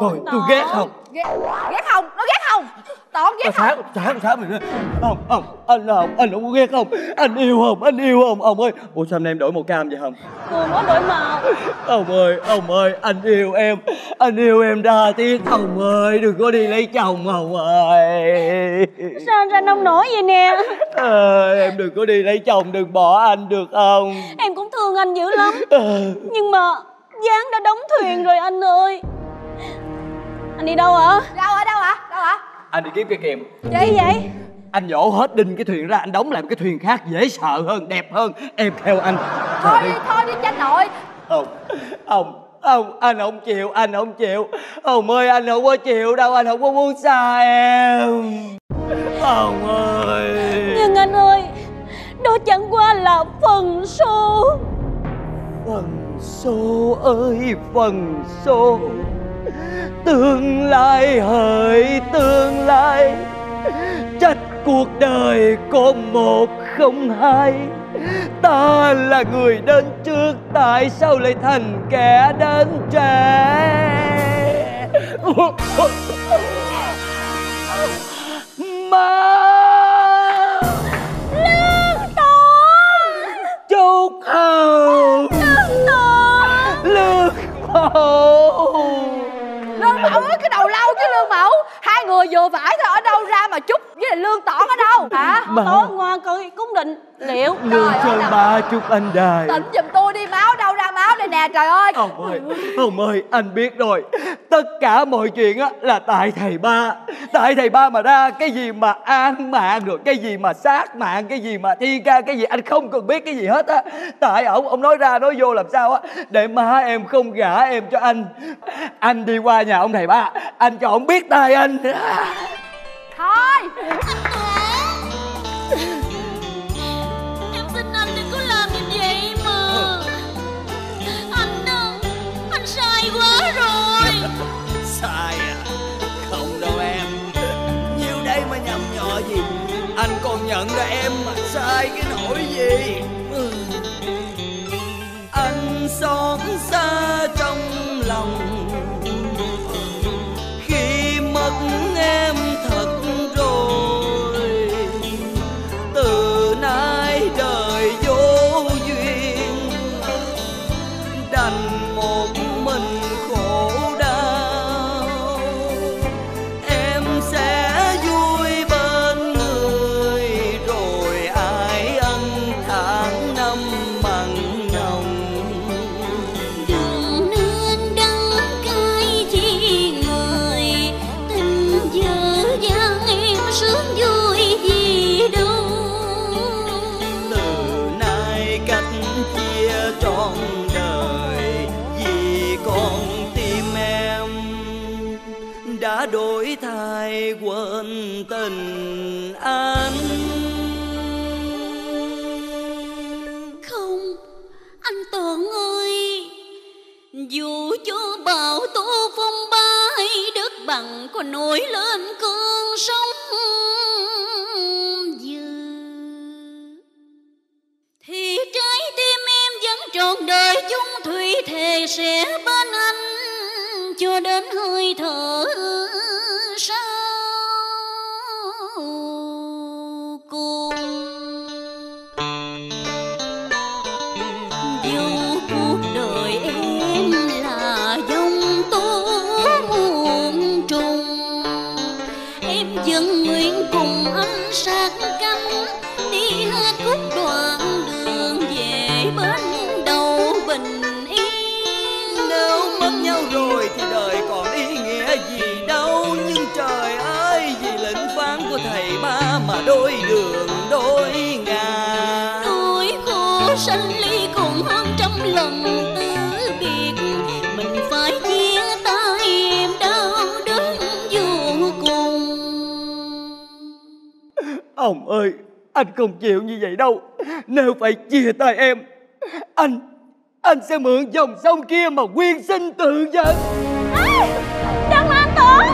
Thôi tôi ghét Hồng Ghét, ghét Hồng Nó ghét Hồng Toàn ghét Hồng sáng sáng sáng mình Hồng Hồng anh Hồng anh không có ghét không? Anh yêu Hồng anh yêu Hồng Hồng ơi ủa sao hôm nay em đổi màu cam vậy Hồng Vừa mới đổi màu. Hồng ơi Hồng ơi anh yêu em anh yêu em đa tiếc. Hồng ơi đừng có đi lấy chồng Hồng ơi. Sao anh ra nông nổi vậy nè? Ờ, em đừng có đi lấy chồng đừng bỏ anh được không? Em cũng thương anh dữ lắm. Ờ. Nhưng mà Gián đã đóng thuyền rồi anh ơi. Anh đi đâu hả? Đâu ở đâu hả Đâu hả? Anh đi kiếm cây kiềm Gì vậy? Anh nhổ hết đinh cái thuyền ra anh đóng lại một cái thuyền khác dễ sợ hơn đẹp hơn. Em theo anh. Thôi đi thôi đi cha nội. Không không không anh không chịu anh không chịu. Hồng ơi anh không có chịu đâu anh không có muốn xa em. Hồng ơi. Nhưng anh ơi Đó chẳng qua là phần số. Phần số ơi phần số tương lai hỡi tương lai. Trách cuộc đời có một không hai. Ta là người đến trước tại sao lại thành kẻ đến trễ? Má. Lương hầu lương hầu lương mẫu ơi cái đầu lâu chứ lương mẫu hai người vừa phải thôi ở đâu ra mà chút với lại lương tỏn ở đâu? Hả? Mà- tối ngoan coi cúng định liệu? Lương Trời ba chục anh đài. Tỉnh giùm tôi đi máu đâu ra máu đây nè trời ơi. Ông ơi, ông ơi, anh biết rồi. Tất cả mọi chuyện á là tại thầy ba. Tại thầy ba mà ra cái gì mà an mạng rồi Cái gì mà sát mạng, cái gì mà thiên ca Cái gì anh không cần biết cái gì hết á. Tại ổng, ông nói ra nói vô làm sao á Để má em không gả em cho anh. Anh đi qua nhà ông thầy ba Anh cho ổng biết tay anh thôi. Em xin anh đừng có làm như vậy mà. Anh đâu Anh sai quá rồi. Sai à? Không đâu em. Nhiều đây mà nhầm nhỏ gì? Anh còn nhận ra em mà sai cái nỗi gì? Ừ. Anh xót xa trong thay tình anh Không, Anh Toàn ơi, Dù cho bão tố phong ba hay đất bằng có nổi lên cơn sóng dữ. Thì trái tim em vẫn trọn đời, chung thủy thề sẽ bên anh Cho đến hơi thở sao bên đầu bình yên. Nếu mất nhau rồi thì đời còn ý nghĩa gì đâu. Nhưng trời ơi vì lệnh phán của thầy ba mà đôi đường đôi ngả nỗi khổ sanh ly còn hơn trăm lần. Từ biệt mình phải chia tay em đau đớn vô cùng. Ông ơi, anh không chịu như vậy đâu. Nếu phải chia tay em, anh, anh sẽ mượn dòng sông kia mà quyên sinh tự dân. đừng làm tôi.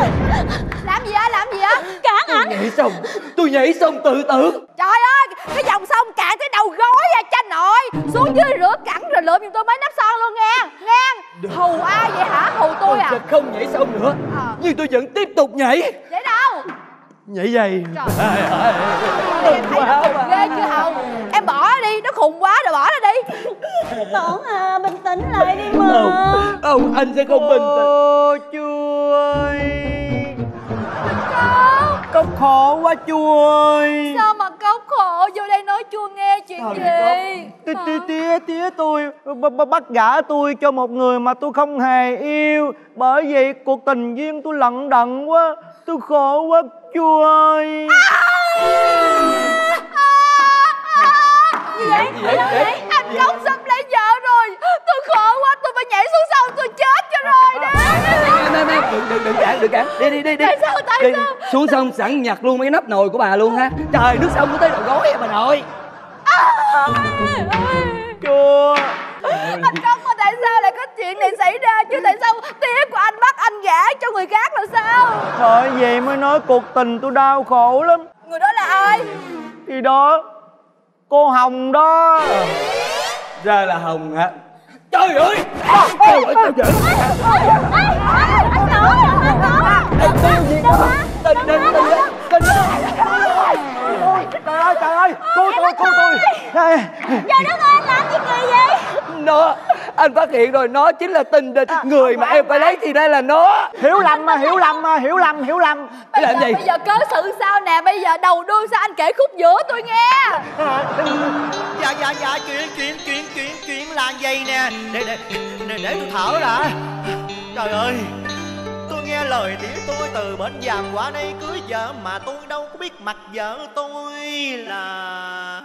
Làm gì á làm gì á cản Tôi ảnh. nhảy xong, tôi nhảy xong tự tử. trời ơi cái dòng sông cạn tới đầu gối à cha nội. Xuống dưới rửa cẳng rồi lượm giùm tôi mấy nắp son luôn nghe nghe. Hù ai vậy hả? Hù tôi à? không nhảy xong nữa. Nhưng tôi vẫn tiếp tục nhảy. vậy đâu Nhảy dây. Em thấy nó khùng ghê chưa? Hầu Em bỏ nó đi, nó khùng quá rồi bỏ nó đi. Tổn à, bình tĩnh lại đi mà. Không, không, anh sẽ không bình tĩnh. Ô chú ơi. Cốc khổ quá chú ơi. Sao mà cốc khổ? Vô đây nói chua nghe chuyện gì? Tía tía tía tía tôi b- b- bắt gả tôi cho một người mà tôi không hề yêu. Bởi vậy cuộc tình duyên tôi lận đận quá tôi khổ quá chú ơi Gì vậy? Gì vậy? Anh cốc sắp lấy vợ rồi Tôi khổ quá, tôi phải nhảy xuống sông tôi chết cho rồi đó Nè, nè, đừng, đừng, đừng cản, đừng cản. Đi, đi, đi, đi. Tại sao, tại Đi, sao? Xuống sông sẵn nhặt luôn mấy cái nắp nồi của bà luôn ha. Trời, nước sông nó tới đầu gối à bà nội. Chúa Anh Cốc mà tại sao lại có chuyện này xảy ra Chứ tại sao tía của anh bắt anh gả cho người khác là sao bởi vậy mới nói cuộc tình tôi đau khổ lắm Người đó là ai thì đó cô hồng đó Ra là Hồng hả? Trời ơi! Trời ơi, tao giỡn. Anh nói anh Tình, tình, tình, tình. trời ơi trời ơi cô tôi cô tôi. Trời đất ơi, anh làm gì kỳ gì nó anh phát hiện rồi nó chính là tình địch. Người mà em phải lấy thì đây là nó. Hiểu lầm mà hiểu lầm mà hiểu lầm hiểu lầm. Bây giờ gì? bây giờ cớ sự sao nè? Bây giờ đầu đuôi sao anh kể khúc giữa tôi nghe? Dạ dạ dạ chuyện chuyện chuyện chuyện chuyện là vậy nè. Để để để, để tôi thở đã. Trời ơi tôi nghe lời tía tôi từ bên giàm qua đây cưới vợ mà tôi đâu có biết mặt vợ tôi là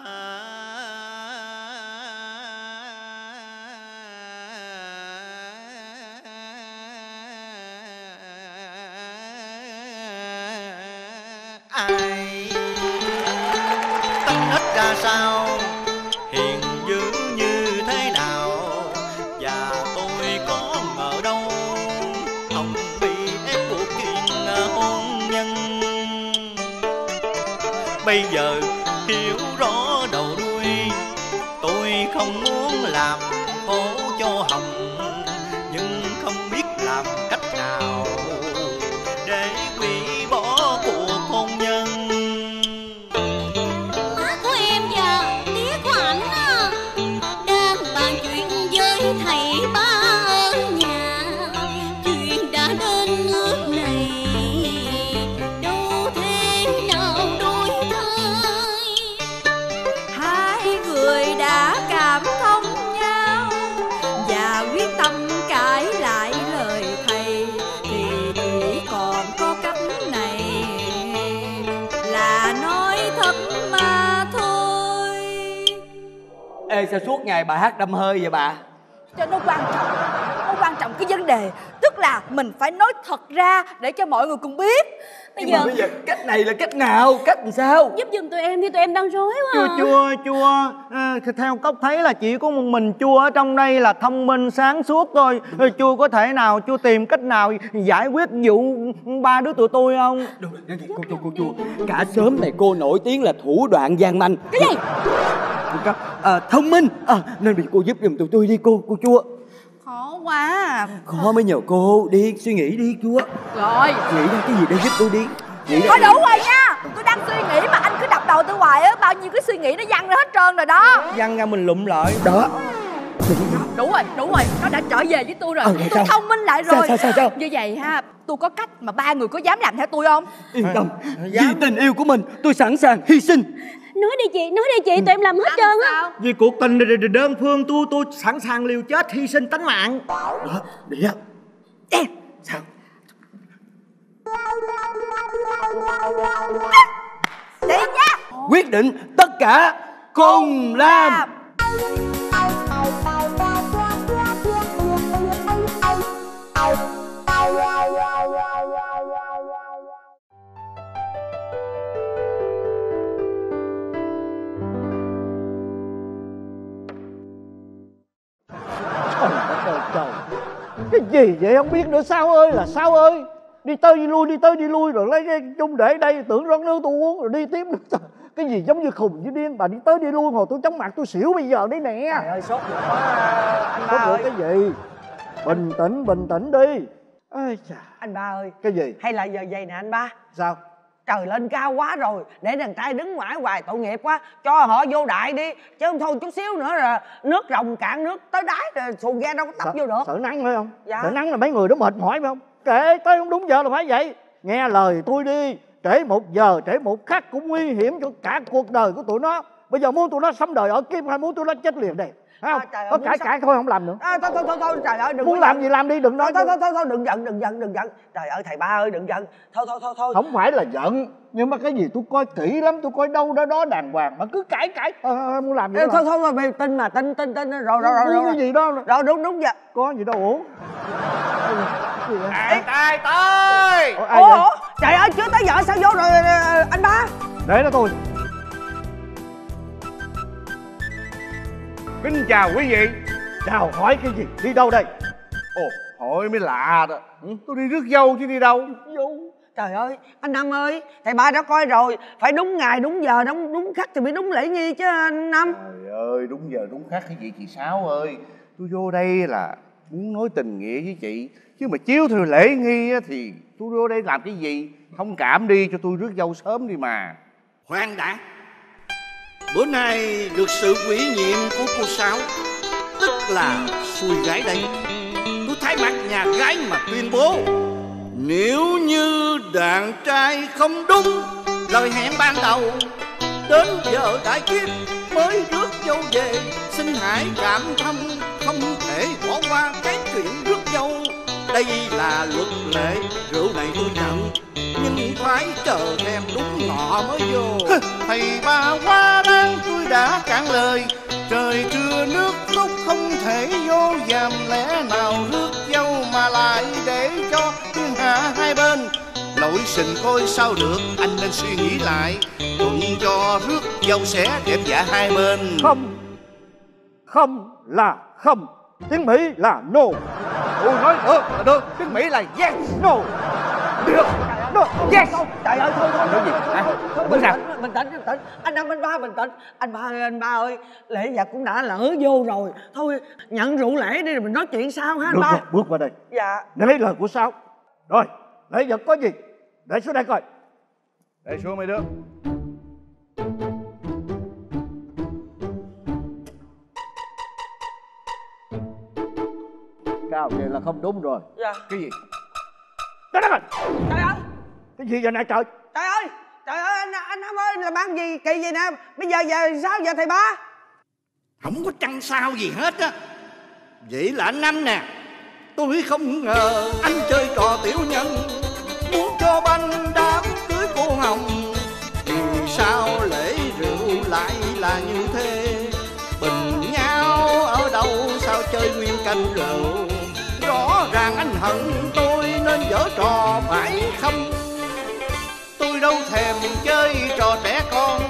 ra sao? Hiện dữ như thế nào? Và tôi có ngờ đâu? Ông bị ép buộc kiện à, hôn nhân. Bây giờ sao suốt ngày bà hát đâm hơi vậy bà? Cho nó quan trọng, nó quan trọng cái vấn đề, tức là mình phải nói thật ra để cho mọi người cùng biết. Bây Nhưng mà giờ bây giờ cách này là cách nào? Cách làm sao? Giúp giùm tụi em đi tụi em đang rối quá chua à. chua chua à, theo cốc thấy là chỉ có một mình chua ở trong đây là thông minh sáng suốt thôi. Ờ, chua có thể nào chua tìm cách nào giải quyết vụ ba đứa tụi tôi không? Cô chua cô chua cả sớm này cô nổi tiếng là thủ đoạn gian manh. Cái gì? À, thông minh. À, nên giờ cô giúp giùm tụi tôi đi cô cô chua khó quá khó mới nhờ cô đi suy nghĩ đi chua rồi. Nghĩ ra cái gì để giúp tôi đi? Nghĩ ra thôi đủ rồi nha. Tôi đang suy nghĩ mà anh cứ đập đầu tôi hoài á bao nhiêu cái suy nghĩ nó văng ra hết trơn rồi đó. Văng ra mình lụm lại. Đó. Đủ rồi đủ rồi. Nó đã trở về với tôi rồi. Vậy tôi sao? thông minh lại Sao, rồi. sao, sao, sao? như vậy ha tôi có cách mà ba người có dám làm theo tôi không? Yên tâm. Vì tình yêu của mình tôi sẵn sàng hy sinh Nói đi chị, nói đi chị, tụi em làm hết trơn á. vì cuộc tình đ- đ- đơn phương tôi tôi sẵn sàng liều chết hy sinh tánh mạng. Đó đi á. Sao? Đi nha. Quyết định tất cả cùng làm. trời cái gì vậy? Không biết nữa. Sao ơi? Là sao ơi? Đi tới đi lui đi tới đi lui rồi lấy cái chung để đây tưởng rót nước tôi uống rồi đi tiếp. Cái gì giống như khùng như điên? Bà đi tới đi lui hồi tôi chóng mặt tôi xỉu bây giờ đấy nè. Trời ơi sốt ruột quá. Anh ba Sốt ruột ơi. cái gì? Bình tĩnh bình tĩnh đi. Ây chà, anh ba ơi. Cái gì? Hay là giờ vậy nè anh ba? Sao trời lên cao quá rồi để thằng trai đứng ngoài hoài tội nghiệp quá cho họ vô đại đi chứ không thôi chút xíu nữa là nước rồng cạn nước tới đáy rồi xuồng ghe đâu có tấp vô được. sợ nắng phải không? Dạ. sợ nắng là mấy người đó mệt mỏi phải không? Kệ tới không đúng giờ là phải vậy. Nghe lời tôi đi trễ một giờ trễ một khắc cũng nguy hiểm cho cả cuộc đời của tụi nó. Bây giờ muốn tụi nó sống đời ở kim hay muốn tụi nó chết liền đây không trời ơi, cãi cãi thôi không làm nữa À, thôi, thôi, thôi, thôi, trời ơi, đừng Muốn làm giận. gì làm đi, đừng nói Thôi, tôi. thôi, thôi, thôi, đừng giận, đừng giận, đừng giận. Trời ơi, thầy ba ơi, đừng giận. Thôi, thôi, thôi, thôi. không phải là giận nhưng mà cái gì tôi coi kỹ lắm tôi coi đâu đó đó đàng hoàng mà cứ cãi cãi ờ, muốn làm gì Ê, thôi, thôi, thôi, mày tin mà, tin, tin, tin, rồi, rồi, rồi, rồi. cái gì đó Rồi, đúng, đúng vậy. có gì đâu uống ai Ủa, vậy? ủa, trời ơi, chưa tới giờ sao vô rồi, ờ, anh ba? để đó tôi Kính chào quý vị. Chào hỏi cái gì? Đi đâu đây? Ồ hỏi mới lạ đó. Tôi đi rước dâu chứ đi đâu? Trời ơi, anh Năm ơi, thầy ba đã coi rồi, phải đúng ngày, đúng giờ, đúng đúng khắc thì mới đúng lễ nghi chứ anh Năm. Trời ơi đúng giờ đúng khắc. Cái gì chị Sáu ơi? Tôi vô đây là muốn nói tình nghĩa với chị. Chứ mà chiếu theo lễ nghi á, thì tôi vô đây làm cái gì? Thông cảm đi cho tôi rước dâu sớm đi mà. Khoan đã Bữa nay được sự ủy nhiệm của cô Sáu là xui gái đây. Tôi thay mặt nhà gái mà tuyên bố Nếu như đàn trai không đúng lời hẹn ban đầu Đến giờ đại kiếp mới rước dâu về. Xin hãy cảm thông, không thể bỏ qua cái chuyện rước dâu. Đây là luật lệ, rượu này tôi nhận. Nhưng phải chờ thêm đúng ngọ mới vô. Thầy bà qua đang tôi đã cạn lời. Trời trưa nước rút không thể vô dàm lẽ nào rước dâu mà lại để cho thiên hạ hai bên. Lỗi tình coi sao được anh nên suy nghĩ lại. Thuận cho rước dâu sẽ đẹp dạ hai bên. Không. Không là không. Tiếng mỹ là no. Tôi nói được là được tiếng mỹ là yes no. Được no yes. Trời ơi thôi thôi Nói gì? thôi, Hả? thôi, Bước bình tĩnh bình tĩnh bình tĩnh anh năm anh ba bình tĩnh anh ba ơi anh ba ơi. Lễ vật cũng đã lỡ vô rồi. Thôi nhận rượu lễ đi rồi mình nói chuyện sau ha anh được ba? rồi bước qua đây. Dạ. Để lấy lời của sao rồi lễ vật có gì? Để xuống đây coi. Để xuống mấy đứa. Cao vậy là không đúng rồi. Dạ. Cái gì? Trời đất ơi trời ơi cái gì vậy nè trời? Trời ơi trời ơi anh anh năm ơi làm ăn gì kỳ vậy nè? Bây giờ giờ sao giờ thầy ba? Không có chăng sao gì hết á. Vậy là anh năm nè tôi không ngờ anh chơi trò tiểu nhân. Muốn cho banh đám cưới cô hồng thì sao lễ rượu lại là như thế? Bình nhau ở đâu sao chơi nguyên canh rượu rõ ràng anh hận tôi nên dở trò phải không tôi đâu thèm chơi trò trẻ con.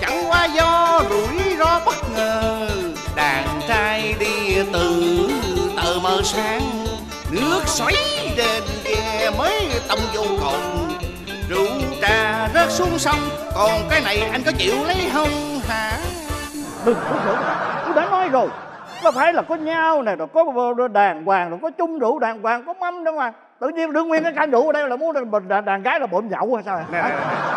Chẳng qua do rủi ro bất ngờ, đàn trai đi từ tờ mờ sáng. Nước xoáy đền ghe mới tông vô cồn. Rượu trà rớt xuống sông, còn cái này anh có chịu lấy không hả? Đừng có giỡn tôi đã nói rồi có phải là có nhau này rồi có đàn hoàng rồi có chung rượu đàng hoàng có mâm đâu mà tự nhiên đương nguyên cái can rượu ở đây là muốn đàn, đàn, đàn gái là bộn nhậu hay sao nè, nè, nè,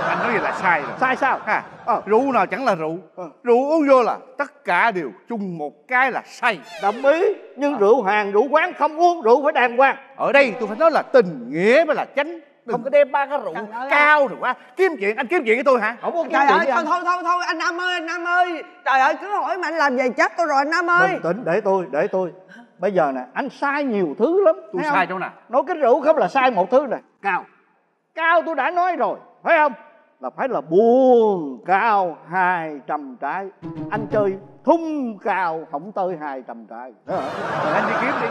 anh nói gì là sai rồi. Sai sao? Ha rượu nào chẳng là rượu. Rượu uống vô là tất cả đều chung một cái là say. Đồng ý nhưng rượu hàng rượu quán không uống rượu phải đàng hoàng. Ở đây tôi phải nói là tình nghĩa mới là chánh không có đem ba cái rượu cao rồi quá. Kiếm chuyện anh kiếm chuyện với tôi hả? Không có kiếm trời chuyện ơi thôi anh. thôi thôi thôi anh năm ơi anh năm ơi. Trời ơi cứ hỏi mà anh làm gì chết tôi rồi anh năm ơi. Bình tĩnh để tôi để tôi. Bây giờ nè anh sai nhiều thứ lắm tôi sai chỗ nào? Nói cái rượu không là sai một thứ này cao. Cao tôi đã nói rồi phải không là phải là buồn cao hai trăm trái. Anh chơi thung cao không tới hai trăm trái? Rồi anh đi kiếm đi.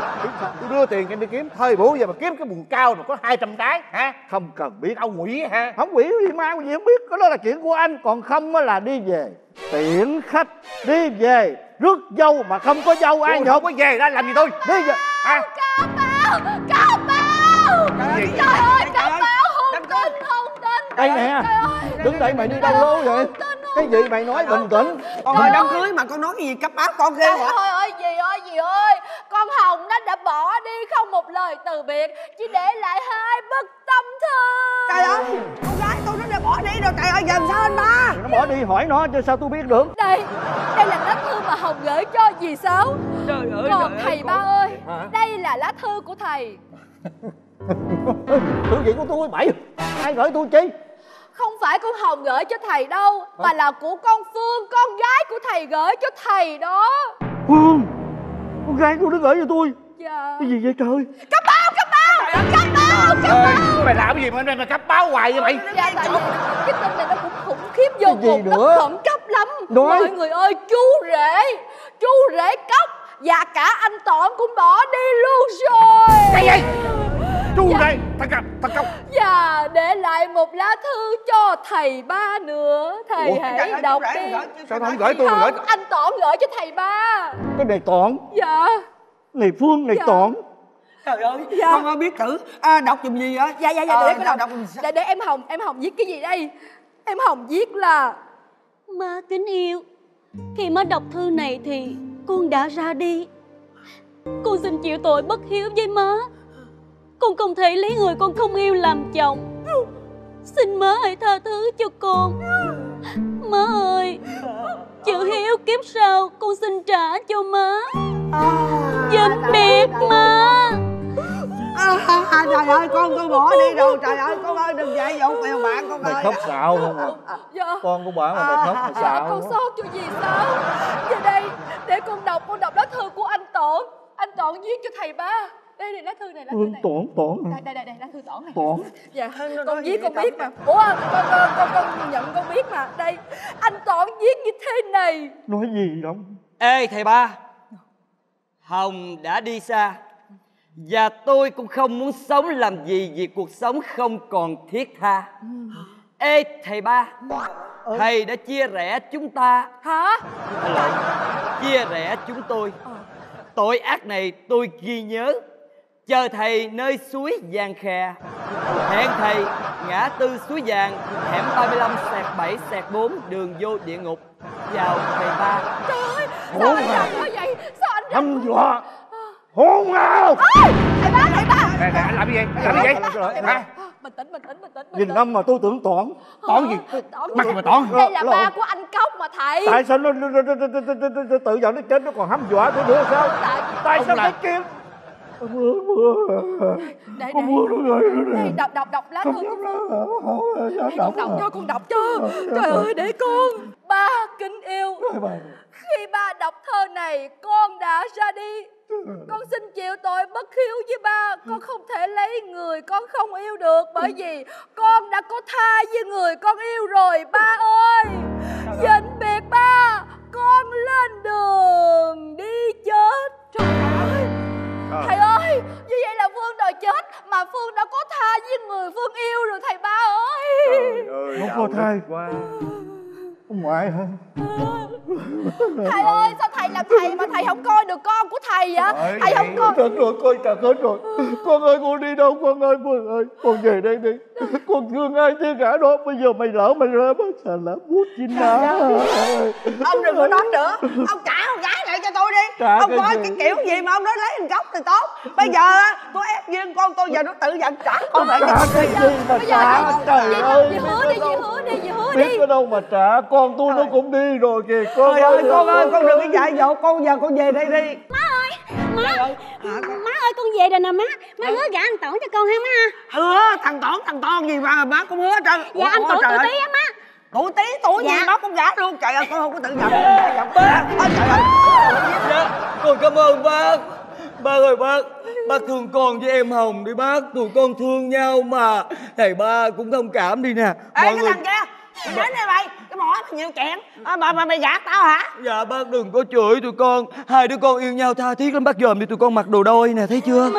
Tôi đưa tiền cho anh đi kiếm. Thời buổi giờ mà kiếm cái bùn cao rồi có 200 trái hả? Không cần biết. Ông quỷ hả? Không quỷ gì ma gì không biết. Cái đó là chuyện của anh. Còn không á là đi về. Tiễn khách đi về. Rước dâu mà không có dâu ai không có về ra làm gì tôi? Đi về. Hả? Cao bao! Gì? Trời ơi Cao bao không tin không tin đây nè đứng đây mày đi đâu lố vậy. Cái gì mày nói bình tĩnh. Con ơi đám cưới mà con nói cái gì cấp báo con ghê Trời vậy? ơi ơi dì ơi dì ơi. Con Hồng nó đã bỏ đi không một lời từ biệt Chỉ để lại hai bức tâm thư trời ơi con gái tôi nó đã bỏ đi rồi trời ơi giờ làm sao anh ba? Nó bỏ đi hỏi nó chứ sao tôi biết được? Đây Đây là lá thư mà Hồng gửi cho dì Sáu. Trời ơi, Còn trời ơi, thầy con- ba ơi Hả? Đây là lá thư của thầy. Thư gì của tôi bảy. Ai gửi tôi chi Không phải của Hồng gửi cho thầy đâu Mà là của con Phương Con gái của thầy gửi cho thầy đó. Phương con gái tôi nó gửi cho tôi. Dạ. Cái gì vậy trời? Cấp báo cấp báo Cấp báo cấp báo mày làm cái gì mà mày, mày cấp báo hoài vậy mày? Dạ tại vì cái tin này nó cũng khủng khiếp vô cùng? Nó khẩn cấp lắm. Nói. Mọi người ơi chú rể Chú rể cốc Và cả anh Toản cũng bỏ đi luôn rồi. Cái gì? Chú Dạ. đây thằng cặp thằng cọc. Và để lại một lá thư cho thầy ba nữa. Thầy Ủa? hãy đọc đi. sao không gửi tôi mà gửi Không, anh Toản gửi cho thầy ba. Cái này toán Dạ. Này phương này Dạ. toán trời ơi Dạ. con ơi biết thử. À, đọc giùm gì vậy? Dạ dạ dạ Ờ, để có đọc, đọc, đọc Để để em Hồng Em Hồng viết cái gì đây? Em Hồng viết là Má kính yêu Khi má đọc thư này thì con đã ra đi. Con xin chịu tội bất hiếu với má Con không thể lấy người con không yêu làm chồng. Xin má hãy tha thứ cho con. Má ơi Chữ hiếu kiếp sau con xin trả cho má. Vĩnh biệt mà à, trời ơi con tôi bỏ đi rồi. Trời ơi con ơi đừng dạy dỗ mèo bạn con mày ơi. khóc xạo không à Dạ. Con của bà mà mày khóc mày Dạ xạo con không? sót cho gì sao Giờ đây để con đọc Con đọc lá thư của anh Tổn. Anh Tổn viết cho thầy ba Đây đây lá thư này lá thư Ừ, này. tổn tổn. Đây đây đây, đây lá thư Tổn này. Tổn. Dạ con viết con biết mà. Ủa con, con, con, con nhận con biết mà. Đây anh Tổn viết như thế này. Nói gì đâu Ê thầy ba. Hồng đã đi xa. Và tôi cũng không muốn sống làm gì Vì cuộc sống không còn thiết tha. Ê thầy ba. Thầy đã chia rẽ chúng ta. Hả? Lộn, Chia rẽ chúng tôi. Tội ác này tôi ghi nhớ chờ thầy nơi suối vàng khè. Hẹn thầy ngã tư suối vàng hẻm 35 sẹt 7 sẹt 4 đường vô địa ngục. Vào thầy ba. Trời ơi sao anh vậy? Sao anh hâm dọa. hôn nào thầy ba thầy ba. Thầy ba làm gì? Vậy làm gì? Vậy hả? bình tĩnh bình tĩnh bình tĩnh nhìn năm mà tôi tưởng toản ờ, toản gì? mặt mà toản đây là ba của anh cốc mà thầy. Tại sao nó tự giận nó chết nó còn hăm dọa tôi nữa sao? Tại sao nó kia Mưa, mưa. Đây Có đây mưa nó đọc đọc đọc lá thư con đọc. Cho con đọc cho. Trời ơi để con Ba kính yêu. Khi ba đọc thơ này Con đã ra đi. Con xin chịu tội bất hiếu với ba. Con không thể lấy người con không yêu được Bởi vì con đã có thai với người con yêu rồi Ba ơi. Vĩnh biệt ba Con lên đường đi chết Trời ơi Thầy ơi Như vậy là Phương đòi chết Mà Phương đã có thai với người Phương yêu rồi thầy ba ơi. Không có thai. quá. Ông ngoại hả? Thầy ơi sao thầy làm thầy mà thầy không coi được con của thầy vậy? Thầy không coi Thật rồi, coi chặt hết rồi. Con ơi, con đi đâu? Con ơi, Phương ơi Con về đây đi. Con thương ai thương cả đó? Bây giờ mày lỡ mày ra mất xà lá bút chín ná ông đừng có nói nữa. Ông trả con gái lại cho tôi đi. Trả ông cái coi cái kiểu gì mà ông nói lấy hình gốc thì tốt. Bây giờ á tôi ép riêng con tôi giờ nó tự giận trả con lại. Cho Trả tôi cái gì mà trả? Trời ơi hứa đi, hứa đi, hứa Biết đi. ở đâu mà trả. Con tôi nó cũng đi rồi kìa Con trời ơi con ơi con đừng có dạy dỗ con giờ con về đây đi. Má ơi Má. Ơi. Con về rồi nè má. Má hứa gả anh Tổn cho con ha má? Hứa thằng tỏn thằng ton gì mà má cũng hứa trơn. Dạ anh Tổn tuổi ơi. tí á má. Tuổi tí tuổi gì Dạ. nó cũng gả luôn. Trời ơi con không có tự giận. Ôi, trời ơi. Dạ, con cảm ơn bác. Bác ơi bác. Bác thương con với em Hồng đi bác. Tụi con thương nhau mà. Thầy ba cũng thông cảm đi nè. Ê Mọi cái người thằng kia mày đến đây mày cái mỏ mày nhiều chuyện à, mà, mà mày gạt tao hả? Dạ bác đừng có chửi tụi con. Hai đứa con yêu nhau tha thiết lắm bác dòm đi tụi con mặc đồ đôi nè thấy chưa?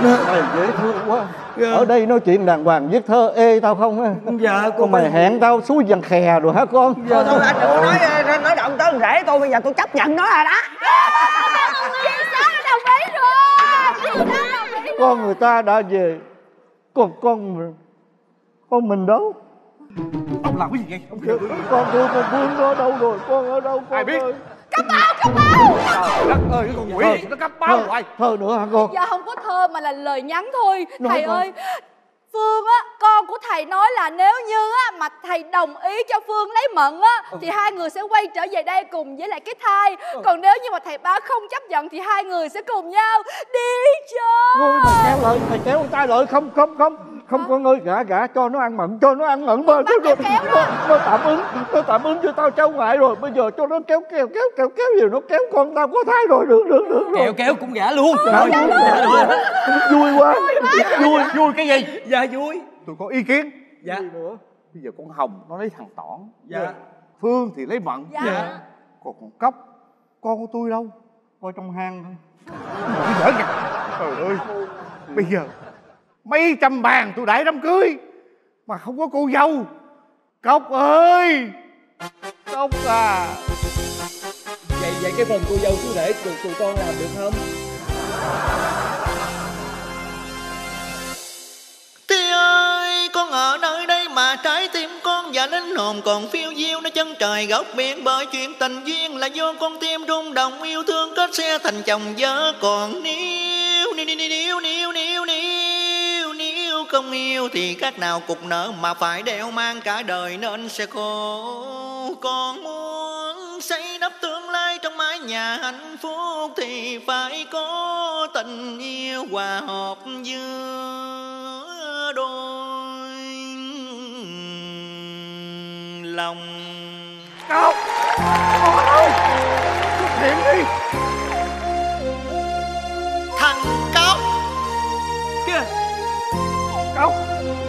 Mày dễ thương quá. Ở đây nói chuyện đàng hoàng viết thơ ê tao không á. Dạ Còn mày hẹn tao suối dần khè rồi hả con? Thôi thôi anh đừng có nói nói, nói động tới rể tôi bây giờ tôi chấp nhận nó rồi đó. Con người ta đã về Còn con Con mình đâu Ông làm cái gì vậy? Ông Con tôi con Phương nó đâu rồi? Con ở đâu? Con Ai biết? ơi. Cấp báo cấp báo Trời đất ơi, cái con quỷ nó cấp báo thơ, hoài. thơ nữa hả con? Dạ không có thơ mà là lời nhắn thôi. Nói Thầy con. ơi Phương á, con của thầy nói là nếu như á mà thầy đồng ý cho Phương lấy Mận á thì hai người sẽ quay trở về đây cùng với lại cái thai. Còn nếu như mà thầy ba không chấp nhận thì hai người sẽ cùng nhau đi chơi. Thôi mày kéo lại Mày kéo con tay lại Không không không Không con ơi gả gả cho nó ăn mận Cho nó ăn mận mà. nó, nó, nó tạm ứng Nó tạm ứng cho tao cháu ngoại rồi. Bây giờ cho nó kéo kéo kéo kéo kéo gì Nó kéo con tao có thai rồi. Được được được rồi. Kéo kéo cũng gả luôn. Gả Dạ, luôn. dạ, dạ. Vui quá. Vui, vui cái gì? Dạ vui. Tôi có ý kiến. Dạ. Bây giờ con Hồng nó lấy thằng Tỏn. Dạ. Phương thì lấy Mận. Dạ. Còn con Cốc Con của tôi đâu? Coi trong hang thôi. Giỡn kìa Trời ơi. Bây giờ Mấy trăm bàn tôi đãi đám cưới Mà không có cô dâu. Cốc ơi! Cốc à! Vậy vậy cái phần cô dâu chú rể tụi, tụi con làm được không? Con ở nơi đây mà trái tim con và linh hồn còn phiêu diêu. Nơi chân trời góc biển bởi chuyện tình duyên là do con tim rung động, yêu thương kết xe thành chồng vợ còn. Nếu nếu nếu nếu nếu nếu nếu không yêu thì khác nào cục nợ mà phải đeo mang cả đời nên sẽ khổ. Con muốn xây đắp tương lai trong mái nhà hạnh phúc thì phải có tình yêu hòa hợp giữa đôi. Lòng. Cậu Con ơi Xuất hiện đi. Thằng Cốc. Kìa. Cốc.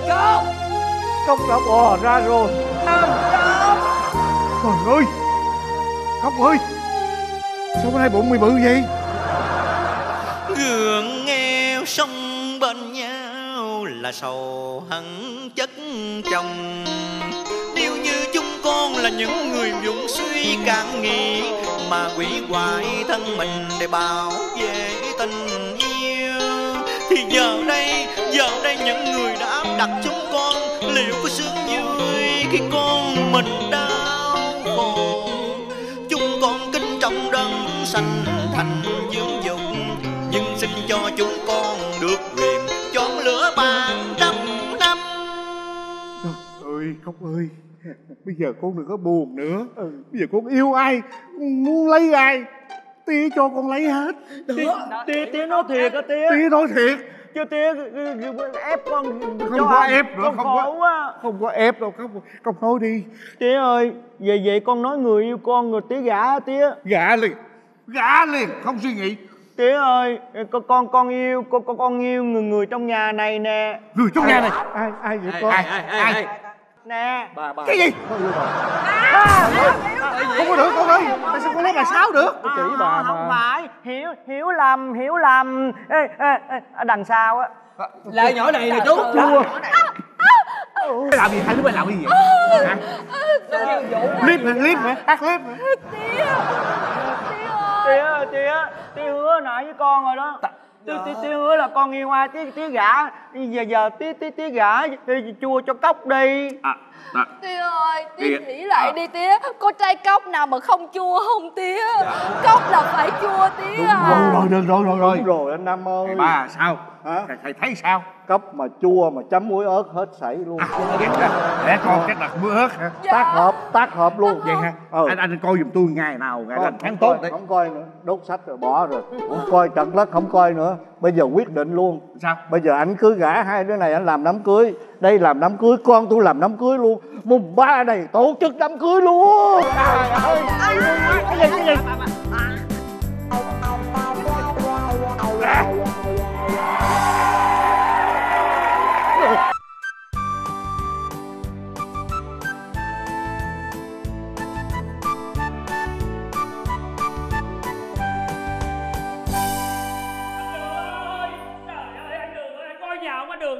Cốc. Cốc đã bò ra rồi. Thằng Cốc. Trời ơi. Cốc ơi. Sao bữa nay bụng mày bự vậy? Gượng nghèo sống bên nhau là sầu hận chất chồng con là những người dũng suy càng nghĩ, mà quỷ hoại thân mình để bảo vệ tình yêu. Thì giờ đây giờ đây những người đã áp đặt chúng con, liệu có sướng vui khi con mình đau khổ? Chúng con kính trọng đấng sanh thành dưỡng dục, nhưng xin cho chúng con được quyền chọn lửa bàn trăm năm ơi Cốc ơi. Bây giờ con đừng có buồn nữa. Bây giờ con yêu ai Con muốn lấy ai Tía cho con lấy hết. Tía, tía, tía nói thiệt á tía. Tía nói thiệt. Chứ tía ép con Không cho có ăn, ép nữa con Không có quá. Không có ép đâu Cốc Cốc nói đi. Tía ơi Vậy vậy con nói người yêu con rồi tía gả tía. Gả liền Gả liền Không suy nghĩ. Tía ơi con con con yêu con con con yêu người người trong nhà này nè. Người trong nhà này. Ai ai vậy con? ai, ai, ai? Nè bà bà Cái gì Không có được con ơi Tại sao con nói bà sáu được Tôi chỉ bà không mà phải hiểu hiểu lầm hiểu lầm ê, ê, ê, đằng sau á Là nhỏ này nè chú chua Làm gì hai đứa bay làm cái gì vậy Hả? Clip hả clip hả Hát clip hả tía ơi tía tía hứa nãy với con rồi đó tía, tía, tía hứa là con yêu ai tía tía gả. Giờ giờ tía tía tía gả chua cho cốc đi. Tía ơi, tía nghĩ lại đi tía. Có trái cốc nào mà không chua không tía? Cốc là phải chua tía à. Rồi rồi rồi rồi. Đúng rồi anh Năm ơi. Bà sao? Hả? Thầy, thầy thấy sao Cốc mà chua mà chấm muối ớt hết sảy luôn Để con chắc đặt muối ớt hả Tác hợp, tác hợp luôn Vậy hả Ừ. Anh anh coi giùm tôi ngày nào ngày lành tháng tốt đấy Không coi nữa, đốt sách rồi bỏ rồi Không coi trận lất không coi nữa Bây giờ quyết định luôn Sao Bây giờ anh cứ gả hai đứa này anh làm đám cưới Đây làm đám cưới, con tôi làm đám cưới luôn Mùng ba này tổ chức đám cưới luôn Trời ơi Cái gì cái gì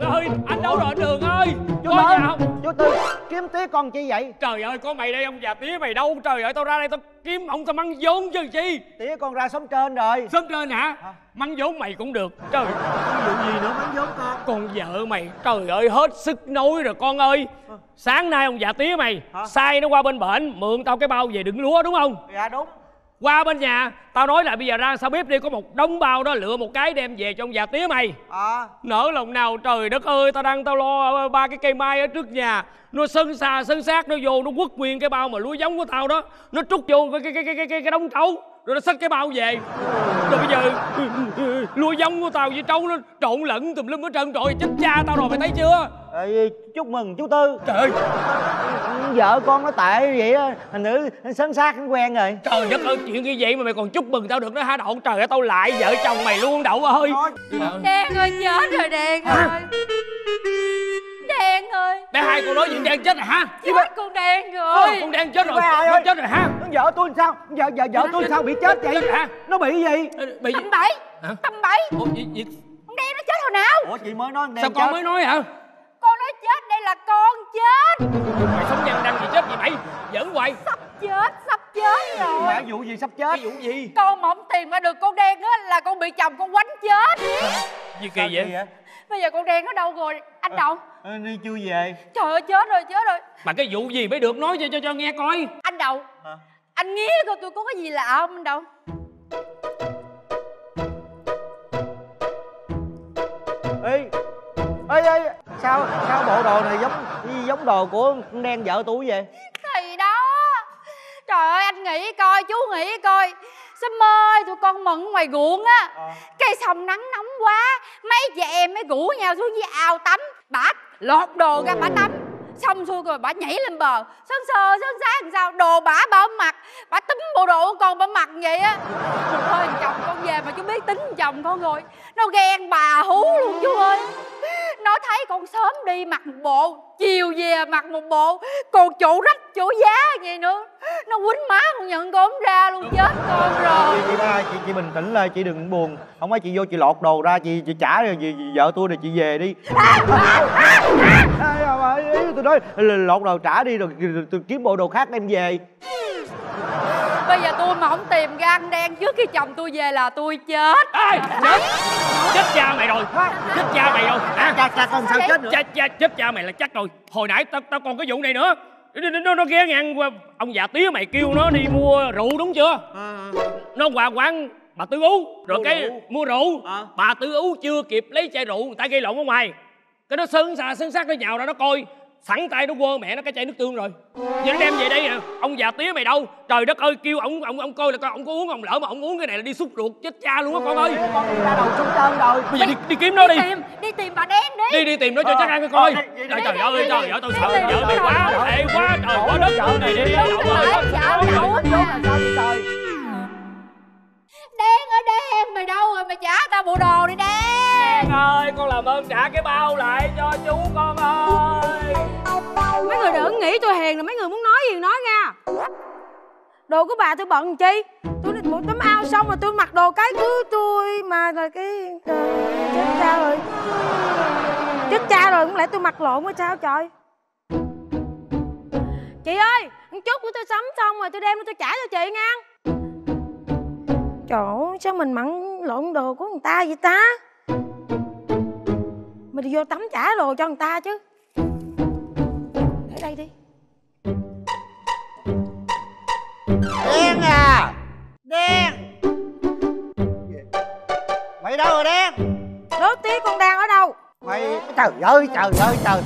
Đường ơi Anh đâu rồi anh Đường ơi? Chú tư nhà không? chú tư kiếm tía con chi vậy? Trời ơi có mày đây ông già tía mày đâu? Trời ơi tao ra đây tao kiếm ông tao mắng vốn chứ chi? Tía con ra sống trên rồi. Sớm trên hả? Mắng vốn mày cũng được. Trời vụ gì nữa mắng vốn con. Con vợ mày Trời ơi hết sức nói rồi con ơi. Sáng nay ông già tía mày. Sai nó qua bên bển Mượn tao cái bao về đựng lúa đúng không? Dạ đúng Qua bên nhà Tao nói là bây giờ ra sao bếp đi Có một đống bao đó lựa một cái đem về cho ông già tía mày. À. Nỡ lòng nào trời đất ơi Tao đang tao lo ba cái cây mai ở trước nhà. Nó sân xà sân sát Nó vô nó quất nguyên cái bao mà lúa giống của tao đó. Nó trút vô cái cái cái cái, cái, cái đống trấu Rồi nó xách cái bao về. Rồi bây giờ Lúa giống của tao với trấu nó trộn lẫn tùm lum hết trơn Trời chết cha tao rồi mày thấy chưa? Ê, chúc mừng chú tư. Trời ơi. Vợ con nó tệ vậy á thành nữ sân sát cũng quen rồi. Trời đất ơi chuyện như vậy mà mày còn chúc mừng tao được nữa hả đậu Trời ơi tao lại vợ chồng mày luôn đậu ơi. Đen ơi chết rồi Đen ơi Đen ơi Bé hai con nói chuyện đen chết rồi hả? Chết con Đen rồi. Ờ, con đen chết rồi Nó ơi. chết rồi hả? Vợ tôi sao? Vợ vợ vợ tôi sao bị chết vậy? hả? Nó bị gì? Bị Tầm bậy? Tầm bậy. Ủa, gì, gì? Con Đen nó chết hồi nào? Ủa chị mới nói Sao con mới nói hả? Con nói chết đây là con chết. Mày sống nhăn răng gì chết gì mày? Giỡn hoài. Sắp chết Sắp chết rồi. Mẹ vụ gì sắp chết? Cái vụ gì? Con mà không tìm ra được con đen á là con bị chồng con quánh chết. Gì kỳ vậy Bây giờ con đen ở đâu rồi Anh Đậu Ờ, đi chưa về. Trời ơi chết rồi chết rồi. Mà cái vụ gì mới được nói cho cho, cho nghe coi. Anh Đậu Hả? Anh nghe coi tôi có cái gì lạ không anh Đậu ê ê ê sao sao bộ đồ này giống giống đồ của con đen vợ tôi vậy? Thì đó. Trời ơi anh nghĩ coi chú nghĩ coi Sâm ơi tụi con mận ngoài ruộng á. Cây sông nắng nóng quá Mấy chị em mới rủ nhau xuống dưới ao tắm. Bà lột đồ ra bà tắm. Xong xuôi rồi bà nhảy lên bờ. Sơn sờ sơn sáng làm sao? Đồ bả bỏ mặt Bà túm bộ đồ của con bà mặc vậy á. Một hơi chồng con về mà chú biết tính chồng con rồi. Nó ghen bà hú luôn chú ơi. Nó thấy con sớm đi mặc một bộ Chiều về mặc một bộ. Còn chỗ rách chỗ giá vậy nữa? Nó quýnh má con nhận con ra luôn chết con rồi. Chị, chị ba chị chị bình tĩnh lại chị đừng buồn. Không phải chị vô chị lọt đồ ra chị chị trả rồi chị, chị vợ tôi rồi chị về đi. Tôi nói l- lọt đồ trả đi rồi, tôi kiếm bộ đồ khác đem về. Bây giờ tôi mà không tìm gan đen trước khi chồng tôi về là tôi chết. Ê, chết. Chết cha mày rồi. Chết cha mày rồi. À, cha cha con sao chết nữa? Cha, cha, chết cha mày là chắc rồi. Hồi nãy tao tao còn cái vụ này nữa nó nó, nó ghé ngang qua ông già tía mày kêu nó đi mua rượu đúng chưa? Nó qua quán bà tư ú rồi Mua cái rượu. mua rượu. Bà tư ú chưa kịp lấy chai rượu người ta gây lộn ở ngoài. Cái nó sân xà sân sát nó nhào ra nó coi sẵn tay nó quơ mẹ nó cái chai nước tương rồi giờ nó đem về đây nè ông già tía mày đâu trời đất ơi kêu ông ông ông coi là coi ông có uống ông lỡ mà ông uống cái này là đi xúc ruột chết cha luôn á con ơi ra đầu sung trơn rồi bây giờ đi, đi kiếm nó đi tìm đi tìm bà đen đi đi đi tìm nó cho chắc ăn cái coi trời trời ơi trời ơi tôi sợ vợ mày quá hệ quá trời quá đất trời này đi đậu ơi đen ở đen mày đâu rồi? Mày trả tao bộ đồ đi đen. Ơi con làm ơn trả cái bao lại cho chú con ơi. Mấy người đừng nghĩ tôi hèn là mấy người muốn nói gì nói nha. Đồ của bà tôi bận chi? Tôi đi một tấm ao xong rồi tôi mặc đồ cái của tôi mà rồi cái chết cha rồi. Chết cha rồi không lẽ tôi mặc lộn với sao trời? Chị ơi chút của tôi sắm xong rồi tôi đem tôi trả cho chị nha trời ơi sao mình mặn lộn đồ của người ta vậy ta? Mình đi vô tắm trả đồ cho người ta chứ. Để đây đi. Đen à! Đen! Mày đâu rồi đen? Đố tí con đang ở đâu? Mày trời ơi trời ơi trời.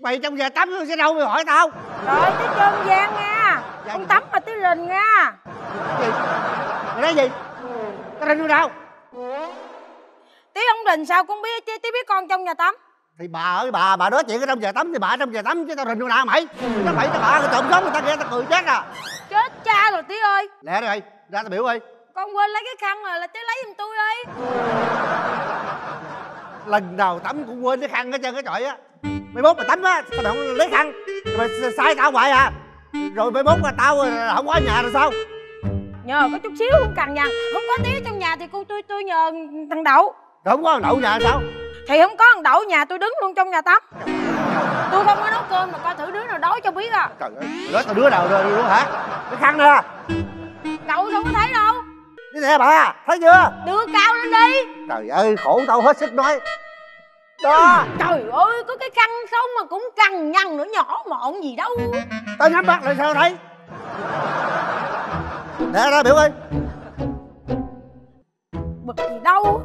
Mày trong giờ tắm sẽ đâu mày hỏi tao. Rồi tới trơn gian nha con tắm mà tới rình nha. Mày nói gì? Tao rình vô đâu? Tí ông rình sao con biết tí, tí biết con trong nhà tắm. Thì bà ơi bà bà nói chuyện ở trong giờ tắm thì bà ở trong giờ tắm chứ tao rình vô nào mày. Nó phải tao bà cái trộm sống người ta nghe tao cười chết à. Chết cha rồi tí ơi. Lẹ đi ra tao biểu đi con quên lấy cái khăn rồi là tí lấy giùm tôi đi. Lần nào tắm cũng quên cái khăn hết trơn cái trọi á. Mai mốt mà tắm á tao không lấy khăn. Rồi mày sai tao hoài à rồi mai mốt mà tao không có nhà rồi sao? Nhờ có chút xíu không cần nhằn. Không có tí trong nhà thì cô tôi tôi nhờ thằng đậu. Rồi không có thằng đậu nhà sao? Thì không có thằng đậu nhà tôi đứng luôn trong nhà tắm. Tôi không có nấu cơm mà coi thử đứa nào đói cho biết à. Trời ơi tao đứa nào rồi luôn hả? Cái khăn nè đậu đâu có thấy đâu. Đi nè bà? Thấy chưa? Đưa cao lên đi. Trời ơi khổ tao hết sức nói đó. Trời ơi có cái khăn không mà cũng cằn nhằn nữa nhỏ mọn gì đâu. Tao nhắm mắt lại sao thấy nè ra biểu ơi. Bực gì đâu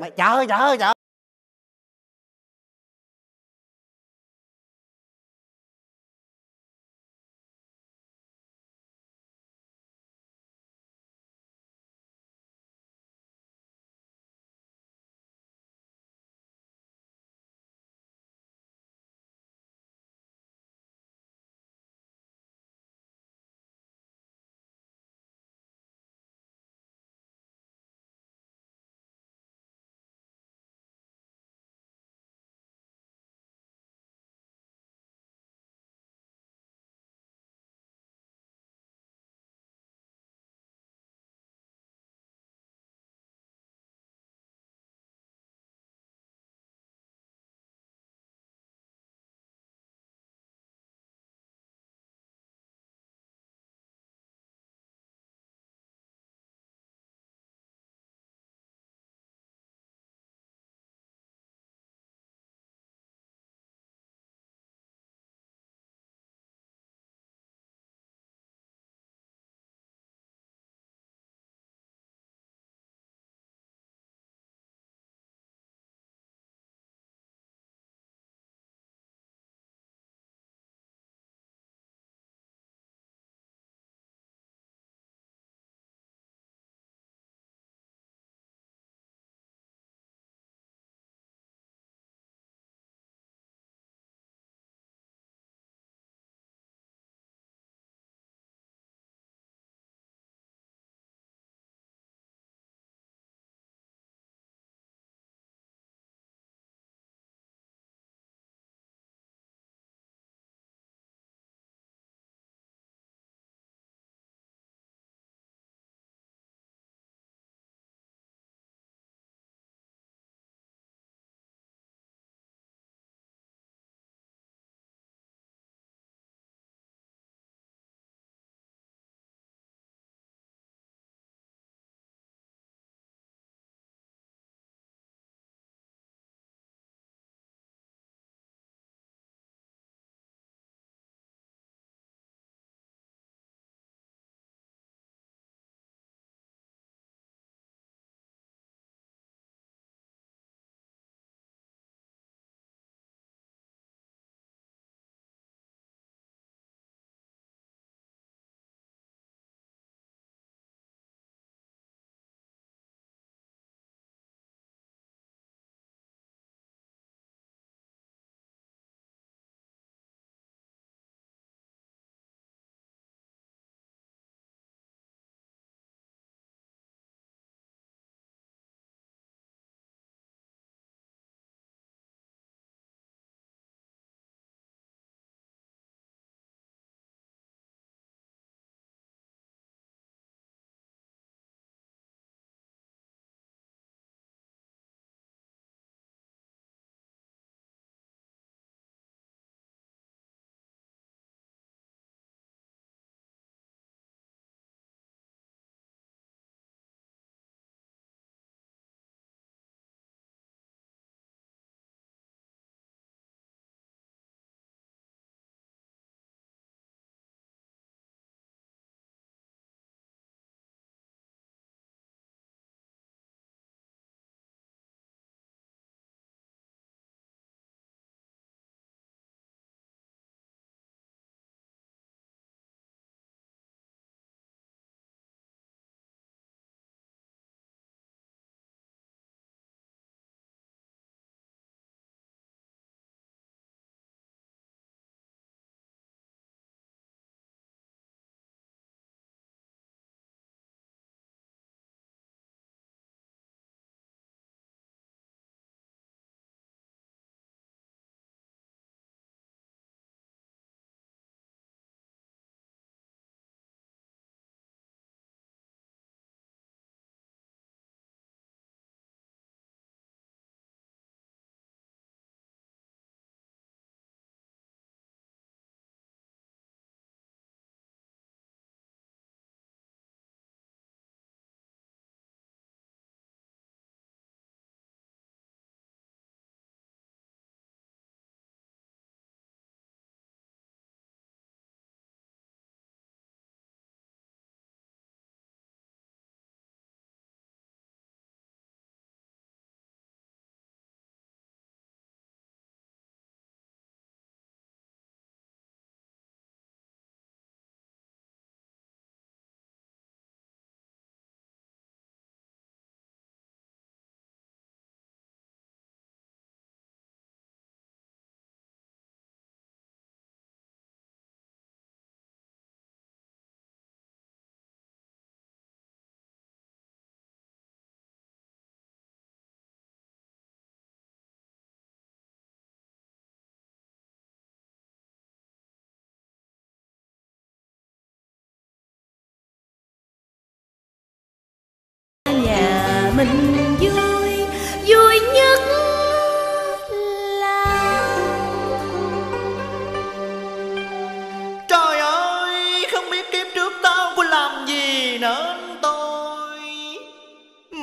mày chờ chờ chờ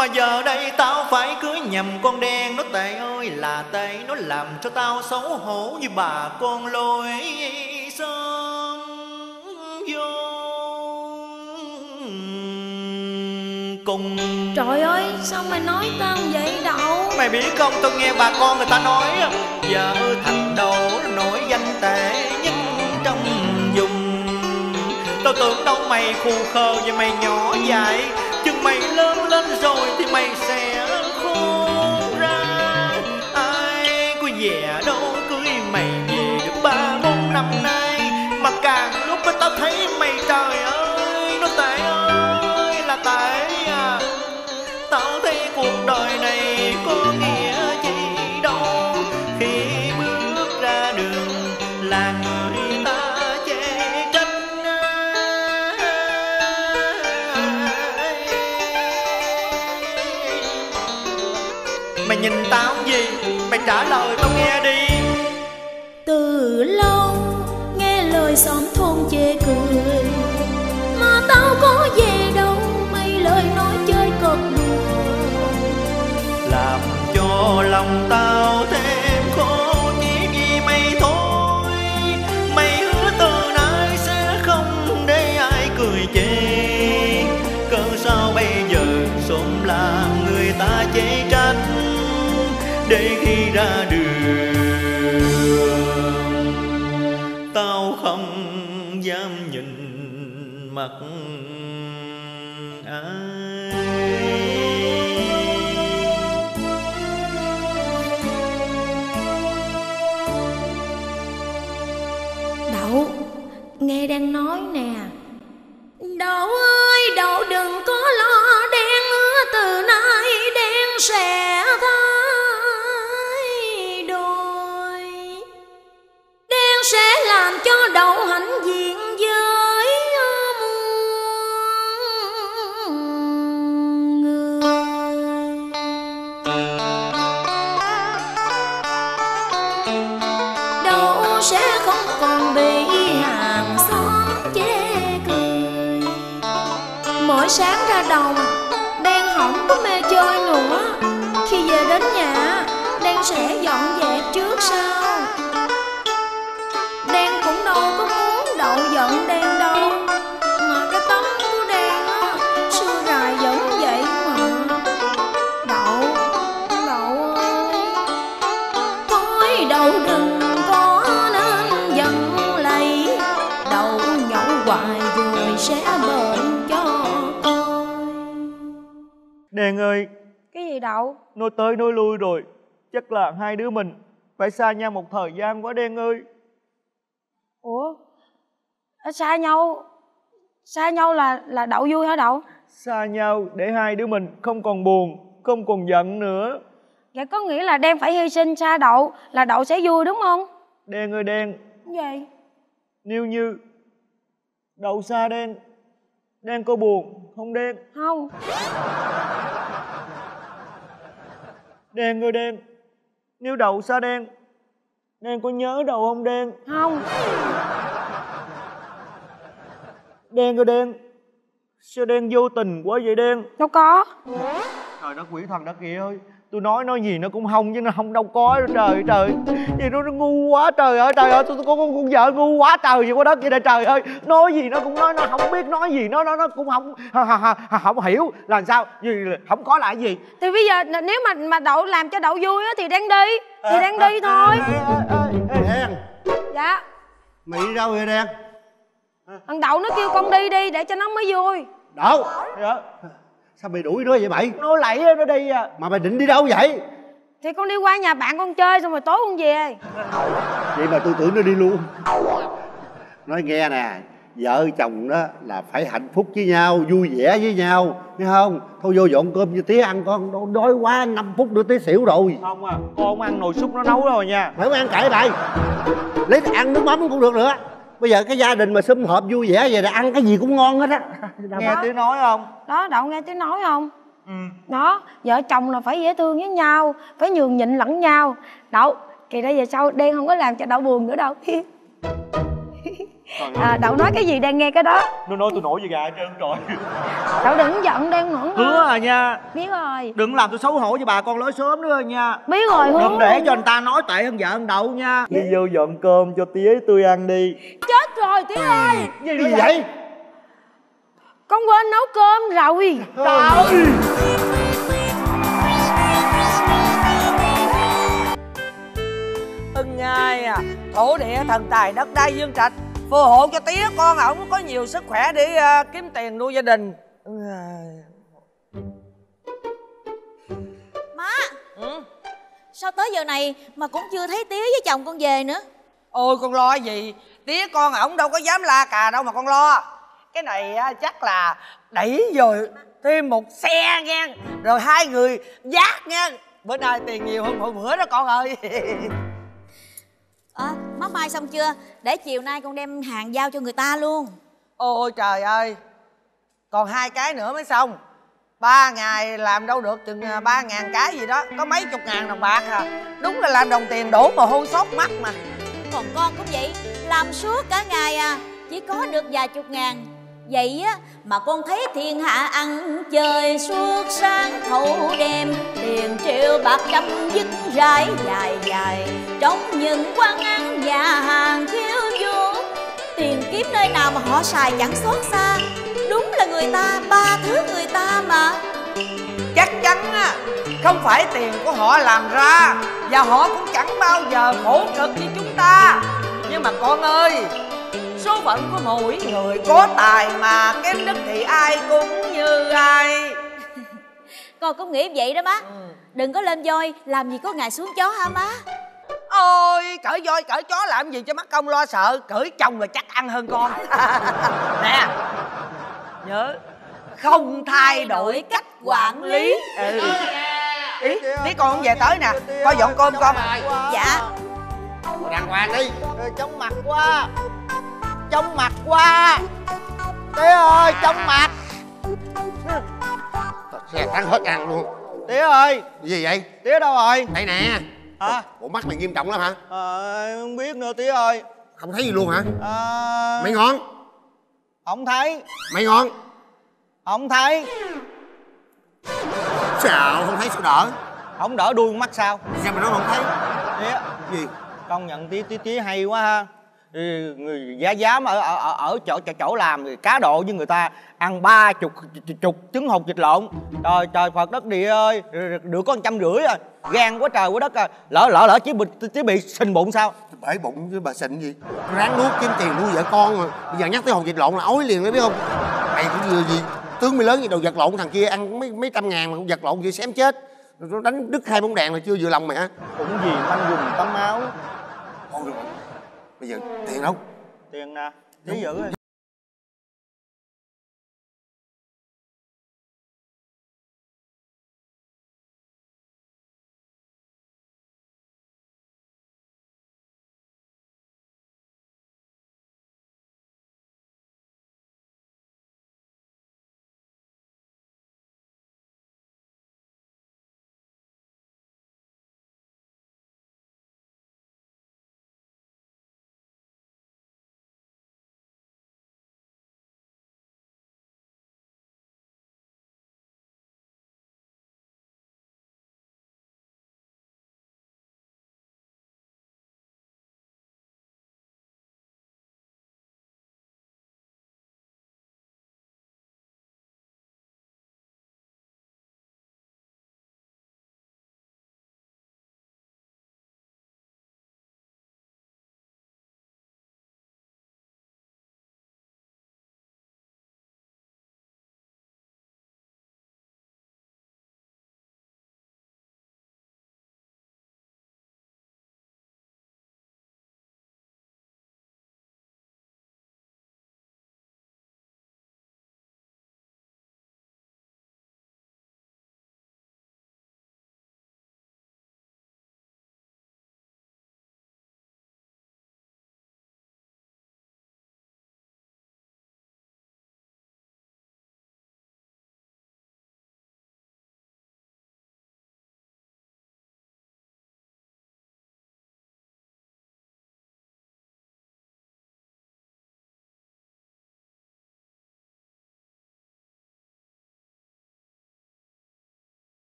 Mà giờ đây tao phải cưới nhầm con đen. Nó tệ ơi là tệ Nó làm cho tao xấu hổ như bà con lôi sớm vô. Cùng Trời ơi sao mày nói tao vậy đậu? Mày biết không tao nghe bà con người ta nói Vợ thành đồ nổi danh tệ nhất trong vùng. Tao tưởng đâu mày khù khờ và mày nhỏ dại Chừng mày lớn lên rồi thì mày sẽ khôn ra. Ai có về đâu, cưới mày về được ba bốn năm nay. Mà càng lúc mà tao thấy mày, trời ơi, Nó tệ ơi, là tệ à. Tao thấy cuộc đời này có nghĩa trả lời trong Để khi sáng ra đồng. Đen hỏng có mê chơi nữa. Khi về đến nhà, Đen sẽ dọn dẹp trước sau. Đen ơi. Cái gì đậu? Nói tới nói lui rồi. Chắc là hai đứa mình Phải xa nhau một thời gian quá Đen ơi. Ủa? Ở xa nhau. Xa nhau là là đậu vui hả đậu? Xa nhau để hai đứa mình không còn buồn Không còn giận nữa. Vậy có nghĩa là đen phải hy sinh xa đậu Là đậu sẽ vui đúng không? Đen ơi Đen. Vậy Nếu như Đậu xa Đen Đen có buồn không Đen. Không. Đen ơi Đen Nếu đậu xa Đen? Đen có nhớ đậu không Đen? Không. Đen ơi Đen Sao Đen vô tình quá vậy Đen? Đâu có. Trời đất quỷ thần đất kìa ơi Tôi nói nói gì nó cũng không chứ nó không đâu có đâu trời trời. Gì nó, nó ngu quá trời ơi trời ơi tôi, tôi có con, con vợ ngu quá trời gì quá đất vậy đây trời ơi. Nói gì nó cũng nói nó không biết nói gì nó nó nó cũng không ha, ha, ha, không hiểu là sao gì không có lại gì. Thì bây giờ nếu mà mà đậu làm cho đậu vui á thì đang đi Thì đang đi thôi. Đen. Dạ. Đi đâu vậy Đen? Thằng đậu nó kêu con đi đi để cho nó mới vui. Đậu Sao mày đuổi nó vậy mày? Nó lẫy nó đi à. Mà mày định đi đâu vậy? Thì con đi qua nhà bạn con chơi xong rồi tối con về. Vậy mà tôi tưởng nó đi luôn. Nói nghe nè Vợ chồng đó là phải hạnh phúc với nhau Vui vẻ với nhau Nghe không? Thôi vô dọn cơm cho tía ăn con Đói- quá 5 phút nữa tía xỉu rồi. Không à con ăn nồi súp nó nấu rồi nha. Phải không ăn cãi bài Lấy ăn nước mắm cũng được nữa Bây giờ cái gia đình mà sum họp vui vẻ vậy là ăn cái gì cũng ngon hết á. Nghe tiếng nói không? Đó đậu nghe tiếng nói không? Đó vợ chồng là phải dễ thương với nhau phải nhường nhịn lẫn nhau. Đậu kỳ ra về sau đen không có làm cho đậu buồn nữa đâu à, đậu nói cái gì đen nghe cái đó? Nó nói tôi nổi gì gà hết trơn trời. Đậu đừng giận đen nữa hứa à nha. Biết rồi. Đừng làm tôi xấu hổ với bà con lối sớm nữa nha. Biết rồi hứa. Đừng để cho người ta nói tệ hơn vợ hơn đậu nha. Đi vô dọn cơm cho tía tôi ăn đi. Chết rồi tía ơi. Gì vậy? Con quên nấu cơm rồi. Trời ưng ai à thổ địa thần tài đất đai dương trạch phù hộ cho tía con ổng có nhiều sức khỏe để ờ, kiếm tiền nuôi gia đình. Ai. Má! Sao tới giờ này mà cũng chưa thấy tía với chồng con về nữa? Ôi con lo gì? Tía con ổng đâu có dám la cà đâu mà con lo. Cái này chắc là đẩy rồi thêm một xe nha rồi hai người giác nha bữa nay tiền nhiều hơn mỗi bữa đó con ơi à, Má mai xong chưa? Để chiều nay con đem hàng giao cho người ta luôn. Ôi trời ơi còn hai cái nữa mới xong. Ba ngày làm đâu được chừng à, ba ngàn cái gì đó có mấy chục ngàn đồng bạc à. Đúng là làm đồng tiền đổ mồ hôi sốt mắt mà. Còn con cũng vậy Làm suốt cả ngày à Chỉ có được vài chục ngàn. Vậy á mà con thấy thiên hạ ăn chơi suốt sáng thâu đêm Tiền triệu bạc trăm dứt rải dài dài Trong những quán ăn nhà hàng khiêu vũ Tiền kiếm nơi nào mà họ xài chẳng xót xa. Đúng là người ta ba thứ người ta mà. Chắc chắn á không phải tiền của họ làm ra và họ cũng chẳng bao giờ khổ cực như chúng ta. Nhưng mà con ơi số phận của mỗi người có tài mà kém đức thì ai cũng như ai. Con cũng nghĩ vậy đó má. Đừng có lên voi Làm gì có ngày xuống chó hả má ôi cởi voi cởi chó làm gì cho mắt công lo sợ cởi chồng là chắc ăn hơn con. Nè nhớ không thay đổi cách quản lý. Ừ. ý tí con không về tới nè coi dọn cơm con. Dạ. Đàng hoàng đi. Chóng mặt quá. Chóng mặt quá. Tía ơi chóng mặt. Xe thắng hết ăn luôn. Tía ơi. Gì vậy? Tía đâu rồi? Đây nè hả? Ủa mắt mày nghiêm trọng lắm hả? Ờ không biết nữa tía ơi. Không thấy gì luôn hả? À... mày ngon? Không thấy. Mày ngon? Không thấy. Sao không thấy sao đỡ? Không đỡ đuôi mắt sao? Sao mà nó không thấy? Tía. Gì? Công nhận tía tía tía hay quá ha. Người giá dám ở ở ở, ở chỗ, chỗ chỗ làm thì cá độ với người ta ăn ba chục chục trứng hột vịt lộn. Trời trời phật đất địa ơi. Được có trăm rưỡi à gan quá trời quá đất à. Lỡ lỡ lỡ chỉ bị chỉ bị sình bụng sao? Bể bụng với bà xịn gì. Ráng nuốt kiếm tiền nuôi vợ con mà. Bây giờ nhắc tới hột vịt lộn là ói liền đấy biết không? Mày cũng vừa gì tướng mày lớn gì đầu vật lộn thằng kia ăn mấy mấy trăm ngàn mà vật lộn gì xém chết. Rồi nó đánh đứt hai bóng đèn là chưa vừa lòng mày hả? Cũng gì manh dùng tấm máu. Thôi được rồi. Bây giờ tiền đâu? Tiền nè tí giữ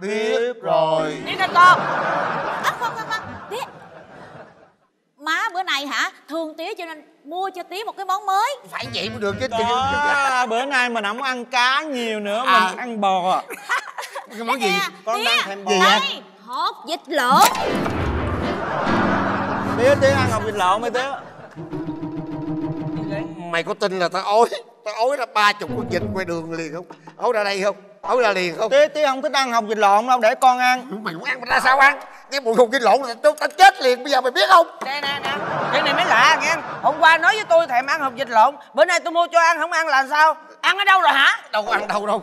biết rồi. Biết hả con. À không không không Tía Má bữa nay hả Thương tía cho nên mua cho tía một cái món mới. Phải vậy mới được chứ Đó, bữa nay mình không ăn cá nhiều nữa À. mình ăn bò. Cái món gì? Con đang thèm bò. Đây Hột vịt lộn. Tía tía ăn hột vịt lộn mấy tía? Mày có tin là tao ói tao ói ra ba chục con vịt ngoài đường liền không? Ói ra đây không ói ra liền không? Tía tía không thích ăn hột vịt lộn đâu để con ăn. Mày muốn ăn mày ra sao ăn? Nghe mùi hột vịt lộn là tao chết liền bây giờ mày biết không? Nè nè nè. Cái này mới lạ nghe. Hôm qua nói với tôi thèm ăn hộp vịt lộn. Bữa nay tôi mua cho ăn không ăn là sao? Ăn ở đâu rồi hả? Đâu có ăn đâu đâu.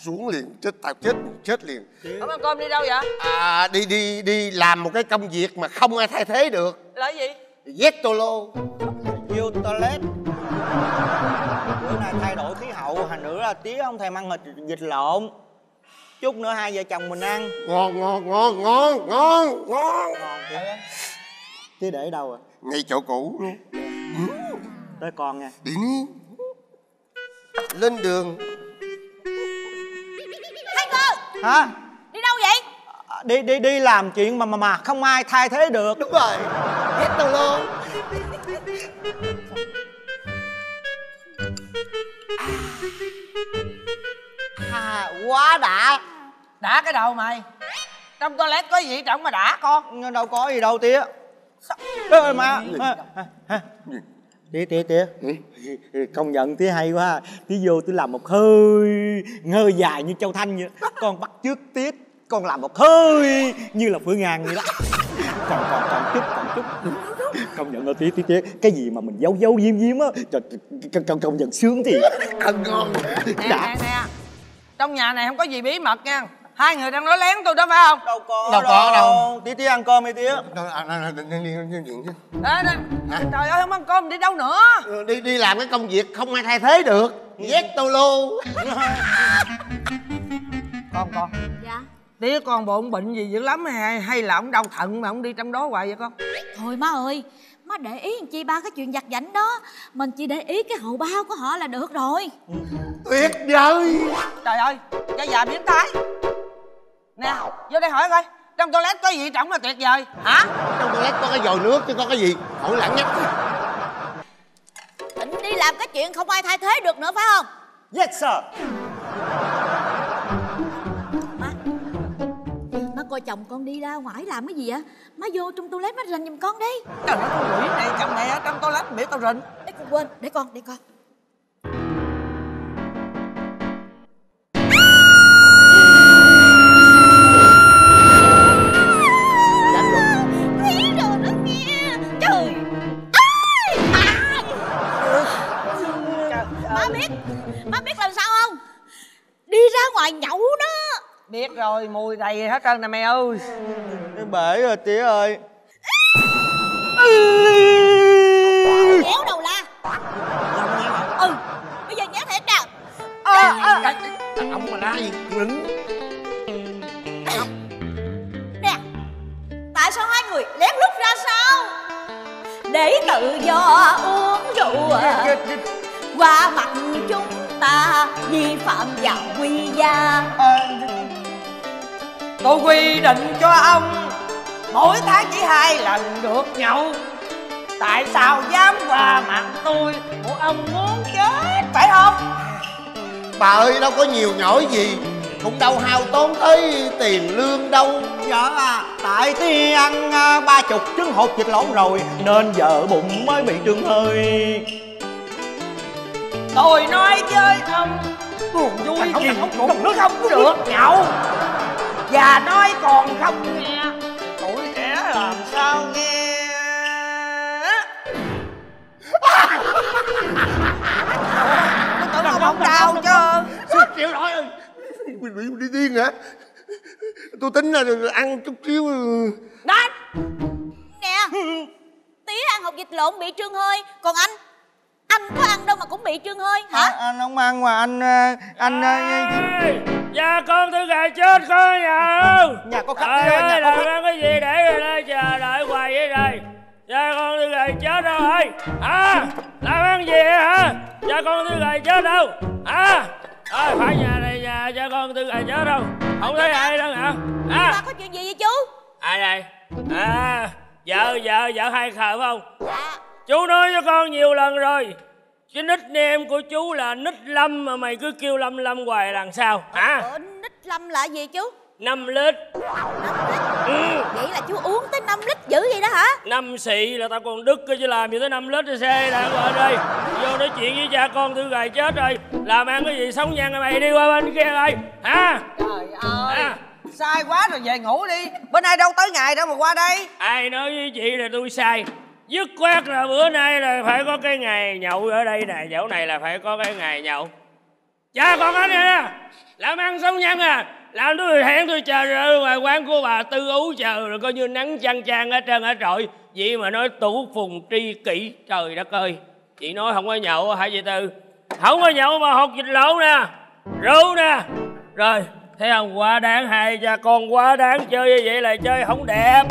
Xuống liền chết tao chết chết liền. Không ăn cơm đi đâu vậy? À đi đi đi làm một cái công việc mà không ai thay thế được. Là cái gì Zét tô lô vô toilet. Bữa nay thay đổi khí hậu thành nữa là tía không thèm ăn thịt vịt lộn. Chút nữa hai vợ chồng mình ăn. Ngon ngon ngon ngon ngon ngon. Tía để đâu rồi ngay chỗ cũ luôn. Tới con nha. Đi lên đường. Hai cơ hả? Đi đâu vậy? Đi đi đi làm chuyện mà mà mà không ai thay thế được. Đúng rồi hết tao luôn à, quá đã. Đã cái đầu mày. Trong toilet có gì trọng mà đã con? Đâu có gì đâu tía. Ê, mà tía tía tía. Công nhận tía hay quá. Tía vô tía làm một hơi ngơ dài như châu thanh vậy. Con bắt trước tía con làm một hơi như là phương ngàn vậy đó. Còn còn còn chút còn chút. Công nhận là tía tía tía cái gì mà mình giấu giấu diếm diếm á trời, công công công nhận sướng thì ăn ngon. Nè nè nè. Trong nhà này không có gì bí mật nha. Hai người đang nói lén tôi đó phải không? Đâu có đâu có đâu. Tía tía ăn cơm đi tía Đâu, à, đi- nè. Trời ơi không ăn cơm đi đâu nữa. Đi đi đi làm cái công việc không ai thay thế được. Zét tô lô Con con. Dạ Tía con bộ ông bệnh gì dữ lắm hay, hay là ông đau thận mà ông đi trong đó hoài vậy con? Thôi má ơi Má để ý làm chi ba cái chuyện giặt giảnh đó. Mình chỉ để ý cái hậu bao của họ là được rồi. Tuyệt vời! Trời ơi Cha già biến thái. Nè vô đây hỏi coi Trong toilet có gì trọng là tuyệt vời? Hả? Trong toilet có cái vòi nước chứ có cái gì hỏi lẳng nhắc Định đi làm cái chuyện không ai thay thế được nữa phải không? Yes sir coi chồng con đi ra ngoài làm cái gì vậy? Má vô trong toilet má rình giùm con đi. Trời ơi con quỷ này chồng này ở trong toilet biểu tao rình. Để con quên để con để con. Má biết Má biết làm sao không? Đi ra ngoài nhậu đó Biết rồi mùi đầy hết trơn nè mày ơi. Cái bể rồi tía ơi. Nhéo đầu la. Ừ Bây giờ nhéo thiệt nè ông mà la gì lính Nè Tại sao hai người lén lút ra sao? Để tự do uống rượu. À. Qua mặt chúng ta Vi phạm vào quy gia Tôi quy định cho ông Mỗi tháng chỉ hai lần được nhậu. Tại sao dám qua mặt tôi? Bộ ông muốn chết phải không? Bà ơi đâu có nhiều nhỏi gì. Cũng đâu hao tốn tới tiền lương đâu. Dạ à tại tía ăn à, ba chục trứng hột vịt lộn rồi nên giờ bụng mới bị trương hơi. Tôi nói với ông Buồn vui gì cũng nước không được nhậu Và nói còn không nghe Tuổi trẻ làm sao nghe Tôi tưởng ông không đau chứ chịu nổi ơi mình bị đi điên hả tôi tính là ăn chút xíu Đó Nè Tía ăn hột vịt lộn bị trương hơi Còn anh Anh có ăn đâu mà cũng bị trương hơi hả? Anh, anh không ăn mà anh à, anh à, Dạ con tôi gà chết con nhà không? Nhà có khách đi ơi, nhà có khách. cái gì để rồi đây chờ đợi hoài vậy rồi Cha con tôi gà chết đâu rồi? Hả? Làm ăn gì vậy hả? Cha con tôi gà chết đâu? Hả? Ơi phải nhà này nhà cha con tôi gà chết đâu. Không thấy ai đâu hả? Hả? Ba có chuyện gì vậy chú? Ai đây? À vợ vợ vợ hai khờ phải không chú nói cho con nhiều lần rồi. Cái nickname của chú là nick lâm mà mày cứ kêu lâm lâm hoài là làm sao? Hả? Ủa nít lâm là gì chú? Năm lít. Ừ. Vậy là chú uống tới 5 lít dữ vậy đó hả? Năm xị là tao còn đứt cơ chứ làm gì tới năm lít rồi xe đang ở đây vô nói chuyện với cha con tôi gầy chết rồi. Làm ăn cái gì sống nhăn mày đi qua bên kia coi. Hả? Trời ơi. Sai quá rồi về ngủ đi. Bên ai đâu tới ngày đâu mà qua đây. Ai nói với chị là tôi sai dứt khoát là bữa nay là phải có cái ngày nhậu ở đây nè, chỗ này là phải có cái ngày nhậu. Cha, con anh nè làm ăn sống nhăn à. Làm tôi hẹn tôi chờ ở ngoài quán của bà tư ú chờ rồi coi như nắng chang chang ở trơn ở trọi. Vậy mà nói tủ phùng tri kỷ, trời đất ơi. Chị nói không có nhậu hả chị tư? Không có nhậu mà hột vịt lẩu nè, rượu nè. Rồi thấy không quá đáng hai cha con quá đáng. Chơi như vậy là chơi không đẹp.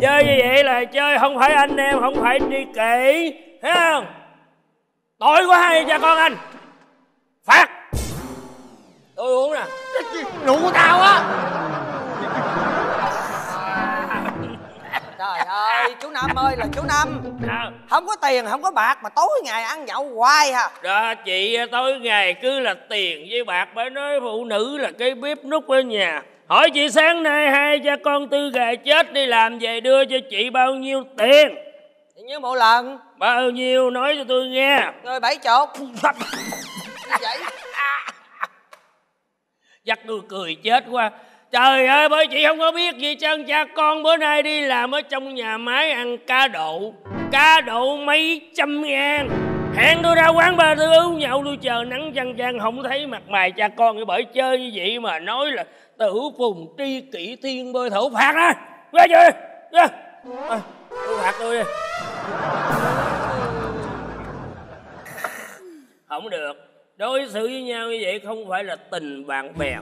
Chơi như vậy là chơi không phải anh em, không phải đi kỹ thấy không? Tội quá hai cha con anh. Phạt. Tôi uống nè. Rượu của tao á. Trời ơi chú Năm ơi là chú Năm Không có tiền không có bạc mà tối ngày ăn nhậu hoài à. Đó chị tối ngày cứ là tiền với bạc bởi nói phụ nữ là cái bếp nút ở nhà. Hỏi chị sáng nay hai cha con tư gà chết đi làm về đưa cho chị bao nhiêu tiền? Thì như một lần. Bao nhiêu nói cho tôi nghe. Rồi bảy chục. Vậy? Dắt tôi cười chết quá trời ơi bởi chị không có biết gì trơn. Cha con bữa nay đi làm ở trong nhà máy ăn cá độ. Cá độ mấy trăm ngàn. Hẹn tôi ra quán ba tôi uống nhậu tôi chờ nắng chăng chang không thấy mặt mày. Cha con cái bởi chơi như vậy mà nói là tử phùng tri kỷ thiên bơi thổ phạt á. Ra chưa? Ra. À, tôi phạt tôi đi. Không được. Đối xử với nhau như vậy không phải là tình bạn bè.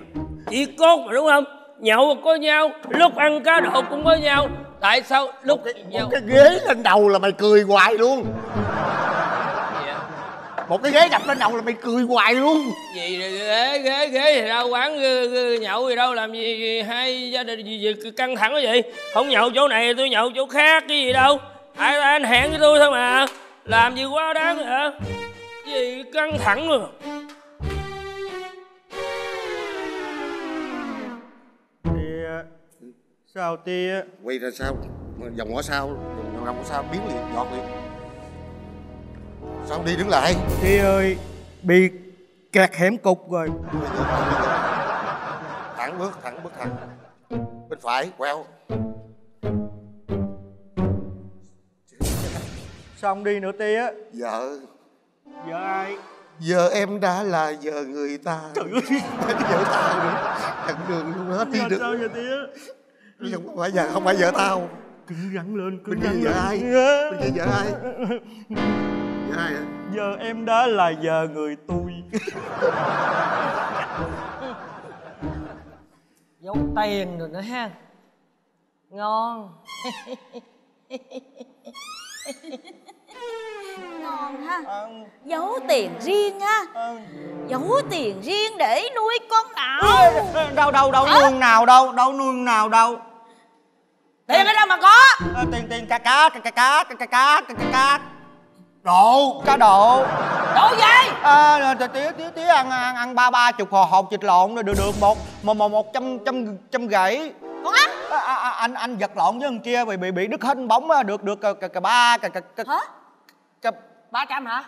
Chỉ cốt mà đúng không? Nhậu có nhau lúc ăn cá độ cũng có nhau. Tại sao lúc nhau? cái ghế lên đầu là mày cười hoài luôn. Một cái ghế đập lên đầu là mày cười hoài luôn. Gì ghế ghế ghế thì đâu quán nhậu gì đâu làm gì, gì hai gia đình gì, gì căng thẳng cái gì không nhậu chỗ này tôi nhậu chỗ khác cái gì đâu? Ai anh hẹn với tôi thôi mà. Làm gì quá đáng hả? Gì căng thẳng rồi sao tia? Quay ra sao vòng ngõ sau vòng ngõ sau biến liền giọt liền. Sao đi đứng lại? Tia ơi bị kẹt hẻm cục rồi. Thẳng bước thẳng bước thẳng. Bên phải quẹo sao không đi nữa tia. Vợ. Vợ ai? Giờ em đã là vợ người ta. Trời ơi. Vợ tao nữa. Chặn đường luôn hết đi Giờ được. sao vậy tía bây giờ không phải vợ không phải vợ tao. Cứng rắn lên Bây giờ rắn vợ lên. ai? Bây giờ vợ ai? vợ ai hả? Giờ em đã là vợ người tôi. Giấu tiền rồi nữa ha. Ngon. Ngon ha. Giấu tiền riêng ha. Giấu tiền riêng để nuôi con nào? Đâu đâu đâu nương nào đâu đâu nương nào đâu Tiền ở đâu mà có Ờ, tiền tiền cá cá cá cá cá cá cá cá cá cá độ cá độ Độ gì à, tía tía tía ăn ăn ăn ba ba chục hồ hột thịt lộn rồi được được một một một một trăm trăm trăm gãy con ăn à, à, à, anh anh giật lộn với thằng kia bị bị bị đứt hết bóng được được cả, cả, ba cả, cả, cả ba trăm hả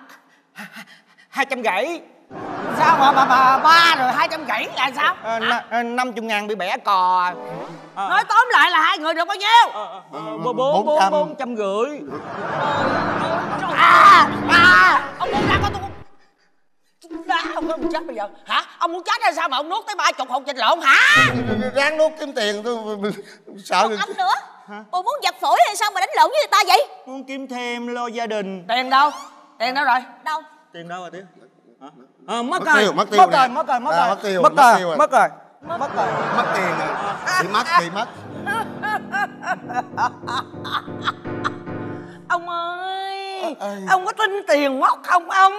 hai trăm gãy Sao mà mà, mà ba rồi hai trăm gãy là sao? À, năm chục ngàn bị bẻ cò. À, Nói tóm lại là hai người được bao nhiêu? Bốn bốn bốn bốn trăm. rưỡi. À à Ông muốn ra con tôi Đá ông nói muốn chết bây giờ Hả? Ông muốn chết hay sao mà ông nuốt tới ba chục hột vịt lộn hả? Ráng nuốt kiếm tiền tôi sợ người Anh nữa? Bộ muốn dập phổi hay sao mà đánh lộn với người ta vậy? Muốn kiếm thêm lo gia đình. Tiền đâu? Tiền đâu rồi? Đâu? Tiền đâu rồi tía à, mất, Mất rồi tiêu, mất tiêu mất rồi mất rồi mất rồi mất tiêu, mất mất rồi mất rồi mất rồi mất tiền rồi bị mất bị mất Ông ơi Ông có tin tiền móc không ông?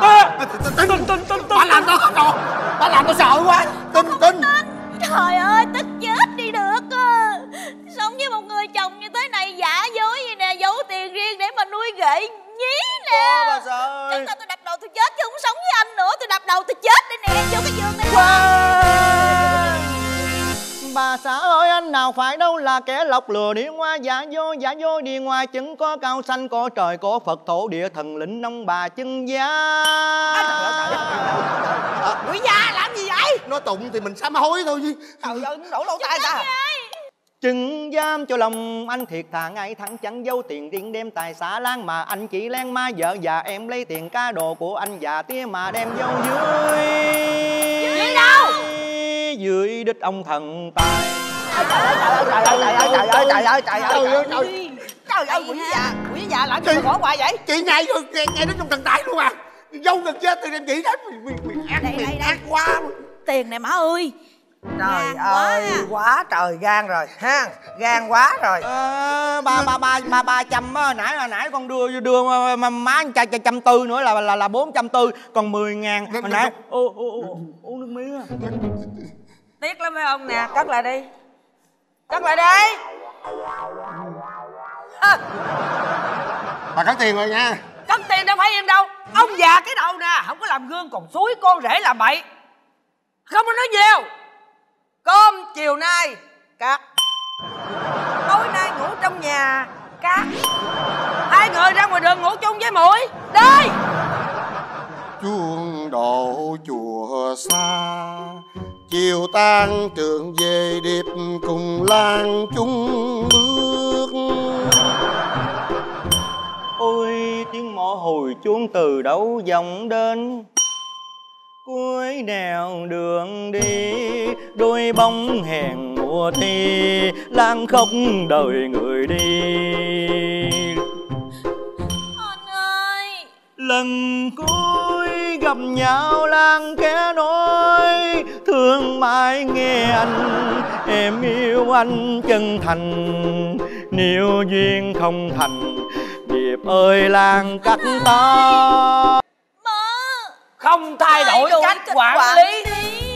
Tin tin tin. Tin tin bà làm tao đồ bà làm tao sợ quá. Tin tin. Trời ơi tức chết đi được. Sống với một người chồng như thế này giả dối nuôi ghệ nhí nè. Cô bà xã ơi. Chắc là tôi đập đầu tôi chết chứ không sống với anh nữa. Tôi đập đầu tôi chết đây nè Vô cái giường này Bà xã ơi anh nào phải đâu là kẻ lọc lừa đi qua giả dối giả dối đi ngoài. Chứng có cao xanh có trời có Phật thổ địa thần lĩnh ông bà chân giá Quỷ gia làm gì vậy? Nó tụng thì mình sám hối thôi chứ. Trời ơi đổ lỗ tai ta Chứng giam cho lòng anh thiệt thà ngay thẳng chẳng giấu tiền riêng đem tài xả lan mà anh chỉ len ma vợ và em lấy tiền cá đồ của anh và tía mà đem vô dưới. Dưới đâu? Dưới đích ông thần tài. Trời ơi trời ơi trời ơi trời ơi trời ơi Trời ơi, trời. trời ơi quỷ già quỷ già làm gì mà bỏ qua vậy? Chị ngay rồi nghe, nghe đến trong thần tài luôn à. Dâu gần chết thì em nghĩ đến mình mình mình ác mình ác quá. Tiền này má ơi trời ơi quá trời gan rồi ha gan quá rồi. Ờ, ba ba ba ba ba trăm á nãy hồi nãy con đưa đưa mà- mà má cha cha trăm tư nữa là là là bốn trăm tư còn mười ngàn. Hồi nãy ô ô ô uống nước mía tiếc lắm phải không? Nè cất lại đi. Cất lại đi. À, bà cất tiền rồi nha. Cất tiền đâu phải em đâu. Ông già cái đầu nè không có làm gương còn suối con rể làm bậy. Không có nói nhiều cơm chiều nay cắt. Tối nay ngủ trong nhà cắt. Hai người ra ngoài đường ngủ chung với muội. Đi! Chuông độ chùa xa chiều tan trường về điệp cùng lan chung bước. Ôi tiếng mõ hồi chuông từ đâu vọng đến cuối nẻo đường đi đôi bóng hẹn mùa thi lang khóc đời người đi. Lần cuối gặp nhau lang kẻ nói thương mãi nghe anh em yêu anh chân thành. Nếu duyên không thành điệp ơi lang cách ta không thay đổi cách cách quản quản lý lý.